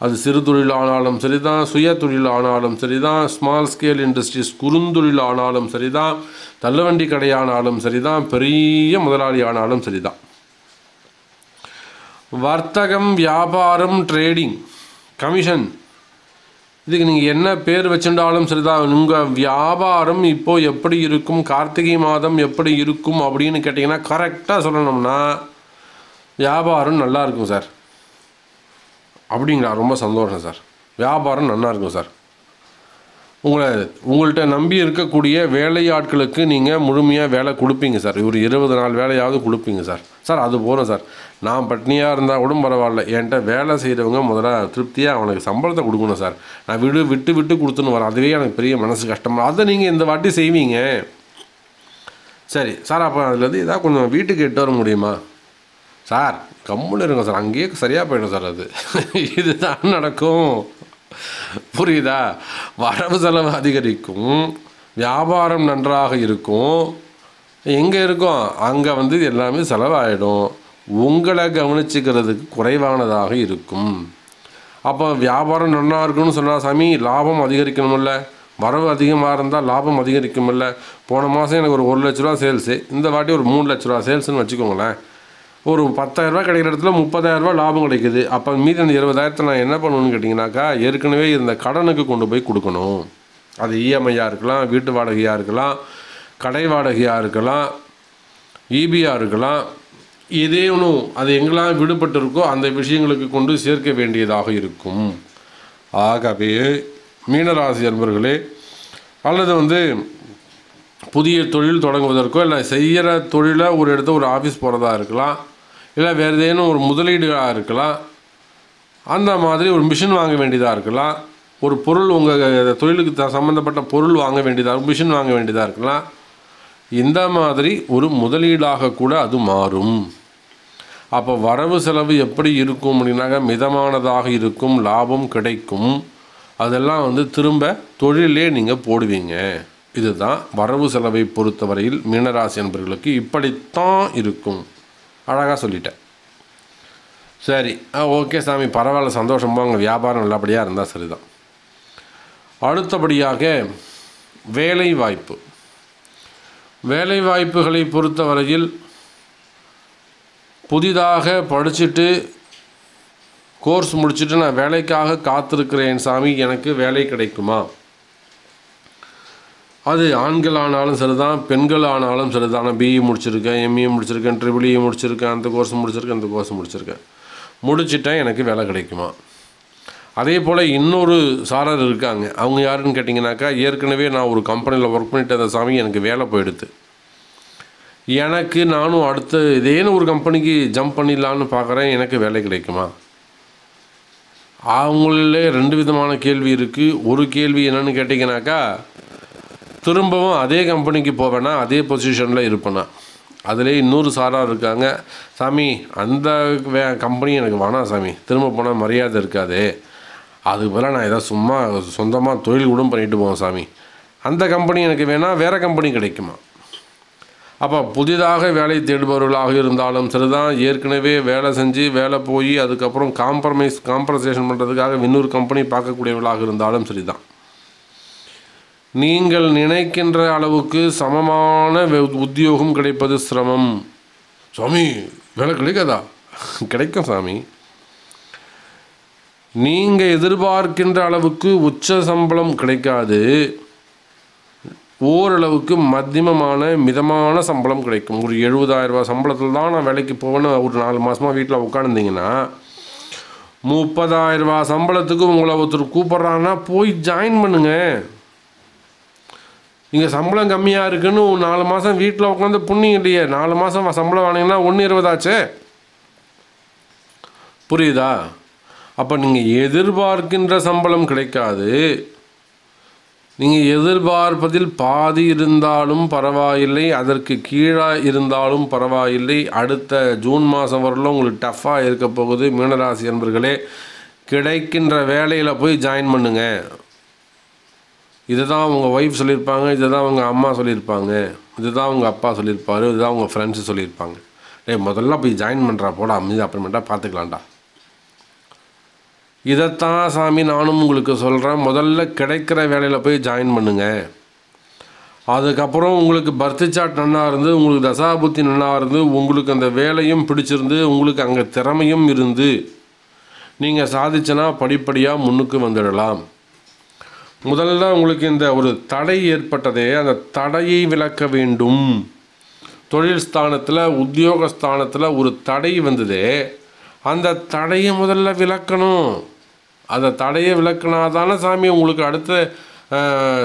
அது சிறு தொழில் ஆனாலும் சரிதான் சுய தொழில் ஆனாலும் சரிதான் ஸ்மால் ஸ்கேல் இண்டஸ்ட்ரீஸ் குறுந்தொழில் ஆனாலும் சரிதான் தள்ளுவண்டி கடையானாலும் சரி தான் பெரிய முதலாளி ஆனாலும் சரி தான் வர்த்தகம் வியாபாரம் ட்ரேடிங் கமிஷன் இதுக்கு நீங்கள் என்ன பேர் வச்சுட்டாலும் சரிதான். உங்கள் வியாபாரம் இப்போது எப்படி இருக்கும்? கார்த்திகை மாதம் எப்படி இருக்கும் அப்படின்னு கேட்டிங்கன்னா கரெக்டாக சொல்லணும்னா வியாபாரம் நல்லா இருக்கும் சார். அப்படிங்களா? ரொம்ப சந்தோஷம் சார். வியாபாரம் நல்லா இருக்கும் சார். உங்களை உங்கள்கிட்ட நம்பி இருக்கக்கூடிய வேலையாட்களுக்கு நீங்கள் முழுமையாக வேலை கொடுப்பீங்க சார். ஒரு இருபது நாள் வேலையாவது கொடுப்பீங்க சார். சார் அது போகிறோம் சார். நான் பட்னியாக இருந்தால் கூட பரவாயில்ல. என்கிட்ட வேலை செய்கிறவங்க முதல்ல திருப்தியாக அவனுக்கு சம்பளத்தை கொடுக்கணும் சார். நான் விடு விட்டு விட்டு கொடுத்துன்னு வரேன். அதுவே எனக்கு பெரிய மனசு கஷ்டமாக அதை நீங்கள் இந்த வாட்டி செய்வீங்க. சரி சார் அப்போ அதுலேருந்து ஏதாவது கொஞ்சம் வீட்டுக்கு எட்டு வர முடியுமா? சார் கம்முன்னு இருங்க சார். அங்கேயே சரியாக போயிடும் சார் அது. இதுதான் நடக்கும். புரியுதா? வரவு செலவு அதிகரிக்கும். வியாபாரம் நன்றாக இருக்கும். எங்கே இருக்கும் அங்கே வந்து எல்லாமே செலவாயிடும். உங்களை கவனிச்சுக்கிறதுக்கு குறைவானதாக இருக்கும். அப்போ வியாபாரம் நல்லா இருக்குன்னு சொன்னால் சாமி லாபம் அதிகரிக்கணுமில்ல வரவு அதிகமாக இருந்தால் லாபம் அதிகரிக்கும்ல. போன மாதம் எனக்கு ஒரு ஒரு லட்ச ரூபா சேல்ஸு இந்த வாட்டி ஒரு மூணு லட்ச ரூபா சேல்ஸ்னு வச்சுக்கோங்களேன். ஒரு பத்தாயிரரூபா கிடைக்கிற இடத்துல முப்பதாயிரரூபா லாபம் கிடைக்குது. அப்போ மீதி அந்த இருபதாயிரத்தை நான் என்ன பண்ணணும்னு கேட்டிங்கனாக்கா ஏற்கனவே இருந்த கடனுக்கு கொண்டு போய் கொடுக்கணும். அது இஎம்ஐயாக இருக்கலாம் வீட்டு வாடகையாக இருக்கலாம் கடை வாடகையாக இருக்கலாம் ஈபியாக இருக்கலாம் ஏதேனும் அது எங்கெல்லாம் விடுபட்டிருக்கோ அந்த விஷயங்களுக்கு கொண்டு சேர்க்க வேண்டியதாக இருக்கும். ஆகவே மீனராசி அன்பர்களே அல்லது வந்து புதிய தொழில் தொடங்குவதற்கோ இல்லை செய்கிற தொழிலை ஒரு இடத்த ஒரு ஆஃபீஸ் போகிறதா இருக்கலாம் இல்லை வேறு ஏதேனும் ஒரு முதலீடுகளாக இருக்கலாம் அந்த மாதிரி ஒரு மிஷின் வாங்க வேண்டியதாக இருக்கலாம் ஒரு பொருள் உங்கள் தொழிலுக்கு த சம்மந்தப்பட்ட பொருள் வாங்க வேண்டியதாக மிஷின் வாங்க வேண்டியதாக இருக்கலாம் இந்த மாதிரி ஒரு முதலீடாக கூட அது மாறும். அப்போ வரவு செலவு எப்படி இருக்கும் அப்படின்னாக்க மிதமானதாக இருக்கும் லாபம் கிடைக்கும். அதெல்லாம் வந்து திரும்ப தொழிலே நீங்கள் போடுவீங்க. இதுதான் வரவு செலவை பொறுத்தவரையில் மீனராசி என்பவர்களுக்கு இப்படித்தான் இருக்கும். அழகாக சொல்லிட்டேன். சரி ஆ ஓகே சாமி பரவாயில்ல சந்தோஷமாக உங்கள் வியாபாரம் நல்லபடியாக இருந்தால் சரிதான். அடுத்தபடியாக வேலை வாய்ப்பு வேலை வாய்ப்புகளை பொறுத்தவரையில் புதிதாக படிச்சுட்டு கோர்ஸ் முடிச்சுட்டு நான் வேலைக்காக காத்திருக்கிறேன் சாமி எனக்கு வேலை கிடைக்குமா? அது ஆண்கள் ஆனாலும் சரிதான் பெண்கள் ஆனாலும் சரிதான். நான் பிஇ முடிச்சிருக்கேன் எம்இ முடிச்சிருக்கேன் ட்ரிபிள் இ e முடிச்சிருக்கேன் அந்த கோர்ஸ் முடிச்சிருக்கேன் அந்த கோர்ஸ் முடிச்சிருக்கேன். முடிச்சிட்டேன் எனக்கு வேலை கிடைக்குமா? அதே போல் இன்னொரு சாரர் இருக்காங்க. அவங்க யாருன்னு கேட்டிங்கனாக்கா ஏற்கனவே நான் ஒரு கம்பெனியில் ஒர்க் பண்ணிட்டு அந்த சாமி எனக்கு வேலை போயிடுது. எனக்கு நானும் அடுத்த இதேன்னு ஒரு கம்பெனிக்கு ஜம்ப் பண்ணிடலான்னு பார்க்குறேன். எனக்கு வேலை கிடைக்குமா? அவங்களே ரெண்டு விதமான கேள்வி இருக்குது ஒரு கேள்வி என்னென்னு கேட்டிங்கனாக்கா திரும்பவும் அதே கம்பெனிக்கு போவேன்னா அதே பொசிஷனில் இருப்பேனா? அதிலே இன்னொரு சாராக இருக்காங்க. சாமி அந்த வே கம்பெனி எனக்கு வேணாம் சாமி. திரும்ப போனால் மரியாதை இருக்காது. அதுக்கு பதிலாக நான் ஏதாவது சும்மா சொந்தமாக தொழில் கூட பண்ணிட்டு போவேன் சாமி. அந்த கம்பெனி எனக்கு வேணால் வேறு கம்பெனி கிடைக்குமா? அப்போ புதிதாக வேலை தேடுபவர்களாக இருந்தாலும் சரிதான். ஏற்கனவே வேலை செஞ்சு வேலை போய் அதுக்கப்புறம் காம்ப்ரமைஸ் காம்பன்சேஷன் பண்ணுறதுக்காக இன்னொரு கம்பெனி பார்க்கக்கூடியவர்களாக இருந்தாலும் சரிதான். நீங்கள் நினைக்கின்ற அளவுக்கு சமமான வெ- உத்தியோகம் கிடைப்பது சிரமம். சுவாமி வேலை கிடைக்காதா? கிடைக்கும் சாமி. நீங்கள் எதிர்பார்க்கின்ற அளவுக்கு உச்ச சம்பளம் கிடைக்காது. ஓரளவுக்கு மத்தியமமான மிதமான சம்பளம் கிடைக்கும். ஒரு 70000 சம்பளத்தில் தான் நான் வேலைக்கு போவேன்னு ஒரு நாலு மாதமாக வீட்டில் உட்காந்துருந்தீங்கன்னா முப்பதாயிரம் சம்பளத்துக்கு உங்களை ஒருத்தர் கூப்பிட்றாங்கன்னா போய் ஜாயின் பண்ணுங்க. இங்கே சம்பளம் கம்மியாக இருக்குன்னு நாலு மாதம் வீட்டில் உட்காந்து புண்ணியம் இல்லையே. நாலு மாதம் சம்பளம் வாங்கினீங்கன்னா ஒன்று இருபதாச்சே? புரியுதா? அப்போ நீங்கள் எதிர்பார்க்கின்ற சம்பளம் கிடைக்காது. நீங்கள் எதிர்பார்ப்பதில் பாதி இருந்தாலும் பரவாயில்லை அதற்கு கீழாக இருந்தாலும் பரவாயில்லை. அடுத்த ஜூன் மாதம் வரலும் உங்களுக்கு டஃப்பாக இருக்க போகுது. மீனராசி என்பர்களே கிடைக்கின்ற வேலையில் போய் ஜாயின் பண்ணுங்க. இதுதான் உங்கள் ஒய்ஃப் சொல்லியிருப்பாங்க இதுதான் உங்கள் அம்மா சொல்லியிருப்பாங்க இதுதான் உங்கள் அப்பா சொல்லியிருப்பாரு இதுதான் உங்கள் ஃப்ரெண்ட்ஸு சொல்லியிருப்பாங்க. டேய் முதல்ல போய் ஜாயின் பண்ணுறா போட அமைதி அப்புறமேட்டா பார்த்துக்கலாம்டா இதைத்தான் சாமி நானும் உங்களுக்கு சொல்கிறேன் முதல்ல கிடைக்கிற வேலையில் போய் ஜாயின் பண்ணுங்கள் அதுக்கப்புறம் உங்களுக்கு பர்த் சாட் நல்லா இருந்து உங்களுக்கு தசாபுத்தி நல்லா இருந்து உங்களுக்கு அந்த வேலையும் பிடிச்சிருந்து உங்களுக்கு அங்கே திறமையும் இருந்து நீங்கள் சாதிச்சனா படிப்படியாக முன்னுக்கு வந்துடலாம். முதல்ல உங்களுக்கு இந்த ஒரு தடை ஏற்பட்டதே அந்த தடையை விளக்க வேண்டும். தொழில் ஸ்தானத்தில் உத்தியோக ஸ்தானத்தில் ஒரு தடை வந்ததே. அந்த தடையை முதல்ல விளக்கணும் அந்த தடையை விளக்கினாதானே சாமி உங்களுக்கு அடுத்த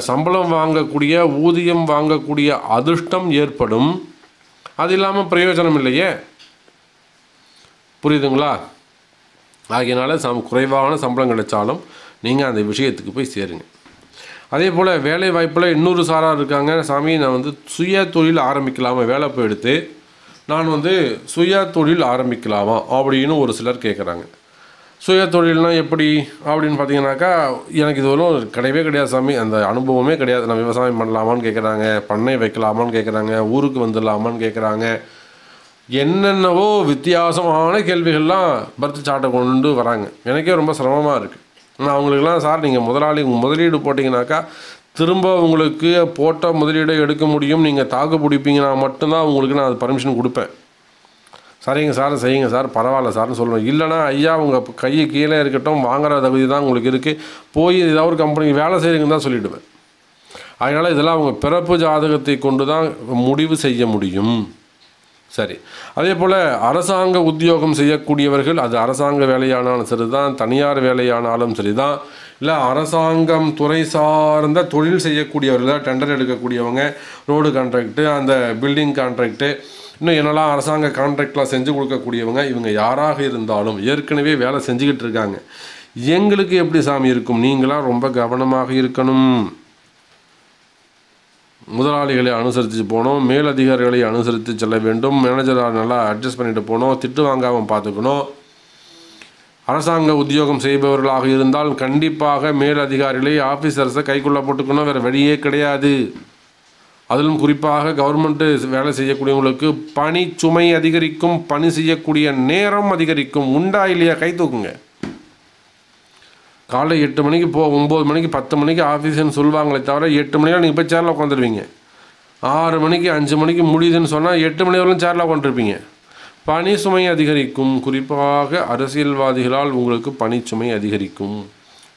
சம்பளம் வாங்கக்கூடிய ஊதியம் வாங்கக்கூடிய அதிர்ஷ்டம் ஏற்படும். அது இல்லாமல் பிரயோஜனம் இல்லையே. புரியுதுங்களா? ஆகையினால சம் குறைவான சம்பளம் கிடைச்சாலும் நீங்கள் அந்த விஷயத்துக்கு போய் சேருங்க. அதே போல் வேலை வாய்ப்பில் இன்னொரு சாராக இருக்காங்க. சாமி நான் வந்து சுய தொழில் ஆரம்பிக்கலாமல் வேலை போய் எடுத்து நான் வந்து சுய தொழில் ஆரம்பிக்கலாமா அப்படின்னு ஒரு சிலர் கேட்குறாங்க சுய தொழில்னால் எப்படி? அப்படின்னு பார்த்தீங்கன்னாக்கா எனக்கு இது கிடையவே கிடையாது சாமி. அந்த அனுபவமே கிடையாது. நான் விவசாயம் பண்ணலாமான்னு கேட்குறாங்க பண்ணை வைக்கலாமான்னு கேட்குறாங்க ஊருக்கு வந்துடலாமான்னு கேட்குறாங்க என்னென்னவோ வித்தியாசமான கேள்விகள்லாம் பர்த் சாட்டை கொண்டு வராங்க. எனக்கே ரொம்ப சிரமமாக இருக்குது நான் அவங்களுக்குலாம் சார் நீங்கள் முதலாளி முதலீடு போட்டிங்கனாக்கா திரும்ப உங்களுக்கு போட்ட முதலீடை எடுக்க முடியும். நீங்கள் தாக்கு பிடிப்பீங்கன்னா மட்டும்தான் உங்களுக்கு நான் அது பர்மிஷன் கொடுப்பேன். சரிங்க சார் செய்யுங்க சார் பரவாயில்ல சார்னு சொல்லுவேன் இல்லைனா ஐயா உங்கள் கை கீழே இருக்கட்டும் வாங்குற தகுதி தான் உங்களுக்கு இருக்குது போய் ஏதாவது ஒரு கம்பெனிக்கு வேலை செய்யுங்கன்னு தான் சொல்லிவிடுவேன் அதனால் இதெல்லாம் அவங்க பிறப்பு ஜாதகத்தை கொண்டு தான் முடிவு செய்ய முடியும். சரி. அதே போல் அரசாங்க உத்தியோகம் செய்யக்கூடியவர்கள் அது அரசாங்க வேலையானாலும் சரி தான் தனியார் வேலையானாலும் சரி தான் இல்லை அரசாங்கம் துறை சார்ந்த தொழில் செய்யக்கூடியவர்கள் டெண்டர் எடுக்கக்கூடியவங்க ரோடு கான்ட்ராக்டு அந்த பில்டிங் கான்ட்ராக்டு இன்னும் என்னெல்லாம் அரசாங்க கான்ட்ராக்ட்லாம் செஞ்சு கொடுக்கக்கூடியவங்க இவங்க யாராக இருந்தாலும் ஏற்கனவே வேலை செஞ்சுக்கிட்டு இருக்காங்க. எங்களுக்கு எப்படி சாமி இருக்கும்? நீங்களாம் ரொம்ப கவனமாக இருக்கணும். முதலாளிகளை அனுசரித்து போகணும் மேலதிகாரிகளை அனுசரித்து செல்ல வேண்டும் மேனேஜராக நல்லா அட்ஜஸ்ட் பண்ணிட்டு போகணும் திட்டு வாங்காமல் பார்த்துக்கணும். அரசாங்க உத்தியோகம் செய்பவர்களாக இருந்தால் கண்டிப்பாக மேலதிகாரிகளை ஆஃபீஸர்ஸை கைக்குள்ளே போட்டுக்கணும் வேறு வழியே கிடையாது. அதிலும் குறிப்பாக கவர்மெண்ட்டு வேலை செய்யக்கூடியவங்களுக்கு பணி சுமை அதிகரிக்கும் பணி செய்யக்கூடிய நேரம் அதிகரிக்கும். உண்டா இல்லையா? கை தூக்குங்க. காலை எட்டு மணிக்கு போ ஒம்பது மணிக்கு பத்து மணிக்கு ஆஃபீஸ்னு சொல்லுவாங்களே தவிர எட்டு மணிக்கு நீங்கள் போய் சேரில் உட்காந்துருவீங்க ஆறு மணிக்கு அஞ்சு மணிக்கு முடியுதுன்னு சொன்னால் எட்டு மணி வரலும் சேரில் உட்காந்துருப்பீங்க பணி சுமை அதிகரிக்கும். குறிப்பாக அரசியல்வாதிகளால் உங்களுக்கு பணிச்சுமை அதிகரிக்கும்.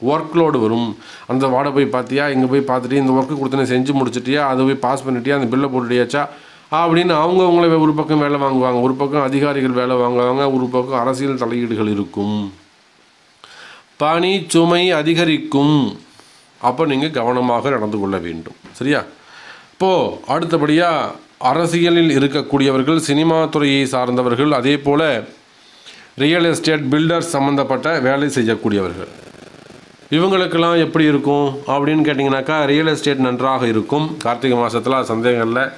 ஒர்க் லோடு வரும். அந்த வார்டை போய் பார்த்தியா? இங்கே போய் பார்த்துட்டு இந்த ஒர்க்கு கொடுத்தனே செஞ்சு முடிச்சிட்டியா? அதை போய் பாஸ் பண்ணிட்டியா? அந்த பில்லை போட்டுட்டியாச்சா? அப்படின்னு அவங்கவுங்கள ஒரு பக்கம் வேலை வாங்குவாங்க. ஒரு பக்கம் அதிகாரிகள் வேலை வாங்குவாங்க. ஒரு பக்கம் அரசியல் தலையீடுகள் இருக்கும். பணி சுமை அதிகரிக்கும். அப்போ நீங்கள் கவனமாக நடந்து கொள்ள வேண்டும். சரியா? இப்போது அடுத்தபடியாக அரசியலில் இருக்கக்கூடியவர்கள் சினிமா துறையை சார்ந்தவர்கள் அதே போல் ரியல் எஸ்டேட் பில்டர்ஸ் சம்மந்தப்பட்ட வேலை செய்யக்கூடியவர்கள். இவங்களுக்கெல்லாம் எப்படி இருக்கும்? அப்படின்னு கேட்டிங்கனாக்கா ரியல் எஸ்டேட் நன்றாக இருக்கும். கார்த்திகை மாதத்தில் சந்தேகங்களில்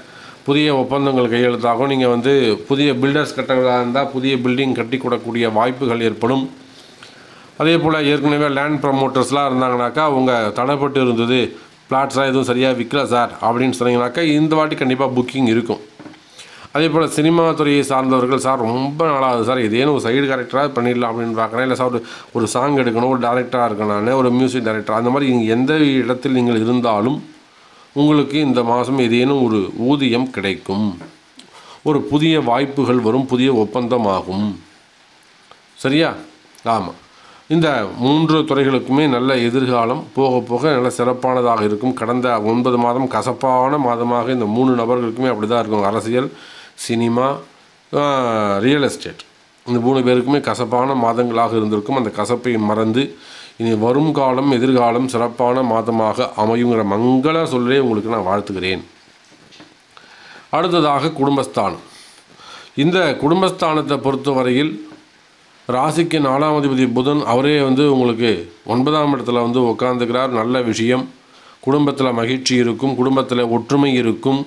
புதிய ஒப்பந்தங்கள் கையெழுத்தாகும். நீங்கள் வந்து புதிய பில்டர்ஸ் கட்டுறதா இருந்தால் புதிய பில்டிங் கட்டி கொடுக்கக்கூடிய வாய்ப்புகள் ஏற்படும். அதே போல் ஏற்கனவே லேண்ட் ப்ரமோட்டர்ஸ்லாம் இருந்தாங்கனாக்கா அவங்க தடைப்பட்டு இருந்தது பிளாட்ஸ்லாம் எதுவும் சரியாக விற்கல சார் அப்படின்னு சொன்னீங்கனாக்கா இந்த வாட்டி கண்டிப்பாக புக்கிங் இருக்கும். அதே போல் சினிமா துறையை சார்ந்தவர்கள் சார் ரொம்ப நாளாகுது சார். இதேனும் ஒரு சைடு கேரக்டராக பண்ணிடலாம் அப்படின்னு பார்க்குறேன். இல்லை சார் ஒரு ஒரு சாங் எடுக்கணும் ஒரு டேரக்டராக இருக்கணும் நான் ஒரு மியூசிக் டைரக்டர் அந்த மாதிரி எந்த இடத்தில் நீங்கள் இருந்தாலும் உங்களுக்கு இந்த மாதம் ஏதேனும் ஒரு ஊதியம் கிடைக்கும். ஒரு புதிய வாய்ப்புகள் வரும் புதிய ஒப்பந்தமாகும். சரியா? ஆமாம் இந்த மூன்று துறைகளுக்குமே நல்ல எதிர்காலம் போக போக நல்ல சிறப்பானதாக இருக்கும். கடந்த ஒன்பது மாதம் கசப்பான மாதமாக இந்த மூணு நபர்களுக்குமே அப்படி தான் இருக்கும். அரசியல் சினிமா ரியல் எஸ்டேட் இந்த மூணு பேருக்குமே கசப்பான மாதங்களாக இருந்திருக்கும். அந்த கசப்பை மறந்து இனி வரும் காலம் எதிர்காலம் சிறப்பான மாதமாக அமையுங்கிற மங்கள சொல்லே உங்களுக்கு நான் வாழ்த்துகிறேன். அடுத்ததாக குடும்பஸ்தானம். இந்த குடும்பஸ்தானத்தை பொறுத்தவரையில் ராசிக்கு நாலாம் அதிபதி புதன் அவரே வந்து உங்களுக்கு ஒன்பதாம் இடத்துல வந்து உட்காந்துக்கிறார் நல்ல விஷயம். குடும்பத்தில் மகிழ்ச்சி இருக்கும். குடும்பத்தில் ஒற்றுமை இருக்கும்.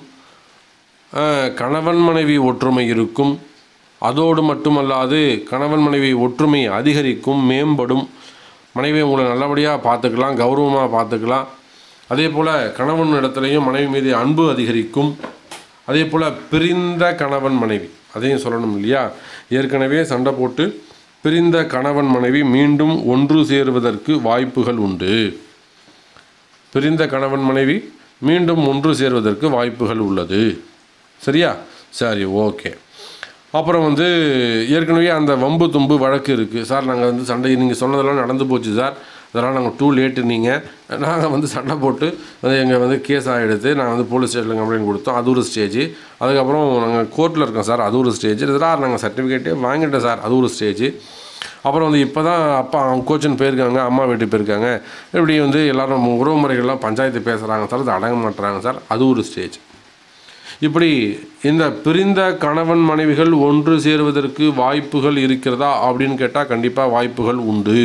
கணவன் மனைவி ஒற்றுமை இருக்கும். அதோடு மட்டுமல்லாது கணவன் மனைவி ஒற்றுமை அதிகரிக்கும் மேம்படும். மனைவி உங்களை நல்லபடியாக பார்த்துக்கலாம் கௌரவமாக பார்த்துக்கலாம். அதே போல் கணவன் இடத்துலையும் மனைவி மீது அன்பு அதிகரிக்கும். அதே போல் பிரிந்த கணவன் மனைவி. அதையும் சொல்லணும் இல்லையா? ஏற்கனவே சண்டை போட்டு பிரிந்த கணவன் மனைவி மீண்டும் ஒன்று சேருவதற்கு வாய்ப்புகள் உண்டு. பிரிந்த கணவன் மனைவி மீண்டும் ஒன்று சேருவதற்கு வாய்ப்புகள் உள்ளது. சரியா? சரி ஓகே. அப்புறம் வந்து ஏற்கனவே அந்த வம்பு தும்பு வழக்கு இருக்குது சார் நாங்கள் வந்து சண்டை நீங்கள் சொன்னதெல்லாம் நடந்து போச்சு சார். இதெல்லாம் நாங்கள் டூ லேட்டு நீங்கள் நாங்கள் வந்து சண்டை போட்டு வந்து எங்கள் வந்து கேஸ் ஆகிடுது நாங்கள் வந்து போலீஸ் ஸ்டேஷனில் கம்ப்ளைண்ட் கொடுத்தோம். அது ஒரு ஸ்டேஜ் அதுக்கப்புறம் நாங்கள் கோர்ட்டில் இருக்கோம் சார். அது ஒரு ஸ்டேஜ் இதெல்லாம் நாங்கள் சர்டிஃபிகேட்டே வாங்கிட்டோம் சார். அது ஒரு ஸ்டேஜ் அப்புறம் வந்து இப்போ தான் அப்பா அவங்க கோச்சின்னு போயிருக்காங்க அம்மா வீட்டுக்கு போயிருக்காங்க. இப்படி வந்து எல்லாரும் உறவு முறைகள்லாம் பஞ்சாயத்து பேசுகிறாங்க சார். அது அடங்க மாட்டுறாங்க சார். அது ஒரு ஸ்டேஜ் இப்படி இந்த பிரிந்த கணவன் மனைவிகள் ஒன்று சேருவதற்கு வாய்ப்புகள் இருக்கிறதா அப்படின்னு கேட்டால் கண்டிப்பாக வாய்ப்புகள் உண்டு.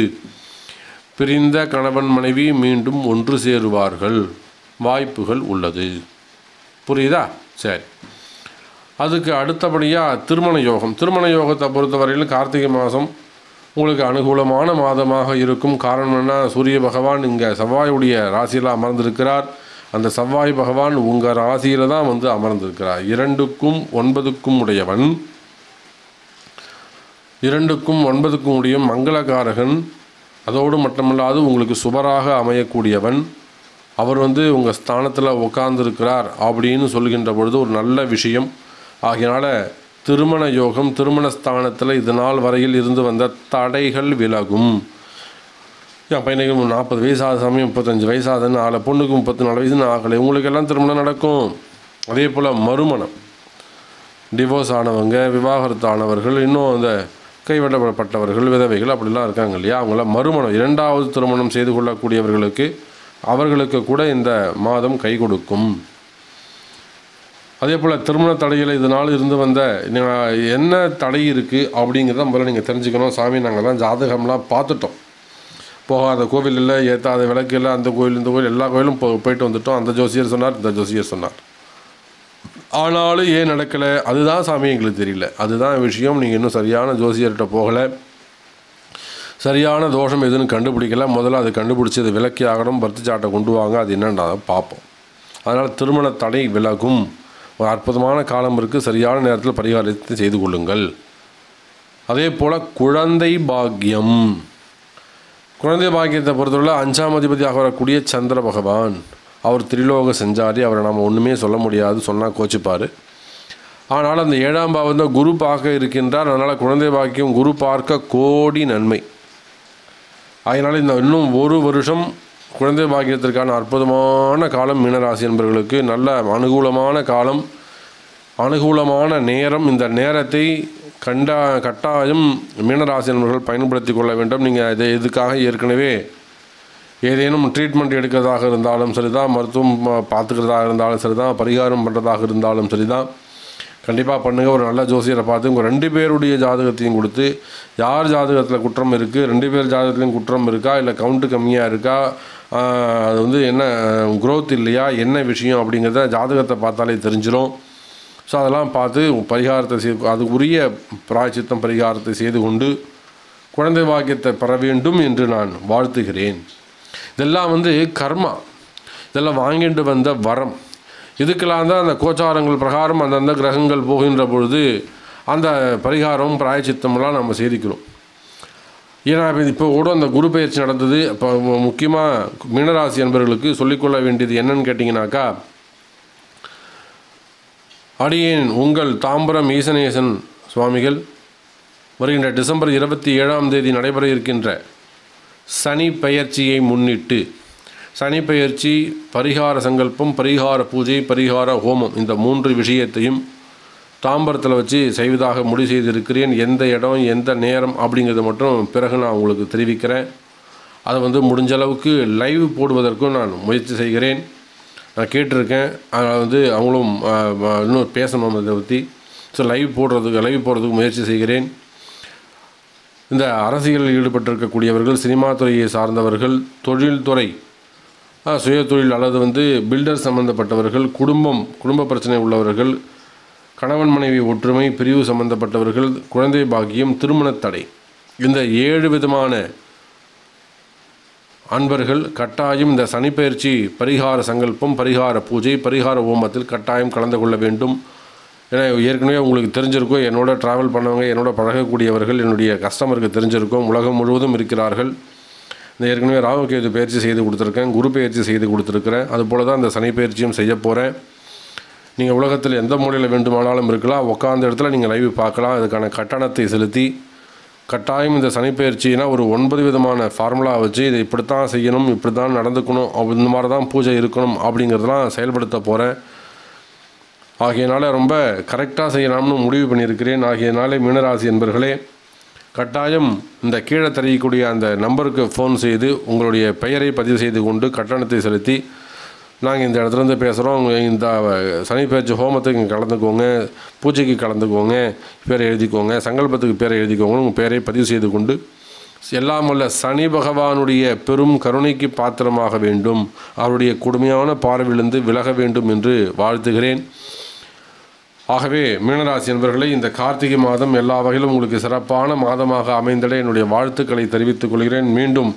பிரிந்த கணவன் மனைவி மீண்டும் ஒன்று சேருவார்கள். வாய்ப்புகள் உள்ளது. புரியுதா? சரி. அதுக்கு அடுத்தபடியாக திருமண யோகம். திருமண யோகத்தை பொறுத்தவரையில் கார்த்திகை மாதம் உங்களுக்கு அனுகூலமான மாதமாக இருக்கும். காரணம் என்ன? சூரிய பகவான் இங்கே செவ்வாயுடைய ராசியில் அமர்ந்திருக்கிறார். அந்த செவ்வாய் பகவான் உங்கள் ராசியில் தான் வந்து அமர்ந்திருக்கிறார். இரண்டுக்கும் ஒன்பதுக்கும் உடையவன். இரண்டுக்கும் ஒன்பதுக்கும் உடைய மங்களகாரகன் அதோடு மட்டுமல்லாது உங்களுக்கு சுபராக அமையக்கூடியவன் அவர் வந்து உங்கள் ஸ்தானத்தில் உட்கார்ந்துருக்கிறார் அப்படின்னு சொல்கின்ற பொழுது ஒரு நல்ல விஷயம். ஆகையினால் திருமண யோகம் திருமண ஸ்தானத்தில் இது நாள் வரையில் இருந்து வந்த தடைகள் விலகும். என் பையனுக்கு நாற்பது வயசாக சமயம் முப்பத்தஞ்சு வயசாதுன்னு ஆகலை பொண்ணுக்கு முப்பத்தி நாலு வயசுன்னு ஆகலை. உங்களுக்கெல்லாம் திருமணம் நடக்கும். அதே போல் மறுமணம். டிவோர்ஸ் ஆனவங்க விவாகரத்து ஆனவர்கள் இன்னும் அந்த கைவிடப்பட்டவர்கள் விதவைகள் அப்படிலாம் இருக்காங்க இல்லையா? அவங்களாம் மறுமணம் இரண்டாவது திருமணம் செய்து கொள்ளக்கூடியவர்களுக்கு அவர்களுக்கு கூட இந்த மாதம் கை கொடுக்கும். அதே போல் திருமண தடையில் இதனால் இருந்து வந்த என்ன தடை இருக்குது அப்படிங்கிறத முதல்ல நீங்கள் தெரிஞ்சுக்கணும். சாமி நாங்கள் தான் ஜாதகம்லாம் பார்த்துட்டோம். போகாத கோவில் இல்லை ஏற்றாத விளக்கு இல்லை அந்த கோயில் இந்த கோயில் எல்லா கோயிலும் போ போயிட்டு வந்துட்டோம். அந்த ஜோசியர் சொன்னார் இந்த ஜோசியர் சொன்னார். ஆனாலும் ஏன் நடக்கலை? அதுதான் சாமி எங்களுக்கு தெரியல. அதுதான் விஷயம். நீங்கள் இன்னும் சரியான ஜோசியர்கிட்ட போகலை. சரியான தோஷம் எதுன்னு கண்டுபிடிக்கல. முதல்ல அது கண்டுபிடிச்சி அது விலக்கி ஆகணும். பருத்தி சாட்டை கொண்டு வாங்க. அது என்னன்றதை பார்ப்போம். அதனால் திருமண தடை விலகும். ஒரு அற்புதமான காலம் இருக்குது சரியான நேரத்தில் பரிகாரத்தை செய்து கொள்ளுங்கள். அதே போல் குழந்தை பாக்கியம். குழந்தை பாக்கியத்தை பொறுத்தவரை அஞ்சாம் அதிபதியாக வரக்கூடிய சந்திர பகவான். அவர் திரிலோக செஞ்சாரி அவரை நம்ம ஒன்றுமே சொல்ல முடியாது சொன்னால் கோச்சிப்பார். ஆனால் அந்த ஏழாம் பாவம் தான் குரு பார்க்க இருக்கின்றார். அதனால் குழந்தை பாக்கியம் குரு பார்க்க கோடி நன்மை. அதனால் இந்த இன்னும் ஒரு வருஷம் குழந்தை பாக்கியத்திற்கான அற்புதமான காலம் மீனராசி என்பவர்களுக்கு நல்ல அனுகூலமான காலம் அனுகூலமான நேரம். இந்த நேரத்தை கண்டா கட்டாயம் மீனராசி என்பவர்கள் பயன்படுத்தி கொள்ள வேண்டும். நீங்கள் இதை இதுக்காக ஏற்கனவே ஏதேனும் ட்ரீட்மெண்ட் எடுக்கிறதாக இருந்தாலும் சரிதான் மருத்துவம் பார்த்துக்கிறதாக இருந்தாலும் சரிதான் பரிகாரம் பண்ணுறதாக இருந்தாலும் சரிதான். கண்டிப்பாக பண்ணுங்கள் ஒரு நல்ல ஜோசியரை பார்த்து உங்கள் ரெண்டு பேருடைய ஜாதகத்தையும் கொடுத்து யார் ஜாதகத்தில் குற்றம் இருக்குது ரெண்டு பேர் ஜாதகத்துலையும் குற்றம் இருக்கா இல்லை கவுண்ட்டு கம்மியாக இருக்கா அது வந்து என்ன க்ரோத் இல்லையா என்ன விஷயம் அப்படிங்கிறத ஜாதகத்தை பார்த்தாலே தெரிஞ்சிடும் ஸோ அதெல்லாம் பார்த்து பரிகாரத்தை செய் அது உரிய பிராயச்சித்தம் பரிகாரத்தை செய்து கொண்டு குழந்தை பாக்கியத்தை பெற வேண்டும் என்று நான் வாழ்த்துகிறேன். இதெல்லாம் வந்து கர்மா. இதெல்லாம் வாங்கிட்டு வந்த வரம். இதுக்கெல்லாம் தான் அந்த கோச்சாரங்கள் பிரகாரம் அந்தந்த கிரகங்கள் போகின்ற பொழுது அந்த பரிகாரம் பிராயச்சித்தம்லாம் நம்ம செய்திக்கிறோம் ஏன்னா இப்போ இப்போ கூட அந்த குரு பயிற்சி நடந்தது. இப்போ முக்கியமாக மீனராசி என்பவர்களுக்கு சொல்லிக்கொள்ள வேண்டியது என்னன்னு கேட்டிங்கனாக்கா அடியேன் உங்கள் தாம்பரம் ஈசனேசன் சுவாமிகள் வருகின்ற டிசம்பர் இருபத்தி ஏழாம் தேதி நடைபெற இருக்கின்ற சனி பெயர்ச்சியை முன்னிட்டு சனி பெயர்ச்சி பரிகார சங்கல்பம் பரிகார பூஜை பரிகார ஹோமம் இந்த மூன்று விஷயத்தையும் தாம்பரத்தில் வச்சு செய்வதாக முடிவு செய்திருக்கிறேன். எந்த இடம் எந்த நேரம் அப்படிங்கிறத மட்டும் பிறகு நான் உங்களுக்கு தெரிவிக்கிறேன். அதை வந்து முடிஞ்ச அளவுக்கு லைவ் போடுவதற்கும் நான் முயற்சி செய்கிறேன். நான் கேட்டிருக்கேன். அதனால் வந்து அவங்களும் இன்னும் பேசணும் அதை பற்றி ஸோ லைவ் போடுறதுக்கு லைவ் போடுறதுக்கு முயற்சி செய்கிறேன். இந்த அரசியலில் ஈடுபட்டிருக்கக்கூடியவர்கள் சினிமா துறையை சார்ந்தவர்கள் தொழில்துறை சுயதொழில் அல்லது வந்து பில்டர் சம்பந்தப்பட்டவர்கள் குடும்பம் குடும்ப பிரச்சனை உள்ளவர்கள் கணவன் மனைவி ஒற்றுமை பிரிவு சம்பந்தப்பட்டவர்கள் குழந்தை பாக்கியம் திருமணத் தடை. இந்த ஏழு விதமான அன்பர்கள் கட்டாயம் இந்த சனிப்பெயர்ச்சி பரிகார சங்கல்பம் பரிகார பூஜை பரிகார ஹோமத்தில் கட்டாயம் கலந்து கொள்ள வேண்டும். ஏன்னா ஏற்கனவே உங்களுக்கு தெரிஞ்சிருக்கும் என்னோட ட்ராவல் பண்ணவங்க என்னோட பழகக்கூடியவர்கள் என்னுடைய கஸ்டமருக்கு தெரிஞ்சிருக்கும். உலகம் முழுவதும் இருக்கிறார்கள். இந்த ஏற்கனவே ராகுகேது பயிற்சி செய்து கொடுத்துருக்கேன். குரு பயிற்சி செய்து கொடுத்துருக்குறேன். அதுபோல் தான் இந்த சனி பயிற்சியும் செய்ய போகிறேன் நீங்கள் உலகத்தில் எந்த மூலையில் வேண்டுமானாலும் இருக்கலாம். உட்காந்த இடத்துல நீங்கள் லைவ் பார்க்கலாம். அதுக்கான கட்டணத்தை செலுத்தி கட்டாயம் இந்த சனிப்பெயர்ச்சினா ஒரு ஒன்பது விதமான ஃபார்முலா வச்சு இதை இப்படித்தான் செய்யணும் இப்படி தான் நடந்துக்கணும் அப்படி இந்த மாதிரி தான் பூஜை இருக்கணும் அப்படிங்கிறதெல்லாம் செயல்படுத்த போகிறேன் ஆகையினால ரொம்ப கரெக்டாக செய்யலாம்னு முடிவு பண்ணியிருக்கிறேன். ஆகையினாலே மீனராசி என்பர்களே கட்டாயம் இந்த கீழே தெரியக்கூடிய அந்த நம்பருக்கு ஃபோன் செய்து உங்களுடைய பெயரை பதிவு செய்து கொண்டு கட்டணத்தை செலுத்தி நாங்கள் இந்த இடத்துலேருந்து பேசுகிறோம் இந்த சனி பேச்சு ஹோமத்துக்கு இங்கே கலந்துக்கோங்க பூஜைக்கு கலந்துக்கோங்க பேரை எழுதிக்கோங்க சங்கல்பத்துக்கு பேரை எழுதிக்கோங்க உங்கள் பேரை பதிவு செய்து கொண்டு எல்லாம் வல்ல சனி பகவானுடைய பெரும் கருணைக்கு பாத்திரமாக வேண்டும். அவருடைய கொடுமையான பார்வையிலிருந்து விலக வேண்டும் என்று வாழ்த்துகிறேன். ஆகவே மீனராசி என்பர்களே இந்த கார்த்திகை மாதம் எல்லா வகையிலும் உங்களுக்கு சிறப்பான மாதமாக அமைந்திட என்னுடைய வாழ்த்துக்களை தெரிவித்துக் கொள்கிறேன். மீண்டும்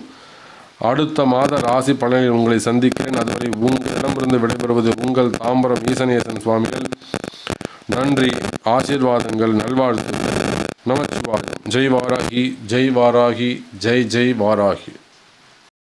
அடுத்த மாத ராசி பலனில் உங்களை சந்திக்கிறேன். அதுவரை உங்களிடமிருந்து விடைபெறுவது உங்கள் தாம்பரம் ஈசனேசன் சுவாமிகள். நன்றி ஆசீர்வாதங்கள் நல்வாழ்த்து நமச்சிவாயம். ஜெய் வாராகி ஜெய் வாராகி ஜெய் ஜெய் வாராகி